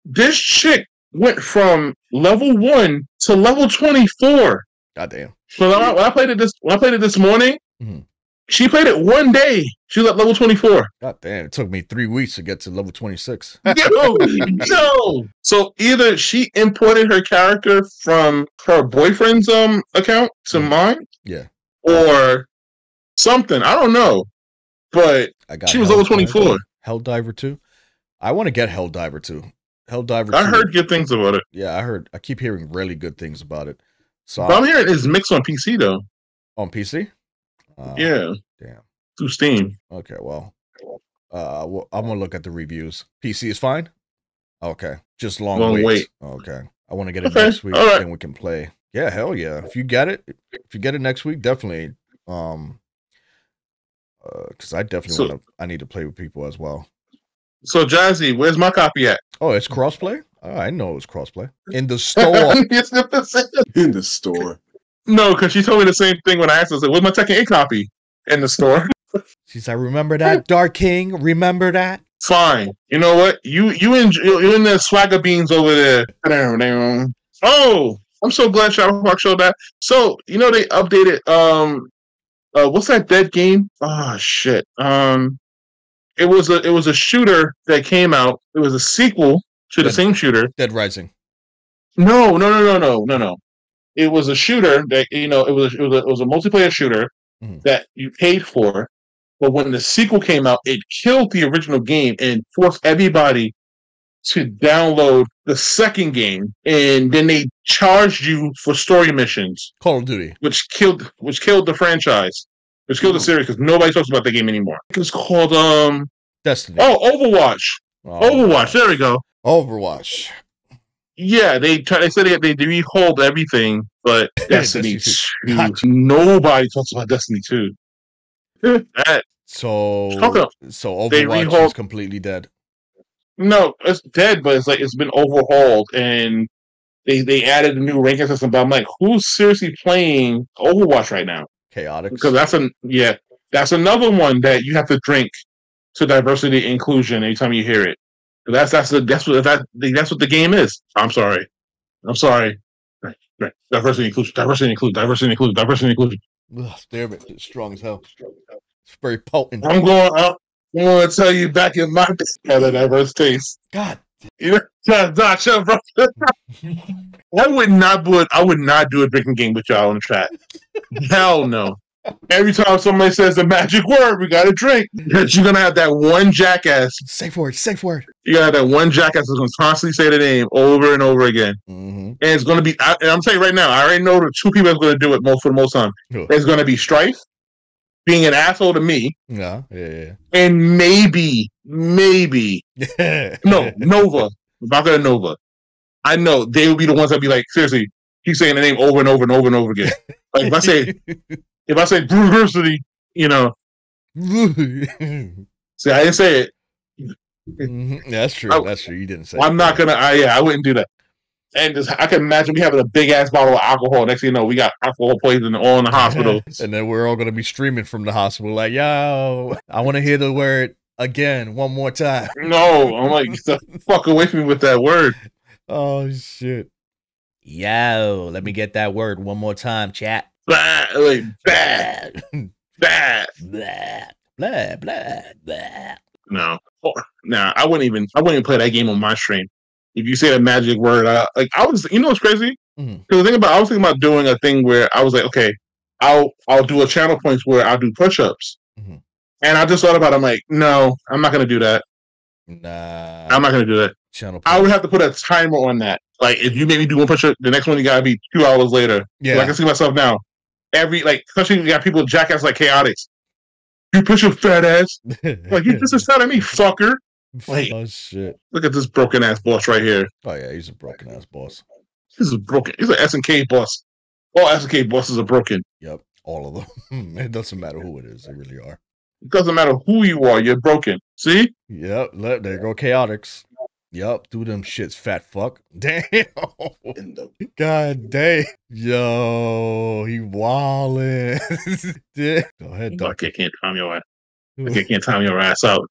This chick went from level one to level twenty four. God damn. So when I, when I played it this when I played it this morning, Mhm. She played it one day. She was at level twenty four. God damn. It took me three weeks to get to level 26. [laughs] Yo, yo. So either she imported her character from her boyfriend's um account to Mhm. mine, Yeah. or something. I don't know, but I got She was level Helldiver- 24. Helldiver 2. I want to get Helldiver 2. Helldiver 2. I heard good things about it. Yeah, I heard. I keep hearing really good things about it. So But I'm hearing it's mixed on PC though. on PC. Uh, yeah, Damn. through Steam. Okay. Well, uh, well, I'm gonna look at the reviews. PC is fine. Okay. Just long, Long wait. wait. Okay. I want to get it Okay, next week, all right. then we can play. Yeah, hell yeah. If you get it, if you get it next week, definitely. Um, because I definitely So- want to. I need to play with people as well. So Jazzy, where's my copy at? Oh, it's crossplay. Oh, I know it was crossplay in the [laughs] store. In the store. No, because she told me the same thing when I asked her. I said, "Where's my Tekken 8 copy?" In the store. [laughs] She's like, remember that Dark King? Remember that? Fine. You know what? You you in you in the swagger beans over there. Oh, I'm so glad Shadow Park showed that. So you know they updated. Um, uh, what's that dead game? Oh shit. Um, it was a it was a shooter that came out. It was a sequel to the same shooter. Dead Rising. No, no, no, no, no, no, no. It was a shooter that you know it was it was a, it was a multiplayer shooter Mhm. that you paid for, but when the sequel came out, it killed the original game and forced everybody to download the second game, and then they charged you for story missions, Call of Duty. which killed which killed the franchise, which killed the series because nobody talks about the game anymore. It's called um Destiny. oh Overwatch, Oh, Overwatch. There we go. Overwatch. Yeah, they try, they said they, they rehold everything, but [laughs] Destiny, Destiny 2. Gotcha. Nobody talks about Destiny 2. that So, Talk up. so They Overwatch is completely dead. no, it's dead, but it's like it's been overhauled and they they added a new ranking system. But I'm like, who's seriously playing Overwatch right now? Chaotic. Because that's an yeah, that's another one that you have to drink to diversity inclusion anytime you hear it. That's that's the that's what that that's what the game is. I'm sorry, I'm sorry. Right, right. Diversity inclusion, diversity inclusion, diversity inclusion, diversity inclusion. Ugh, damn it. It's strong as hell. It's very potent. I'm going out. I'm going to tell you back in my day had a diverse taste. God. You know, nah, nah, chill, bro. I would not it. I would not do a drinking game with y'all in the chat. [laughs] Hell no. Every time somebody says the magic word, we got to drink. You're gonna have that one jackass. Safe word. Safe word. You got that one jackass that's gonna constantly say the name over and over again, Mm-hmm. and it's gonna be. I, and I'm saying right now, I already know the two people that's gonna do it most for the most time. Who? It's gonna be Strife, being an asshole to me, Yeah. Yeah. and maybe, maybe [laughs] No, Nova. Baka and Nova. I know they will be the ones that be like, seriously, keep saying the name over and over and over and over again. Like if I say [laughs] if I say University, you know, [laughs] see I didn't say it. Mm-hmm. That's true. I- That's true. You didn't say. It. I'm not gonna I yeah, I wouldn't do that. And just, I can imagine we having a big ass bottle of alcohol. Next thing you know, we got alcohol poisoning all in the hospital. [laughs] and then we're all gonna be streaming from the hospital, like, yo, I want to hear the word again one more time. [laughs] no, I'm like, fuck away from me with that word. Oh shit. Yo, let me get that word one more time, chat. Blah, like bad, bad. blah, blah, blah, blah. No. Oh, Nah, I wouldn't even I wouldn't even play that game on my stream. if you say the magic word, I, like I was, you know, what's crazy? Because the thing about I was thinking about doing a thing where I was like, okay, I'll I'll do a channel points where I'll do push-ups, Mhm. and I just thought about. it. I'm like, no, I'm not gonna do that. Nah. I'm not gonna do that. channel. I would have to put a timer on that. Like if you made me do one push-up, the next one you gotta be two hours later. yeah. Like I can see myself now. Every like, especially you got people jackass like chaotics. You push your fat ass. [laughs] Like you just fat as me, fucker. Wait. oh shit. Look at this broken ass boss right here. Oh yeah, he's a broken ass boss. This is broken. He's an S and K boss. All S and K bosses are broken. Yep, all of them. [laughs] it doesn't matter who it is. They really are. It doesn't matter who you are, you're broken. See? Yep. Let there go chaotics. Yep. Do them shits, fat fuck. [laughs] Damn. In the God damn. Yo, he wildin'. [laughs] Yeah. Go ahead, I Doc. can't, can't time your ass. I can't, can't time your ass out.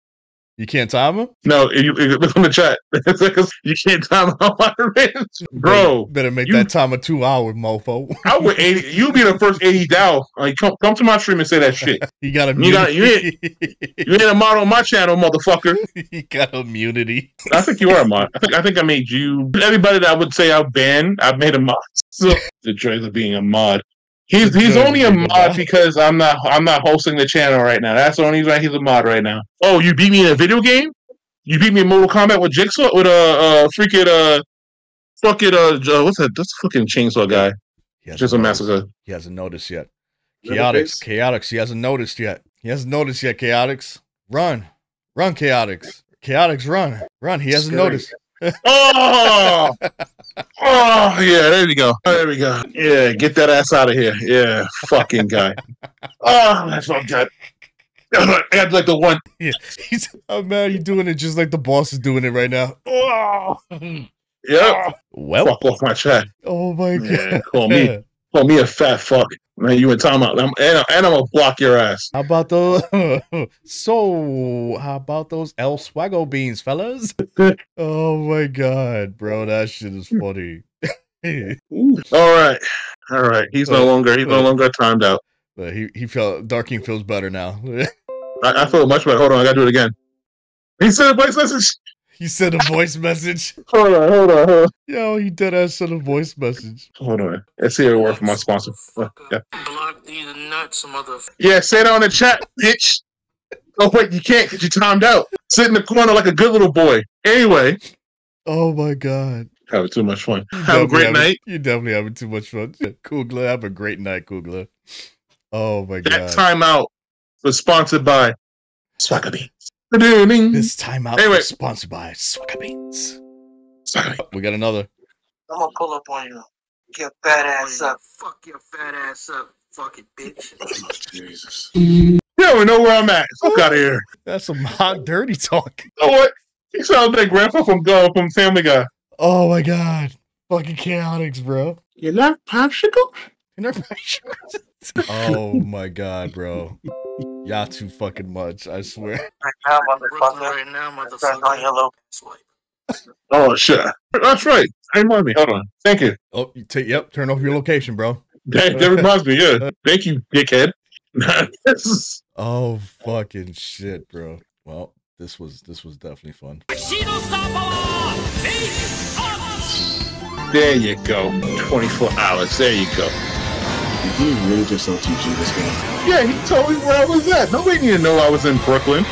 You can't time him, No, you, you look on the chat. [laughs] It's like, you can't time out my range, bro. Better, better make you- that time a two hour, mofo. [laughs] I would eighty. You be the first eighty down. Like come, come to my stream and say that shit. [laughs] He got You got- immunity. You ain't a mod on my channel, motherfucker. you got immunity. I think you are a mod. I think I think I made you. Everybody that I would say I've banned, I've made a mod. So the joys of being a mod. He's The he's only a mod mod. because I'm not I'm not hosting the channel right now. That's the only reason he's a mod right now. Oh, you beat me in a video game? You beat me in Mortal Kombat with Jigsaw with a uh, uh, freaking uh fucking uh what's that? That's fucking chainsaw guy. He Just a massacre. He hasn't noticed yet. Leatherface? Chaotix, chaotix. He hasn't noticed yet. He hasn't noticed yet. Chaotix, run, run, chaotix, chaotix, run, run. He hasn't Scary. noticed. Oh, oh yeah, there we go. There we go. Yeah, get that ass out of here. Yeah, fucking guy. [laughs] Oh, that's what I'm good. [laughs] I had like the one. Yeah, he's. I'm mad. He's doing it just like the boss is doing it right now. Oh, Yeah, oh, well. fuck off my chat. Oh my Yeah, god. call me, call me a fat fuck. Man, you in timeout. I'm, and, and I'm gonna block your ass. How about those? [laughs] so, how about those El Swago beans, fellas? [laughs] oh my god, bro, that shit is funny. [laughs] All right, all right. He's no longer. He's no longer timed out. But he he felt Dark King feels better now. I, I feel much better. Hold on, I gotta do it again. He said voice message. He sent a voice message. [laughs] Hold on, hold on, hold on. Yo, he did ass sent a voice message. Hold on. Let's hear a word from my sponsor. Yeah. Block these nuts, motherfucker. Yeah, say that on the chat, bitch. Oh wait, you can't because you timed out. Sit in the corner like a good little boy. Anyway, Oh my god. having too much fun. You Have a great having- night. You definitely having too much fun. Kugler, have a great night, Kugler. Oh my That god. That timeout was sponsored by Swagger Beans. Ding. This time out Anyway. is sponsored by Swagger Beans. Swagger Beans. We got another. I'm gonna pull up on you. Get fat ass up. Fuck your fat ass up, fucking bitch. [laughs] Oh, Jesus. You don't even know where I'm at. Fuck out of here. That's some hot dirty talk. You know what? He sounds like Grandpa from Go from Family Guy. Oh my god. Fucking chaotics, bro. You like popsicle? You're not very sure oh [laughs] my god, bro. Y'all too fucking much, I swear. [laughs] Right now, motherfucker. Right now, motherfucker. Oh shit. That's right. Hey, me. Hold on. Thank you. Oh, you yep. Turn off your location, bro. That, that reminds me. Yeah. Thank you, dickhead. [laughs] oh fucking shit, bro. Well, this was this was definitely fun. There you go. 24 hours. There you go. Did he really just OTG this game? Yeah, he told me where I was at. Nobody need to know I was in Brooklyn.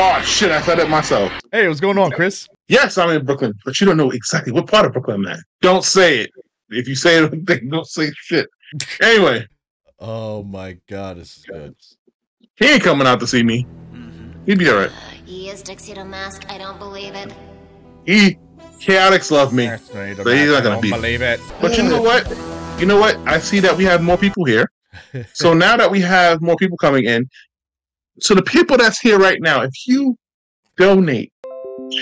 Oh, shit. I said it myself. Hey, what's going on, Chris? Yes, I'm in Brooklyn, but you don't know exactly what part of Brooklyn I'm at. Don't say it. If you say it, [laughs] don't say shit. Anyway, Oh my god, this is good. he ain't coming out to see me. Mm-hmm. He'd be all right. He is Tuxedo Mask. I don't believe it. He, Chaotix love me. That's right, So he's not gonna don't be- believe it. But you know what? You know what? I see that we have more people here. [laughs] So now that we have more people coming in, so the people that's here right now, if you donate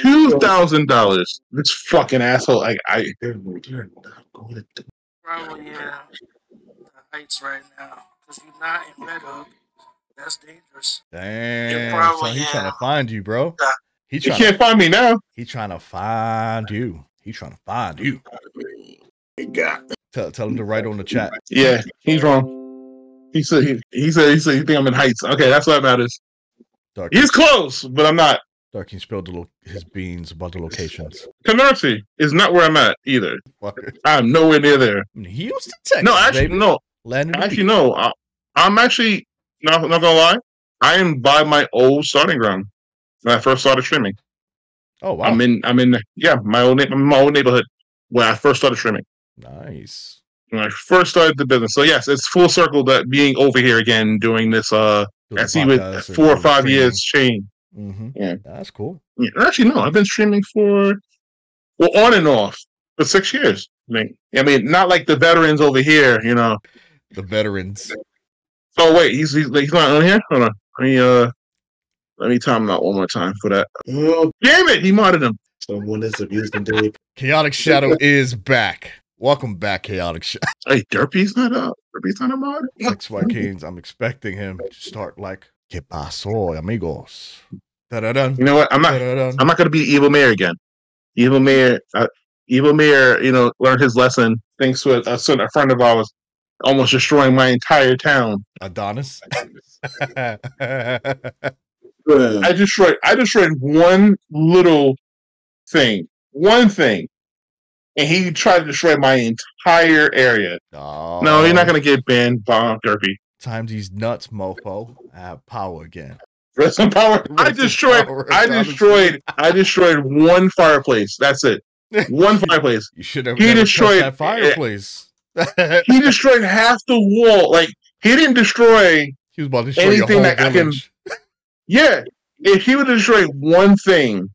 two thousand dollars, this fucking asshole, like I, They're, they're not going to Probably, yeah. The heights right now. Because you're not in Red Hook. That's dangerous. Damn, probably- so he's trying to find you, bro. Yeah. He you can't to, find me now. he trying to find you. He trying to find you. Tell, tell him to write on the chat. Yeah, he's wrong. He said he, he said he said he think I'm in heights. Okay, that's what matters. Dark, He's close, but I'm not. Dark spilled the lo- his beans about the locations. Canarsie is not where I'm at either. I'm nowhere near there. Houston, Texas. No, actually, baby. no. Actually, no. I, I'm actually not, not gonna lie. I am by my old starting ground when I first started streaming. Oh wow, I'm in. I'm in. Yeah, my old my old neighborhood when I first started streaming. Nice. When I first started the business. So yes, it's full circle that being over here again doing this. Uh, Doing I see with podcasts or four or five streaming. years chain. Mhm. Yeah. That's cool. Yeah, actually, no. I've been streaming for well on and off for six years. I mean, I mean, not like the veterans over here. You know. The veterans. Oh wait, he's he's, he's not on here. Hold on. Let me uh, let me time him out one more time for that. Oh, Damn it, he modded him. someone is abusing Dave. Chaotic Shadow [laughs] is back. Welcome back, Chaotic Shadow. [laughs] Hey, Derpy's not up. Derpy's not a mod. [laughs] XY Kings, I'm expecting him to start like, ¿Qué pasó, amigos? Da-da-dun, You know what? I'm not. da-da-dun. I'm not going to be evil mayor again. Evil mayor. Uh, evil mayor. You know, learned his lesson thanks to a, a friend of ours almost destroying my entire town. Adonis. [laughs] I destroyed. I destroyed one little thing. One thing. And he tried to destroy my entire area. oh, No, you're not gonna get banned, Bob Derpy. Times these nuts, mofo. I have power again. Rest in power. I Rest destroyed. power, I destroyed. I destroyed one fireplace. That's it. One fireplace. [laughs] You should have He destroyed- that fireplace. He destroyed half the wall. Like he didn't destroy. he was about to destroy your Anything whole that I can- village. Yeah, if he would destroy one thing,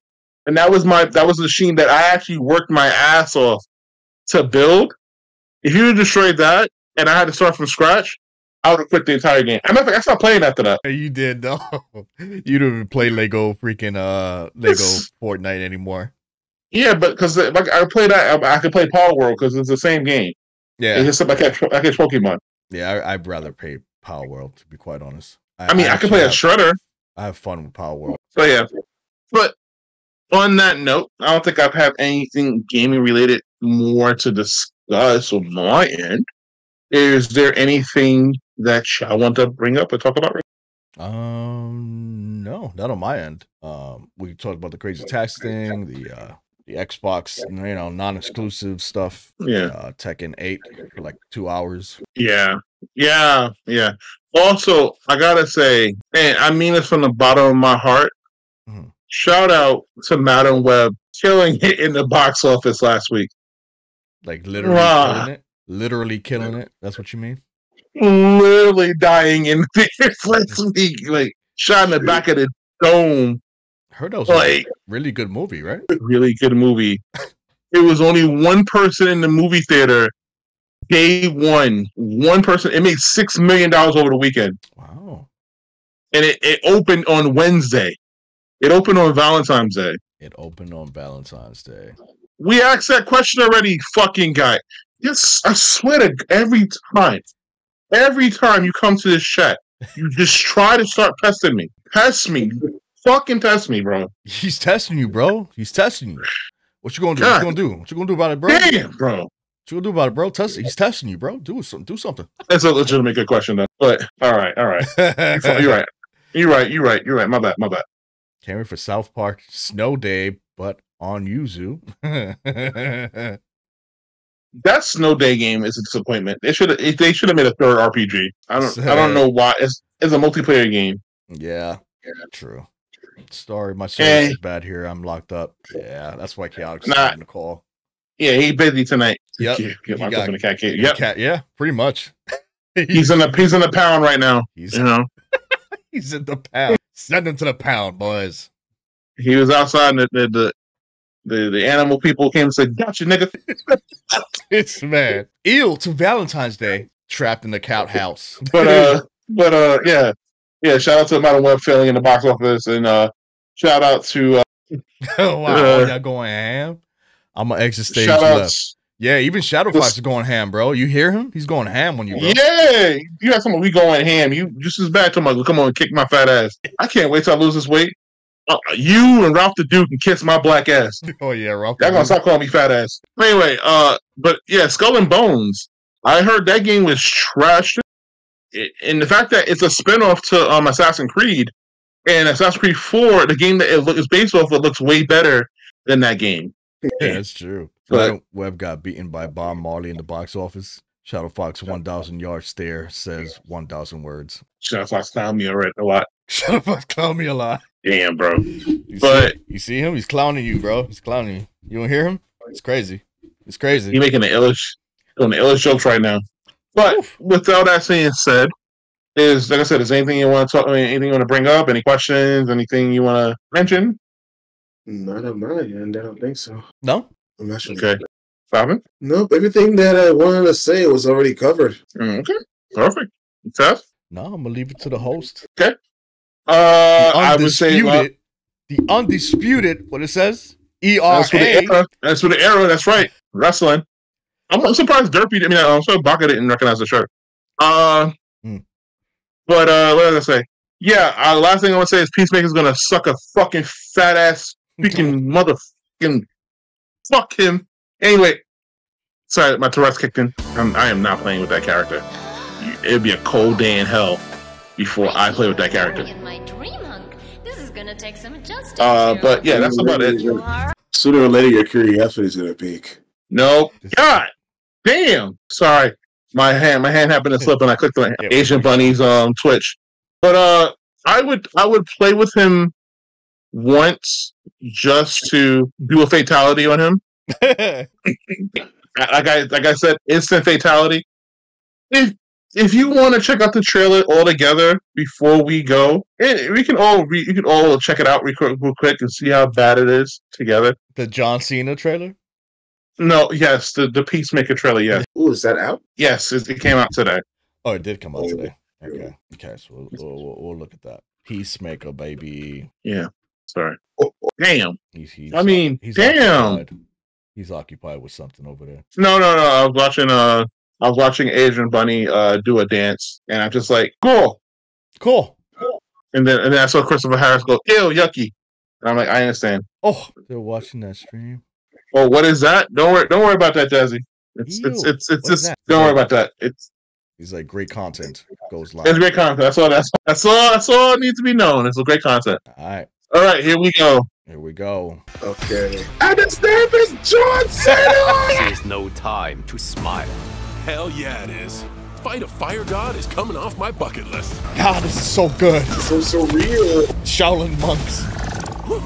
and that was my that was the machine that I actually worked my ass off to build. If you destroyed that, and I had to start from scratch, I would have quit the entire game. I matter of fact, I stopped playing after that. You did though. [laughs] You don't even play Lego freaking uh Lego Yes. Fortnite anymore. Yeah, but because like I play that, I, I could play Palworld because it's the same game. Yeah, It's just I catch, I catch Pokemon. yeah. I, I'd rather play Palworld to be quite honest. I mean, I, could actually play a Shredder. I have fun with Palworld. So yeah, but on that note, I don't think I've had anything gaming related more to discuss on my end. Is there anything that I want to bring up or talk about? Um, no, not on my end. Um, we talked about the crazy tax thing, the uh, the Xbox, you know, non-exclusive stuff. Yeah, Uh, Tekken Eight for like two hours. yeah, yeah, yeah. Also, I gotta say, and I mean this from the bottom of my heart. Shout out to Madame Web killing it in the box office last week. Like literally killing it. Literally killing it. That's what you mean? Literally dying in [laughs] the first week, like shot in the back of the dome. Heard that was Like really good movie, right? really good movie. It was only one person in the movie theater. Day one, one person. It made six million dollars over the weekend, Wow. and it, it opened on Wednesday. It opened on Valentine's Day. It opened on Valentine's Day. We asked that question already, fucking guy. Yes, I swear to every time, every time you come to this chat, you just try to start testing me. Test me. Fucking test me, bro. He's testing you, bro. He's testing you. What you gonna do? What you gonna do? What you gonna do about it, bro? Damn, bro. What you gonna do about it, bro? Test he's testing you, bro. Do something. Do something. That's a legitimate good question, though. But all right, all right. You're right. You're right. You're right. You're right. My bad. My bad. Wait for South Park Snow Day, but on Yuzu. [laughs] That Snow Day game is a disappointment. They should have. Eh, they should have made a third RPG. I don't. I don't know why. It's it's a multiplayer game. yeah, yeah. true. Sorry, my service is bad here. I'm locked up. Yeah, that's why Chaotic's Nah. starting to call. Yeah, he busy tonight. Yep. Get, get got- in the cat. Yeah, Yep. Cat, yeah, pretty much. He's in the he's in the pound right now. he's You know, [laughs] he's in the pound. Send him to the pound, boys. he was outside, and the the the, the, animal people came and said, "Gotcha, nigga." [laughs] It's man. Ill to Valentine's Day, trapped in the cow house. [laughs] But uh, but uh, yeah, yeah. Shout out to the Madame Web failing in the box office, and uh, shout out to uh, oh [laughs] wow, Uh, y'all going ham? I'm gonna exit stage shout left. outs. Yeah, even Shadow This- Fox is going ham, bro. You hear him? He's going ham when you, bro. Yeah, you got someone we going ham. You just as bad. to about come on, kick my fat ass. I can't wait till I lose this weight. Uh, you and Ralph the Duke can kiss my black ass. [laughs] Oh yeah, Ralph. Y'all gonna stop calling me fat ass. Anyway, uh, but yeah, Skull and Bones. I heard that game was trash. It- And the fact that it's a spinoff to um Assassin's Creed, And Assassin's Creed 4, the game that it looks is based off of, looks way better than that game. [laughs] Yeah, that's true. But- But Webb got beaten by Bob Marley in the box office. Shadow Fox 1,000 yard stare says 1,000 words. Shadow Fox clowned me a lot. [laughs] Shadow Fox clown me a lot. Damn, bro. You But- see, you see him? He's clowning you, bro. He's clowning you. You don't hear him? It's crazy. It's crazy. You making the illish, doing the illish jokes right now. But with all that being said, is like I said, is anything you want to talk? I mean, anything you want to bring up? Any questions? Anything you want to mention? Not on my end. I don't think so. No? I'm not sure. Okay, Falcon. Nope. Everything that I wanted to say was already covered. Mm, Okay, perfect. Seth. No, I'm gonna leave it to the host. Okay. Uh, I would say uh, the undisputed, what it says? E R that's for the A. era. That's for the era. That's right. Wrestling. I'm, I'm surprised Derpy. I mean, I'm surprised Baka didn't recognize the shirt. Uh, Hmm. but uh, what did I say? Yeah. Uh, last thing I want to say is Peacemaker's gonna suck a fucking fat ass [laughs] speaking motherfucking fuck him. Anyway, sorry, my Tourette's kicked in. I'm, I am not playing with that character. It'd be a cold day in hell before I play with that character. In my dream hunk. This is gonna take some adjusting. Uh, but yeah, that's about it. Sooner or later, your curiosity is gonna peak. No, God, damn. Sorry, my hand, my hand happened to [laughs] slip, and I clicked on Asian Bunny's um Twitch. But uh, I would I would play with him once just to do a fatality on him. [laughs] Like I like I said, instant fatality. If if you want to check out the trailer all together before we go, we can all re- you can all check it out real quick, real quick and see how bad it is together. the John Cena trailer? No, yes, the the Peacemaker trailer, yes. Ooh, is that out? Yes, it, it came out today. Oh, it did come out Oh, today. Okay. Okay, so we'll, we'll, we'll, we'll look at that. Peacemaker, baby. Yeah. Sorry. Oh, Damn. He's, he's I mean, he's damn. occupied. He's occupied with something over there. No, no, no. I was watching uh I was watching Asian Bunny uh do a dance and I'm just like, cool. Cool. And then and then I saw Christopher Harris go, ew, yucky. And I'm like, I understand. Oh, they're watching that stream. Well, what is that? Don't worry don't worry about that, Jazzy. It's Ew. it's it's it's just don't worry about that. It's He's like, great content goes live. it's great content. That's all that's that's all that's all it needs to be known. It's a great content. All right, All right, here we go. Here we go. Okay. And his name is John Cena. [laughs] This is no time to smile. Hell yeah, it is. Fight a fire god is coming off my bucket list. God, this is so good. so so real. Shaolin monks.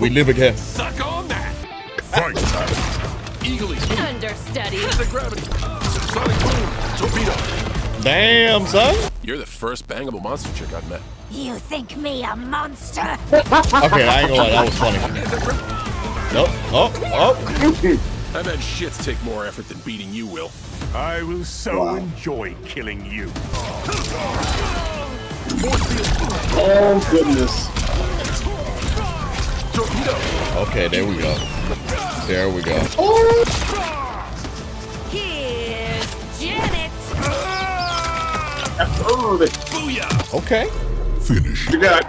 We live again. Suck on that. Fight. Eagly. understudy. The gravity. Sonic boom. Torpedo. Damn, son. You're the first bangable monster chick I've met. You think me a monster? Okay, I ain't gonna lie, that was funny. Nope. Oh, oh. I bet had shits take more effort than beating you, Will. I will so enjoy killing you. Oh goodness. Okay, there we go. There we go. Here's Janet. Oh, they Booyah. Okay. you got.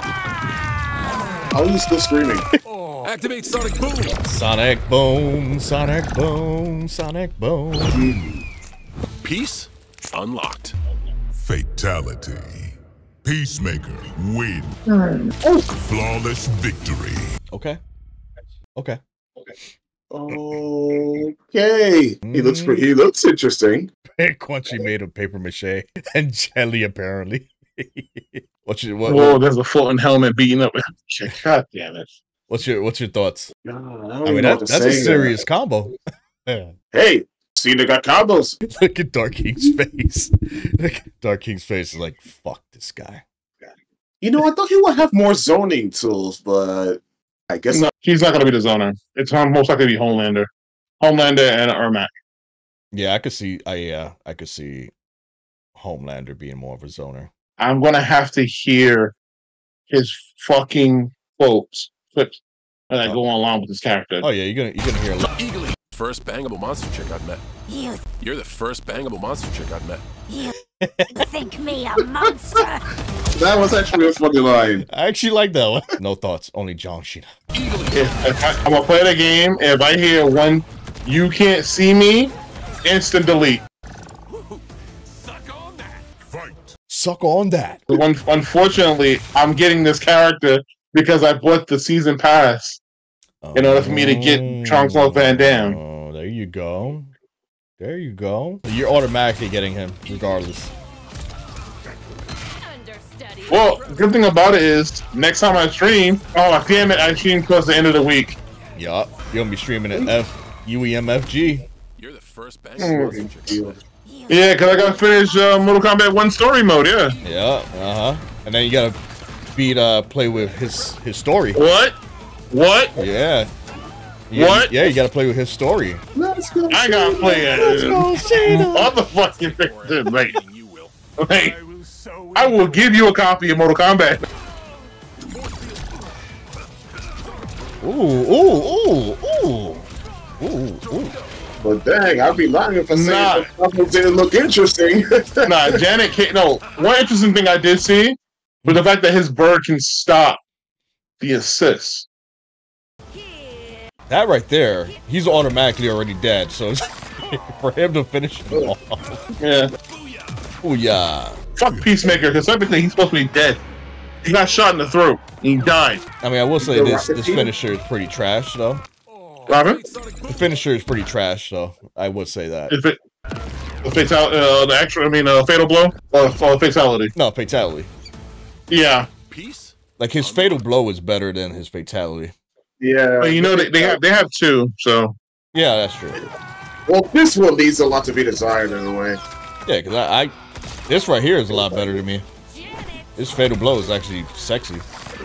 How are you still screaming? [laughs] Activate Sonic boom. Sonic boom, sonic boom, sonic boom. Peace unlocked. Fatality. Peacemaker win. Flawless victory. Okay. Okay. Okay. He looks. Mm. He looks interesting. [laughs] Quan Chi made of paper mache and jelly, apparently. What's your what, Whoa, there's a floating helmet beating up. [laughs] God damn it. what's your what's your thoughts? God, I don't I mean, know that, what to that's a say. serious combo. [laughs] Hey, Cena got combos. [laughs] Look at Dark King's face. Dark King's face is like, fuck this guy. You know, I thought he would have more zoning tools, but I guess No, he's not going to be the zoner. It's most likely to be Homelander. Homelander and Ermac. Yeah, I could see. I yeah, I could see Homelander being more of a zoner. I'm going to have to hear his fucking quotes clips that go oh. along with his character. Oh yeah, you're gonna you're gonna hear a lot. Eagly. First bangable monster chick I've met. You You're the first bangable monster chick I've met. you [laughs] think me a monster? that was actually a funny line. I actually like that one. [laughs] No thoughts, only John Cena. If, if I, I'm going to play the game. If I hear one, you can't see me, instant delete. Suck on that. Unfortunately, I'm getting this character because I bought the season pass in order for me to get Jean-Claude Van Damme. Oh, there you go. There you go. You're automatically getting him, regardless. Well, good thing about it is next time I stream, oh damn it, I stream towards the end of the week. Yup. You're gonna be streaming at F E UEMFG. You're the first bang Mm. You Yeah, because I gotta finish uh, Mortal Kombat 1 story mode, yeah. Yeah, uh-huh. And then you gotta beat uh play with his his story. What? What? Yeah. Yeah, What? Yeah, you gotta play with his story. Let's go. I gotta play it. What the fuck you think, mate? You will. Mate, I will so I will give you a copy of Mortal Kombat. Ooh, ooh, ooh, ooh. Ooh, ooh. But dang, I'd be lying if I said Nah. the puzzle didn't look interesting. [laughs] Nah, Janet can't. No, one interesting thing I did see was the fact that his bird can stop the assist. That right there, he's automatically already dead, so [laughs] for him to finish him off. Yeah. Ooh, yeah. Fuck Peacemaker, because technically he's supposed to be dead. He got shot in the throat. He died. I mean, I will say this this finisher is pretty trash, though. Robin? The finisher is pretty trash, though. I would say that. If it, the fatal, uh, the actual, I mean, uh, fatal blow or, or fatality. No, fatality. Yeah, Peace? Like his fatal blow is better than his fatality. yeah. but you know they, they have they have two. So Yeah, that's true. Well, this one leaves a lot to be desired in a way. Yeah, because I, I, this right here is a lot better to me. This fatal blow is actually sexy.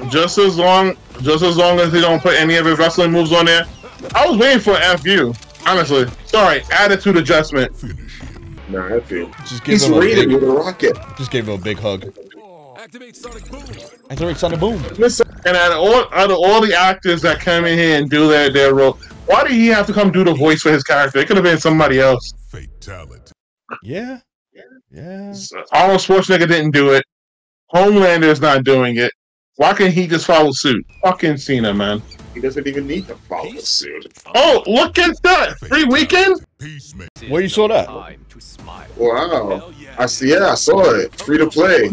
just as long, just as long as they don't put any of his wrestling moves on there. I was waiting for an FU. Honestly, sorry, attitude adjustment. Nah, I feel. Just give He's him a big, with a rocket. just give him a big hug. Activate Sonic Boom. Activate Sonic Boom. Listen, And out of all out of all the actors that come in here and do their their role, why did he have to come do the voice for his character? It could have been somebody else. fatality. Yeah. Yeah. Arnold Schwarzenegger didn't do it. Homelander is not doing it. Why can't he just follow suit? Fucking Cena, man. He doesn't even need to follow suit. Oh, look at that! Free weekend? Peacemaker. Where you saw that? Time. Wow. Yeah. I see. Yeah, I saw it. Free to play.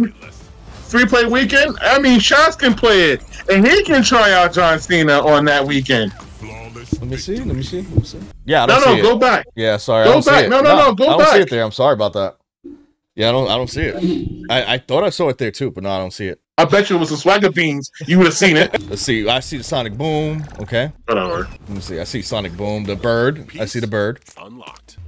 Free play weekend? I mean, Shots can play it, and he can try out John Cena on that weekend. Let me see. Let me see. Let me see. Yeah, I don't no, see go it. back. Yeah, sorry. Go I don't see back. it. No, no, no, go back. I don't see it there. I'm sorry about that. Yeah, I don't. I don't see it. I, I thought I saw it there too, but no, I don't see it. I bet you it was the Swagger Beans. You would have seen it. Let's see. I see the Sonic Boom. Okay. Whatever. Let me see. I see Sonic Boom. The bird. I see the bird. Unlocked.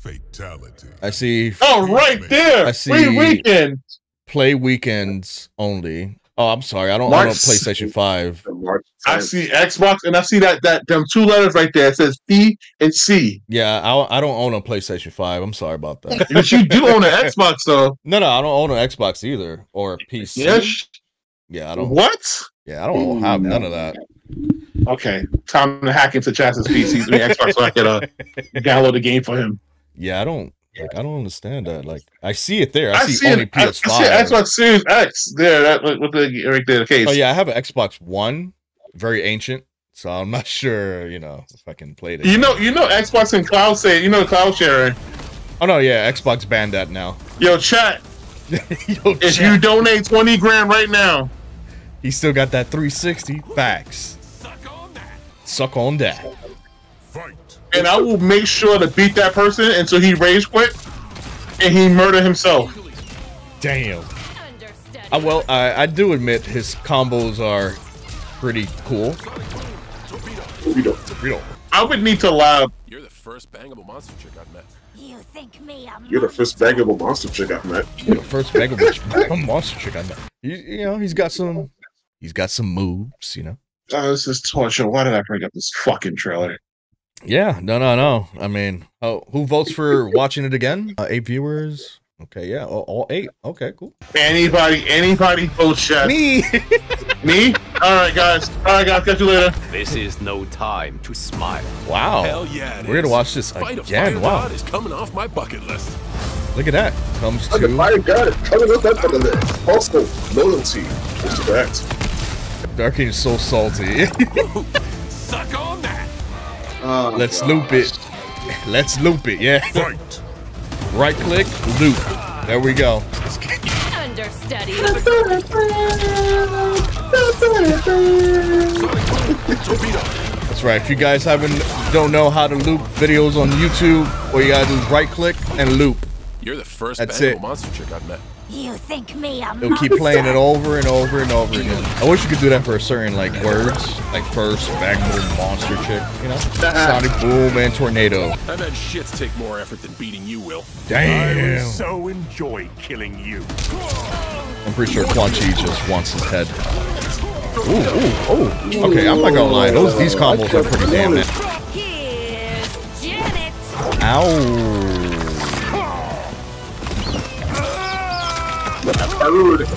Fatality. I see Oh, right there. I see- Free weekend. play weekends only. Oh, I'm sorry. I don't own a March- PlayStation 5. March I see Xbox, and I see that that them two letters right there. It says B and C. Yeah, I, I don't own a PlayStation 5. I'm sorry about that. But you do own an Xbox, though. no, no, I don't own an Xbox either or a PC. Yes. Yeah, I don't. What? Yeah, I don't have none of that. Okay, time to hack into Chaz's PC, I mean, Xbox, so I could uh, download the game for him. Yeah, I don't. Like, I don't understand that. Like, I see it there. I, I see, see, only it, I, I PS5. see Xbox Series X there, that with the right there, the case. Oh yeah, I have an Xbox One, very ancient. So I'm not [laughs] sure, you know, if I can play it. You know, you know, Xbox and cloud say, you know, cloud sharing. Oh no, yeah, Xbox banned that now. Yo, chat. [laughs] Yo, If chat, you donate twenty grand right now, he still got that 360 facts. Suck on that. Suck on that. Fight. and I will make sure to beat that person until he rage quit and he murder himself. Damn. I, well, I, I do admit his combos are pretty cool. You know, You know, I would need to lab. You're the first bangable monster chick I've met. You think me a You're the first baggable monster chick I've met. you know, first Mega Witch monster chick I've met. He, you know, he's got some, he's got some moves. You know. Oh, this is torture. Why did I bring up this fucking trailer? Yeah, no, no, no. I mean, oh, who votes for watching it again? Uh, eight viewers. Okay, yeah, all, all eight. Okay, cool. Anybody, anybody vote chat. Me. [laughs] Me? All right, guys. All right, guys. Catch you later. This is no time to smile. wow. Hell yeah. it We're gonna watch this Fight again. Fire Wow. God is coming off my bucket list. Look at that. Comes Like a to fire god coming up that on the list. Also, loyalty. Respect. Darkin is so salty. Suck on that. Oh, Let's God. loop it. Let's loop it. Yeah. Fight. Right click, loop. There we go. That's right. If you guys haven't don't know how to loop videos on YouTube, all you gotta do is right click and loop. You're the first That's it. monster chick I've met. You think me a It'll keep playing it over and over and over again. I wish you could do that for a certain like words, like first, Magnum, monster chick, you know? [laughs] Sonic Boom and Tornado. I bet shits take more effort than beating you will. Damn. I so enjoy killing you. I'm pretty sure Quan Chi just wants his head. Ooh, ooh, oh. Okay, I'm not gonna lie. Those these combos are pretty damn man. Here's Janet.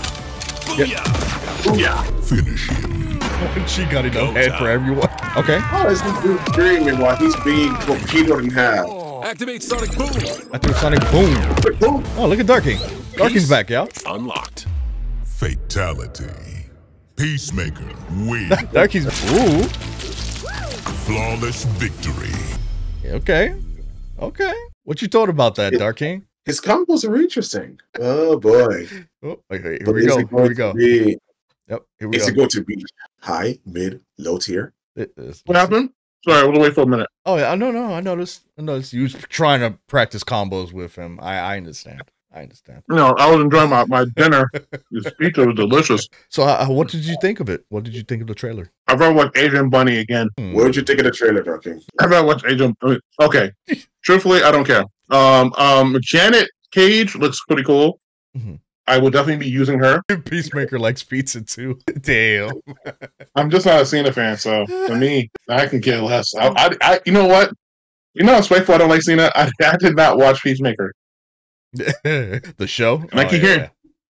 Yeah. Rude. Finish him. [laughs] She got enough head for everyone. Okay. Oh, How is this dude screaming while he's being torpedoed in half? Activate Sonic Boom. I threw Sonic Boom. Oh, look at Dark King. Darking's back, y'all. Unlocked. Fatality. Peacemaker win. [laughs] Dark King's. Ooh. Flawless victory. Okay. Okay. What you thought about that, Dark King? His combos are interesting. Oh boy. Oh, wait, wait, here But we go. it Here we go. to be- Yep. Here we Is go. it going to be high, mid, low tier? It is. What happened? Sorry, I was away for a minute. Oh yeah, no, no, I noticed. I noticed you was trying to practice combos with him. I, I understand. I understand. No, I was enjoying my, my [laughs] dinner. This pizza was delicious. So, uh, what did you think of it? What did you think of the trailer? I've ever watched Asian Bunny again. Hmm. What did you think of the trailer, Dark King? I've ever watched Adrian. I mean, okay, [laughs] truthfully, I don't care. Um, um, Janet Cage looks pretty cool. Mhm. I will definitely be using her. [laughs] Peacemaker likes pizza too. Damn. I'm just not a Cena fan, so for me, I can get less. I, I, I you know what? You know, how spiteful I don't like Cena. I, I did not watch Peacemaker. [laughs] the show. And I Oh, keep yeah. hearing,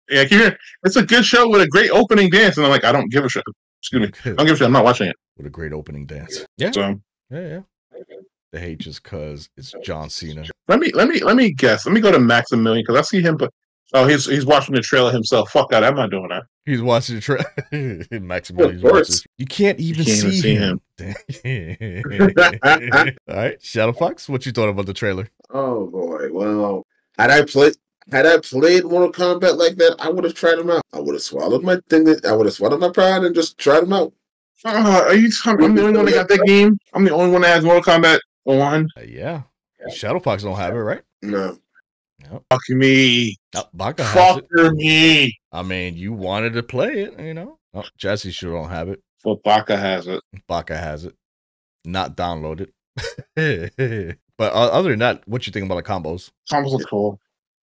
yeah, I keep hearing it's a good show with a great opening dance, and I'm like, I don't give a shit. Excuse me, I don't give a shit. I'm not watching it. What a great opening dance. Yeah. So Yeah, yeah. The hate just cause it's John Cena. let me let me let me guess. Let me go to Maximilian because I see him. But oh, he's he's watching the trailer himself. Fuck that. I'm not doing that. He's watching the trailer. [laughs] Maximilian's Of course. You can't even can't even see, see him. [laughs] All right, Shadow Fox. What you thought about the trailer? Oh boy. Well, had I played had I played Mortal Kombat like that, I would have tried him out. I would have swallowed my thing. I would have swallowed my pride and just tried him out. Uh, are you? telling- I'm the only one that got that game. I'm the only one that has Mortal Kombat on. Uh, yeah. Shadow Fox don't have it, right? No. Yep. Fuck me. Oh, Baka has Fuck me. I mean, you wanted to play it, you know. Oh, Jesse sure don't have it. Well, Baka has it. Baka has it. Not downloaded. [laughs] but o- other than that, what you think about the combos? Combos look cool.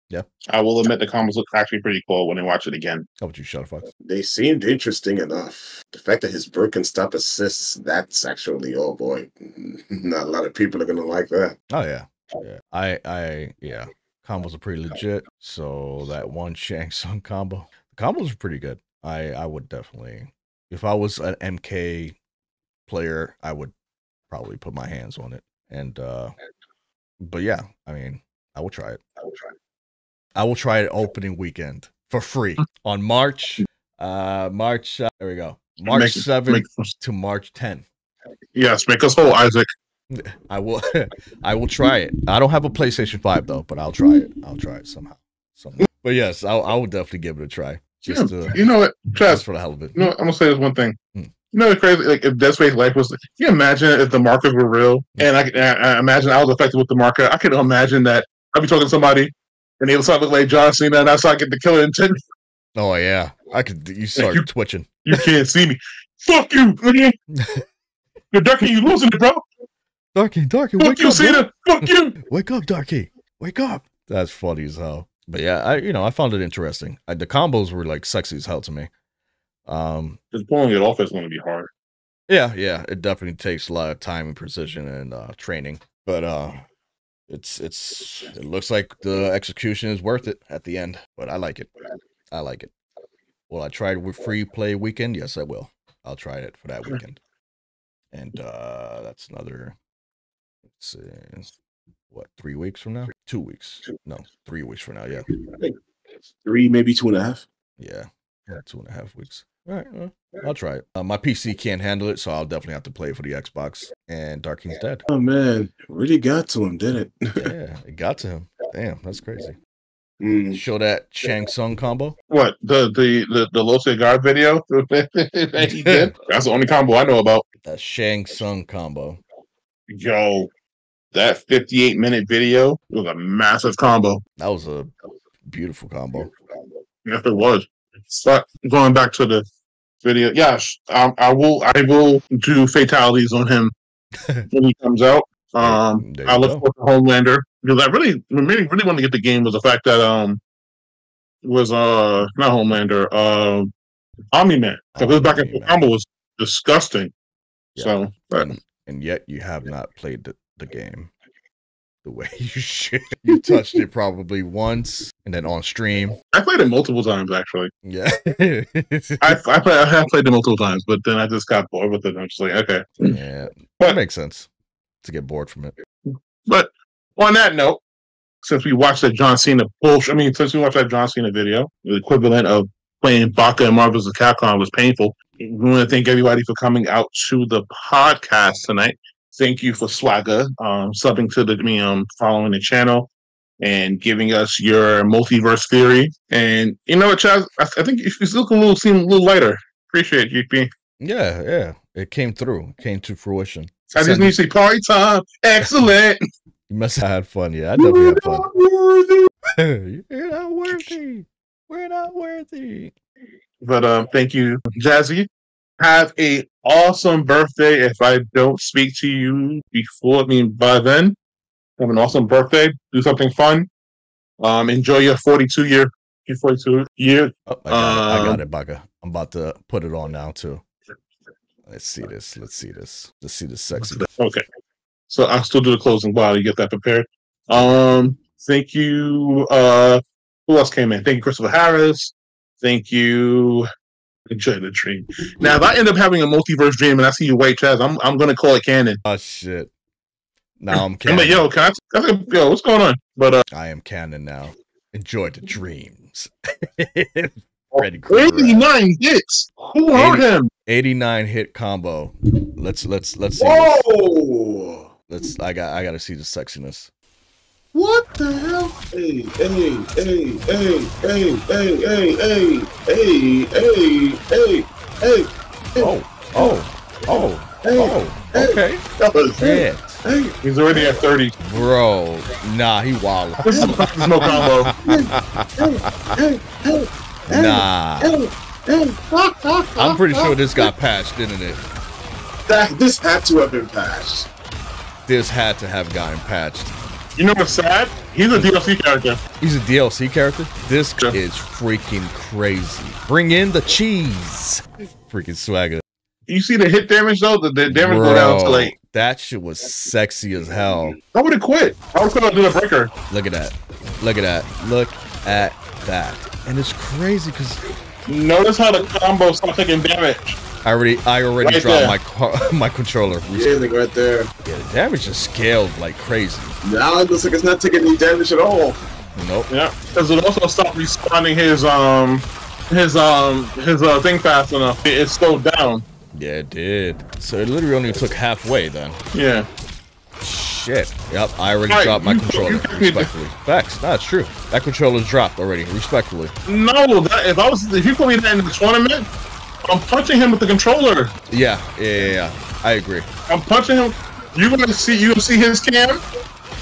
Yeah. I will admit the combos look actually pretty cool when I watch it again. How about you, Shadow Fox? They seemed interesting enough. The fact that his bird can stop assists, that's actually, oh boy. [laughs] Not a lot of people are gonna like that. Oh yeah. Yeah. I I yeah. Combos are pretty legit. So that one [laughs] Shang Tsung combo. The combos are pretty good. I I would definitely if I was an MK player, I would probably put my hands on it. And uh but yeah, I mean, I will try it. I will try. it. I will try it opening weekend for free on March uh March uh, there we go. March 7th to March 10th. yes, make us whole, Isaac. [laughs] I will [laughs] I will try it. I don't have a PlayStation 5 though, but I'll try it. I'll try it somehow. somehow. But yes, I'll, I will definitely give it a try. Just Yeah, to, you know what, just for the hell of it. You know, what, I'm gonna say this one thing. Hmm. You know, it's crazy. Like, if Dead Space Life was, can you imagine if the markers were real? And I, I, I imagine I was affected with the marker. I could imagine that I'd be talking to somebody, and they start look like John Cena, and I start getting the killer intent. Oh yeah. I could you start you- twitching. You can't see me. Fuck you. [laughs] You're Darky, you losing it, bro. Darky, Darky, Fuck wake you, up. bro. Cena. Fuck you. [laughs] Wake up, Darky. Wake up. That's funny as hell. But yeah, I you know, I found it interesting. I, the combos were like sexy as hell to me. Um Just pulling it off is going to be hard. Yeah, yeah, it definitely takes a lot of time and precision and uh, training, but uh, it's it's it looks like the execution is worth it at the end. But I like it. I like it. Will I try it with free play weekend? Yes, I will. I'll try it for that weekend. And uh, that's another. Let's see, what three weeks from now? Two weeks? No, three weeks from now. Yeah, Three, maybe two and a half. yeah, yeah two and a half weeks. All right, well, I'll try it. Uh, my PC can't handle it, so I'll definitely have to play it for the Xbox. And Dark King's Dead. Oh man, really got to him, did it? [laughs] Yeah, it got to him. Damn, that's crazy. Mm. Show that Shang Tsung combo. What the the the, the Los Cigar video [laughs] that he did? [laughs] That's the only combo I know about. That Shang Tsung combo. Yo, that 58 minute video was a massive combo. That was a beautiful combo. Yes, it was. So, going back to the video, yes, um, I will. I will do fatalities on him [laughs] when he comes out. Um, I look go. forward to Homelander because I really, really, really want to get the game was the fact that um was uh not Homelander, uh Omni Man because his back and forth Omni-Man. combo was disgusting. Yeah. So, but And, and yet you have not played the, the game the way [laughs] you should. You touched it probably once and then on stream. I played it multiple times actually. Yeah. [laughs] I I, play, I have played it multiple times, but then I just got bored with it. I'm just like, okay. yeah. But- That makes sense to get bored from it. But on that note, since we watched that John Cena bullshit, I mean, since we watched that John Cena video, the equivalent of playing Baka and Marvel's of Capcom was painful. We want to thank everybody for coming out to the podcast tonight. Thank you for Swagger, um, subbing to the me, um, following the channel and giving us your multiverse theory. And you know what, Chaz? I, I think you look a little seem a little lighter. Appreciate you, GP. Yeah, yeah. It came through. It came to fruition. I just need to say party time. Excellent. [laughs] You must have had fun. Yeah, I definitely had fun. [laughs] You're not worthy. We're not worthy. But um, thank you, Jazzy. Have a awesome birthday. If I don't speak to you before, I mean by then, have an awesome birthday. Do something fun. Um, enjoy your 42 year, your 42 year. Oh, I got it. I got Um, it, Baka. I'm about to put it on now too. Let's see this. Let's see this. Let's see this sexy. Okay. So I'll still do the closing while you get that prepared. Um, thank you. Uh, who else came in? Thank you, Christopher Harris. Thank you. Enjoy the dream. Now, if I end up having a multiverse dream and I see you white Chaz, I'm I'm gonna call it canon. Oh shit. Now I'm [laughs] I'm canon. like, yo, can I, I think, yo, what's going on? But uh, I am canon now. Enjoy the dreams. [laughs] Freddy Krueger. 89 hits. Who hurt him? 89 hit combo. Let's let's let's see. This. Let's I got I gotta see the sexiness. What the hell? Hey, hey, hey, hey, hey, hey, hey, hey, hey, hey, hey, hey. Oh, oh, oh, Hey, oh, hey. okay. That was Yeah. Hey, He's already at 30. Bro, nah, he wild. This is there's no combo. hey, hey, Nah. hey, hey. I'm pretty sure this got patched, didn't it? that this had to have been patched. This had to have gotten patched. You know what's sad? He's a DLC character. He's a DLC character. This Yeah. is freaking crazy. Bring in the cheese. Freaking swagger. You see the hit damage though? The, the damage go down to Bro, like that shit was sexy as hell. I would have quit. I would have do the breaker. Look at that. Look at that. Look at that. And it's crazy because Notice how the combo stopped taking damage. I already I already Right dropped there. my car, [laughs] my controller. Yeah, like right there. Yeah, the damage just scaled like crazy. Now it looks like it's not taking any damage at all. Nope. Yeah, because it also stopped responding his um his um his uh thing fast enough. It, it slowed down. Yeah, it did. So it literally only took halfway then. Yeah. Shit. Yep, I already Alright, dropped my controller. you took me to- Respectfully. Facts. No, it's true. That controller's dropped already. Respectfully. No, that, if I was if you put me that in the tournament, I'm punching him with the controller. Yeah, yeah, yeah, yeah. I agree. I'm punching him. You're gonna see you gonna see his cam,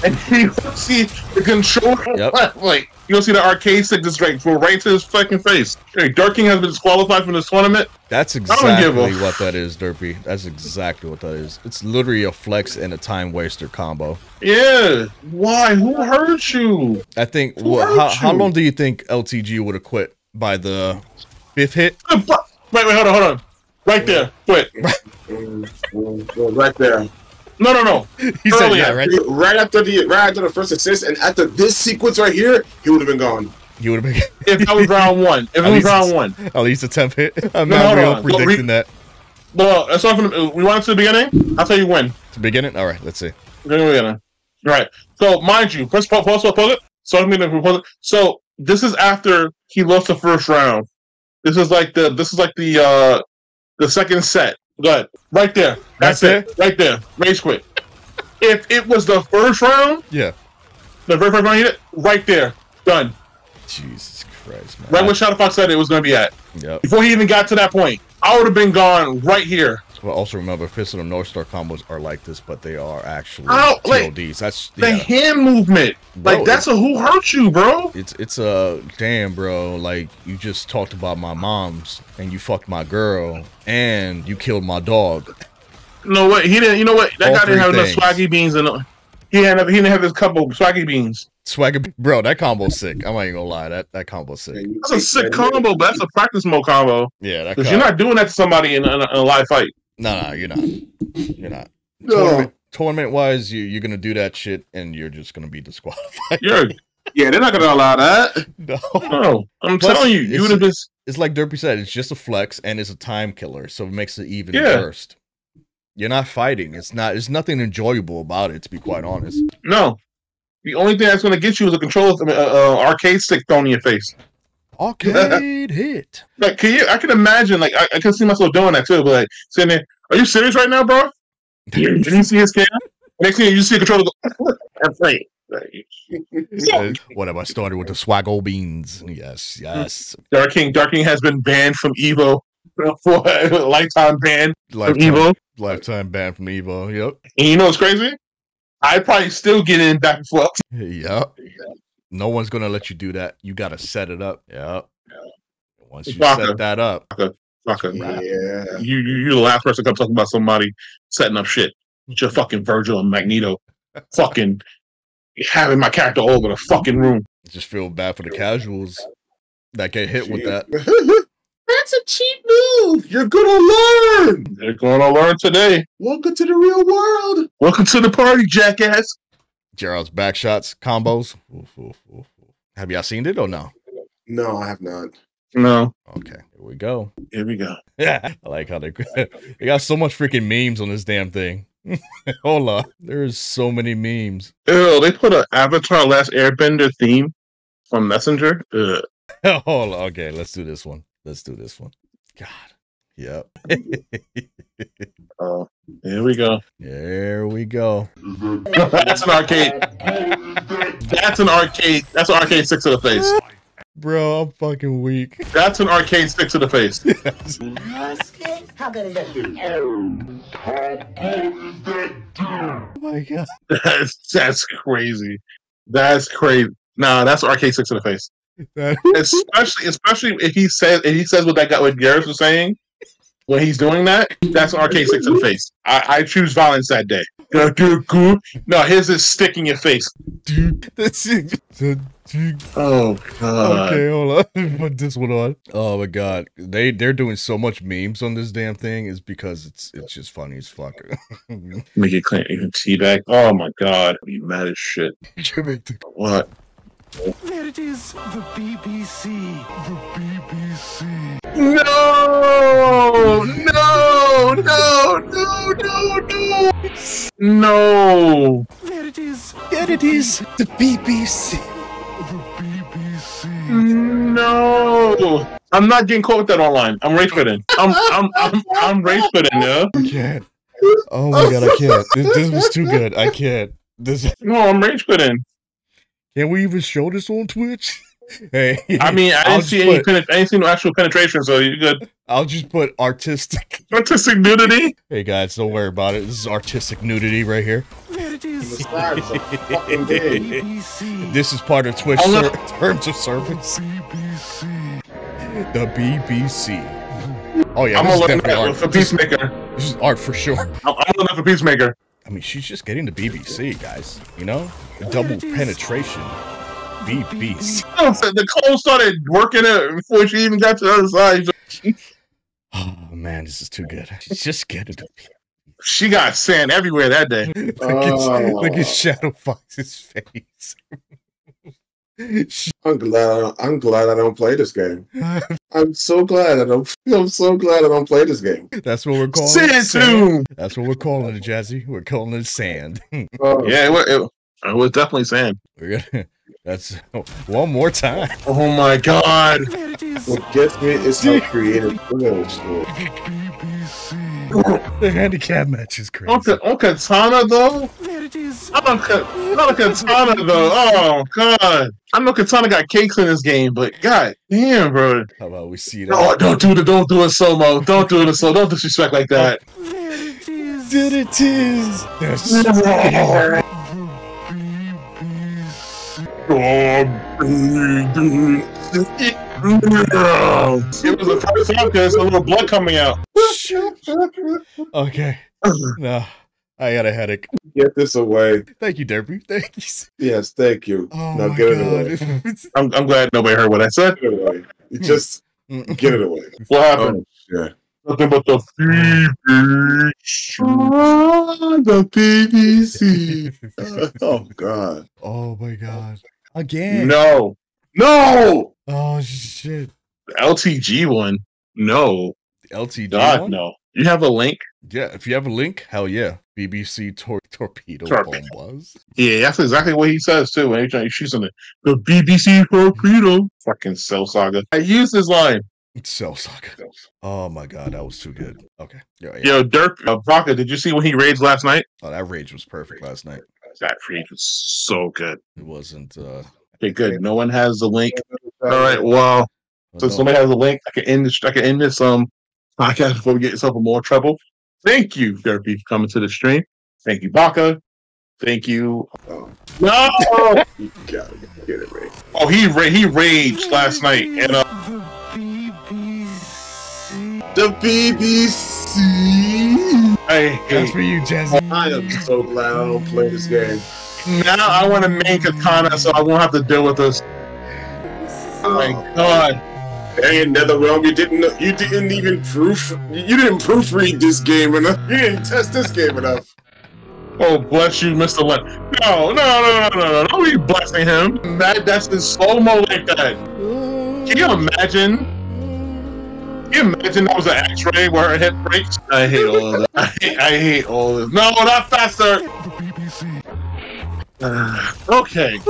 and [laughs] you see the controller. Yep. [laughs] Like you gonna see the arcade stick just like go right to his fucking face. Hey, Dark King has been disqualified from this tournament. That's don't give a- exactly what that is, Derpy. That's exactly what that is. It's literally a flex and a time waster combo. Yeah. Why? Who hurt you? I think. Who What, hurt how, how long do you think LTG would have quit by the fifth hit? Uh, wait, wait, hold on, hold on. Right there. Quit. [laughs] Right there. No, no, no. He said, Earlier. "Yeah, right." Right after the right after the first assist, and after this sequence right here, he would have been gone. You would have been If that was round [laughs] one. If it At was least round one. at least a temp hit. I'm No, not hold real on. predicting Re- that. Well, let's from the, we want to the beginning. I'll tell you when. To begin it. All right, let's see. Then we're. Right. So, mind you, press pause, pause, pause, pause it. So, I'm gonna pause it. So, this is after he lost the first round. This is like the. This is like the. uh The second set. Go ahead. Right there. That's Right it. Right there. Rage quit. if it was the first round, Yeah. the very first round, hit it, right there, done. Jesus Christ, man. Right where Shadow Fox said it was gonna be at. Yep. Before he even got to that point, I would have been gone right here. But also remember, Fist of the North Star combos are like this, but they are actually Oh, like, TLDs. That's The yeah. hand movement, Bro, like that's a who hurt you, bro. It's it's a damn bro. Like you just talked about my mom's and you fucked my girl and you killed my dog. You know what? He didn't. You know what? That All guy didn't have three enough swaggy beans, and he had he didn't have his couple swaggy beans. Swagger, bro, that combo's sick. I'm not even gonna lie, that that combo's sick. That's a sick combo, but that's a practice mode combo. Yeah. Because you're not doing that to somebody in in a, in a live fight. No, no, you're not. You're not. No. Tournament, tournament wise, you you're gonna do that shit and you're just gonna be disqualified. You're Yeah, they're not gonna allow that. no. no. I'm Plus, telling you, you it's- would have been. It's like Derpy said, it's just a flex and it's a time killer, so it makes it even Yeah. worse. You're not fighting. It's not. There's nothing enjoyable about it, to be quite honest. No. The only thing that's going to get you is a controller, uh, uh, arcade stick thrown in your face. Arcade hit. Like, can you? I can imagine. Like, I, I can see myself doing that too. But like, sitting there, are you serious right now, bro? Did you see his cam? Next thing you see a controller go. [laughs] That's right. Uh, what have I started with the swaggle beans? Yes, yes. Dark King, Dark King has been banned from Evo for [laughs] a lifetime ban from Evo. lifetime ban from Evo. Yep. And you know what's crazy? I'd probably still get in back and forth. Yep. No one's gonna let you do that. You gotta set it up. Yep. Once you Baka. set that up, Fucking, Yeah. you, you, you're the last person to come talking about somebody setting up shit. You're fucking Vergil and Magneto. [laughs] fucking having my character all over the fucking room. just feel bad for the casuals that get hit with that. [laughs] That's a cheap move. You're gonna learn. They're going to learn today. Welcome to the real world. Welcome to the party, jackass. Gerald's back shots, combos. Oof, oof, oof, oof. Have y'all seen it or no? No, I have not. No, Okay, here we go. here we go. Yeah, [laughs] I like how they [laughs] they got so much freaking memes on this damn thing. [laughs] Hold on, there's so many memes. Ew, they put an Avatar Last Airbender theme from Messenger. Ugh. Hold on, okay, let's do this one. Let's do this one. God, yep. Oh, here we go. there we go. That's an arcade. That's an arcade. That's an arcade six to the face. Bro, I'm fucking weak. That's an arcade stick to the face. [laughs] Oh my god. That's that's crazy. That's crazy. Nah, that's arcade stick to the face. Especially, especially if he says if he says what that guy what Garrus was saying when he's doing that. That's an arcade stick to the face. I, I choose violence that day. No, his is stick in your face. Dude, that's [laughs] it. Oh god. Okay, hold on. [laughs] Put this one on. Oh my god, they they're doing so much memes on this damn thing is because it's it's just funny as fuck. [laughs] Make it clean. Even teabag. Oh my god. You mad as shit. What? There it is, the BBC. The BBC. No! No! No! No! No! No! No! There it is, There it is, the BBC. the BBC. No! I'm not getting caught with that online. I'm rage quitting. I'm I'm I'm I'm rage quitting, yeah. I can't. Oh my god, I can't. This, this was too good. I can't. This No, I'm rage quitting. Can we even show this on Twitch? [laughs] Hey, I mean, I I'll didn't see any put- penet- I didn't see no actual penetration, so you're good. I'll just put artistic. [laughs] Artistic nudity. Hey guys, don't worry about it. This is artistic nudity right here. There it The is, size is a fucking [laughs] big. BBC. This is part of Twitch I'm ser- terms of service. BBC. The BBC. Oh yeah, I'm this gonna is look definitely art. for Peacemaker. this is art for sure. I'm, I'm looking for Peacemaker. I mean, she's just getting the BBC, guys. You know, oh, double penetration. BBC. Oh, [laughs] the clothes started working it before she even got to the other side. Oh man, this is too good. She's just getting the. She got sand everywhere that day. Look, [laughs] Oh. look at oh. Shadow Fox's face. [laughs] I'm glad. I don't, I'm glad I don't play this game. I'm so glad I don't. [laughs] I'm so glad I don't play this game. That's what we're calling it. Sand Sand. too. That's what we're calling it, Jazzy. We're calling it sand. [laughs] Oh, Yeah, it was, it, it was definitely sand. We're gonna. That's [laughs] one more time. Oh my god. There it is, What gets me is how creative Bruno scored. BBC. [laughs] The handicap match is crazy. On, Ka- on Kitana though, There it is, I'm Not a, ka- not a Kitana though. Oh god. I know Kitana got cakes in this game, but god damn, bro. How about we see that? No, don't do it. Don't do it slow-mo. Don't do it in slow. Don't disrespect like that. Did it is. It was the first time because a little blood coming out. [laughs] Okay. [laughs] No, I got a headache. Get this away. Thank you, Derpy. Thank you. Yes, thank you. Oh now my get it away. god. [laughs] I'm, I'm glad nobody heard what I said. Get it away. Just get it away. What happened? Oh, shit. Nothing but the BBC. the BBC. oh God. oh my god. Again. No. No. Oh shit. The LTG one. No. The LTD. God, one? no. You have a link? Yeah, if you have a link, hell yeah. BBC tor- torpedo Torpedo. bombas. Yeah, that's exactly what he says too. When he's trying to shoot something, the BBC torpedo. Fucking Cell Saga. I use this line. Cell Saga. Oh my god, that was too good. Okay. Yeah, yeah. Yo, Dirk uh, Baka, did you see when he raged last night? Oh, that rage was perfect last night. That rage was so good. It wasn't uh Okay, good. No one has the link. All Uh. Well, oh, so no. somebody has a link. I can end this. I can end this um podcast before we get yourself in more trouble. Thank you, Derpy, for coming to the stream. Thank you, Baka. Thank you. Oh, No. [laughs] you gotta get it right. oh, he ra- he raged last night, and uh, The BBC. I That's hate. for you, Jazzy. I am so glad I don't play this game. Now I want to main Kitana, so I won't have to deal with this. Oh my god. Hey, NetherRealm, you didn't you didn't even proof you didn't proofread this game enough. You didn't test this game enough. Oh, bless you, Mr. Len. No, no, no, no, no, no. Don't be blessing him. That that's in slow mo like that. Can you imagine? Can you imagine that was an X-ray where her hip breaks? I hate all of that. I hate, I hate all of this. No, not faster. Uh, [sighs] okay.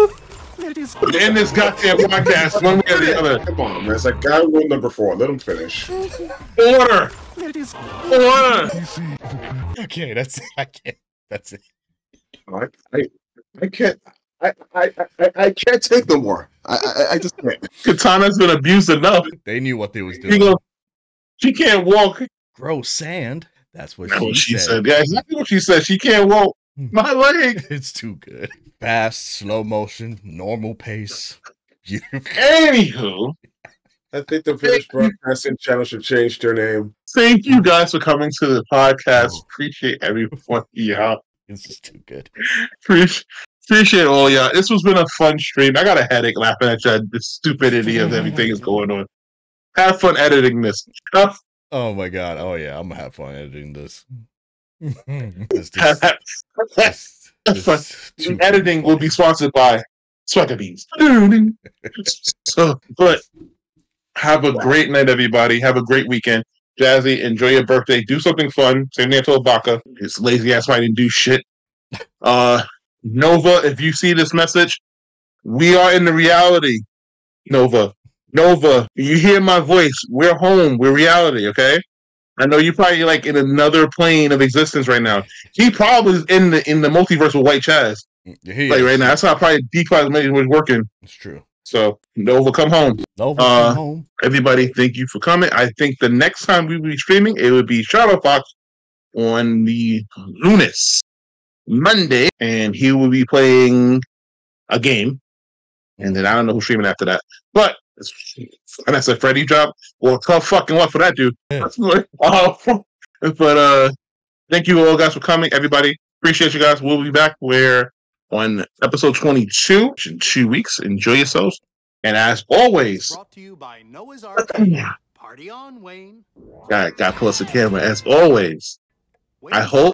In this goddamn podcast, one way or the other. Come on, man. It's like guy rule number four. Let him finish. Order. Order. Okay, that's it. I can't. That's it. I I, I can't I, I, I, I can't take no more. I, I, I just can't. Kitana's been abused enough. They knew what they was She, doing. she can't walk. Grow sand. That's what That's she, what she said. said. Yeah, exactly what she said. She can't walk. [laughs] My leg. [laughs] It's too good. Fast, slow motion, normal pace. [laughs] Beautiful. Anywho, I think the British Broadcasting Channel should change their name. thank you guys for coming to the podcast. Oh. Appreciate every one of y'all. This is too good. Appreciate, appreciate all y'all. This has been a fun stream. I got a headache laughing at y'all. The stupidity of everything is going on. Have fun editing this. Have, Oh my god. Oh yeah, I'm gonna have fun editing this. This, this, have, this, have fun. this too The editing will be sponsored by Swagger Beans. so, but have a great night, everybody. Have a great weekend. Jazzy, enjoy your birthday. Do something fun. Same thing I told. This lazy ass might didn't do shit. Uh, Nova, if you see this message, we are in the reality. Nova, Nova, you hear my voice. We're home. We're reality. Okay. I know you're probably like in another plane of existence right now. He probably is in the in the multiverse with White Chaz he like is. right now. That's how probably declassification was working. It's true. So Nova, come home. Nova, Uh, come home. Everybody, thank you for coming. I think the next time we will be streaming, it would be Shadow Fox on the Lunas Monday, and he will be playing a game. And then I don't know who's streaming after that. But and that's a Freddy job. Well, tough fucking what for that dude. Yeah. Uh, [laughs] but uh thank you all guys for coming. Everybody, appreciate you guys. We'll be back where on episode 22 in two weeks. Enjoy yourselves. And as always, Brought to you by Noah's Ark. Party on, Wayne. God, pull us a camera. As always, I hope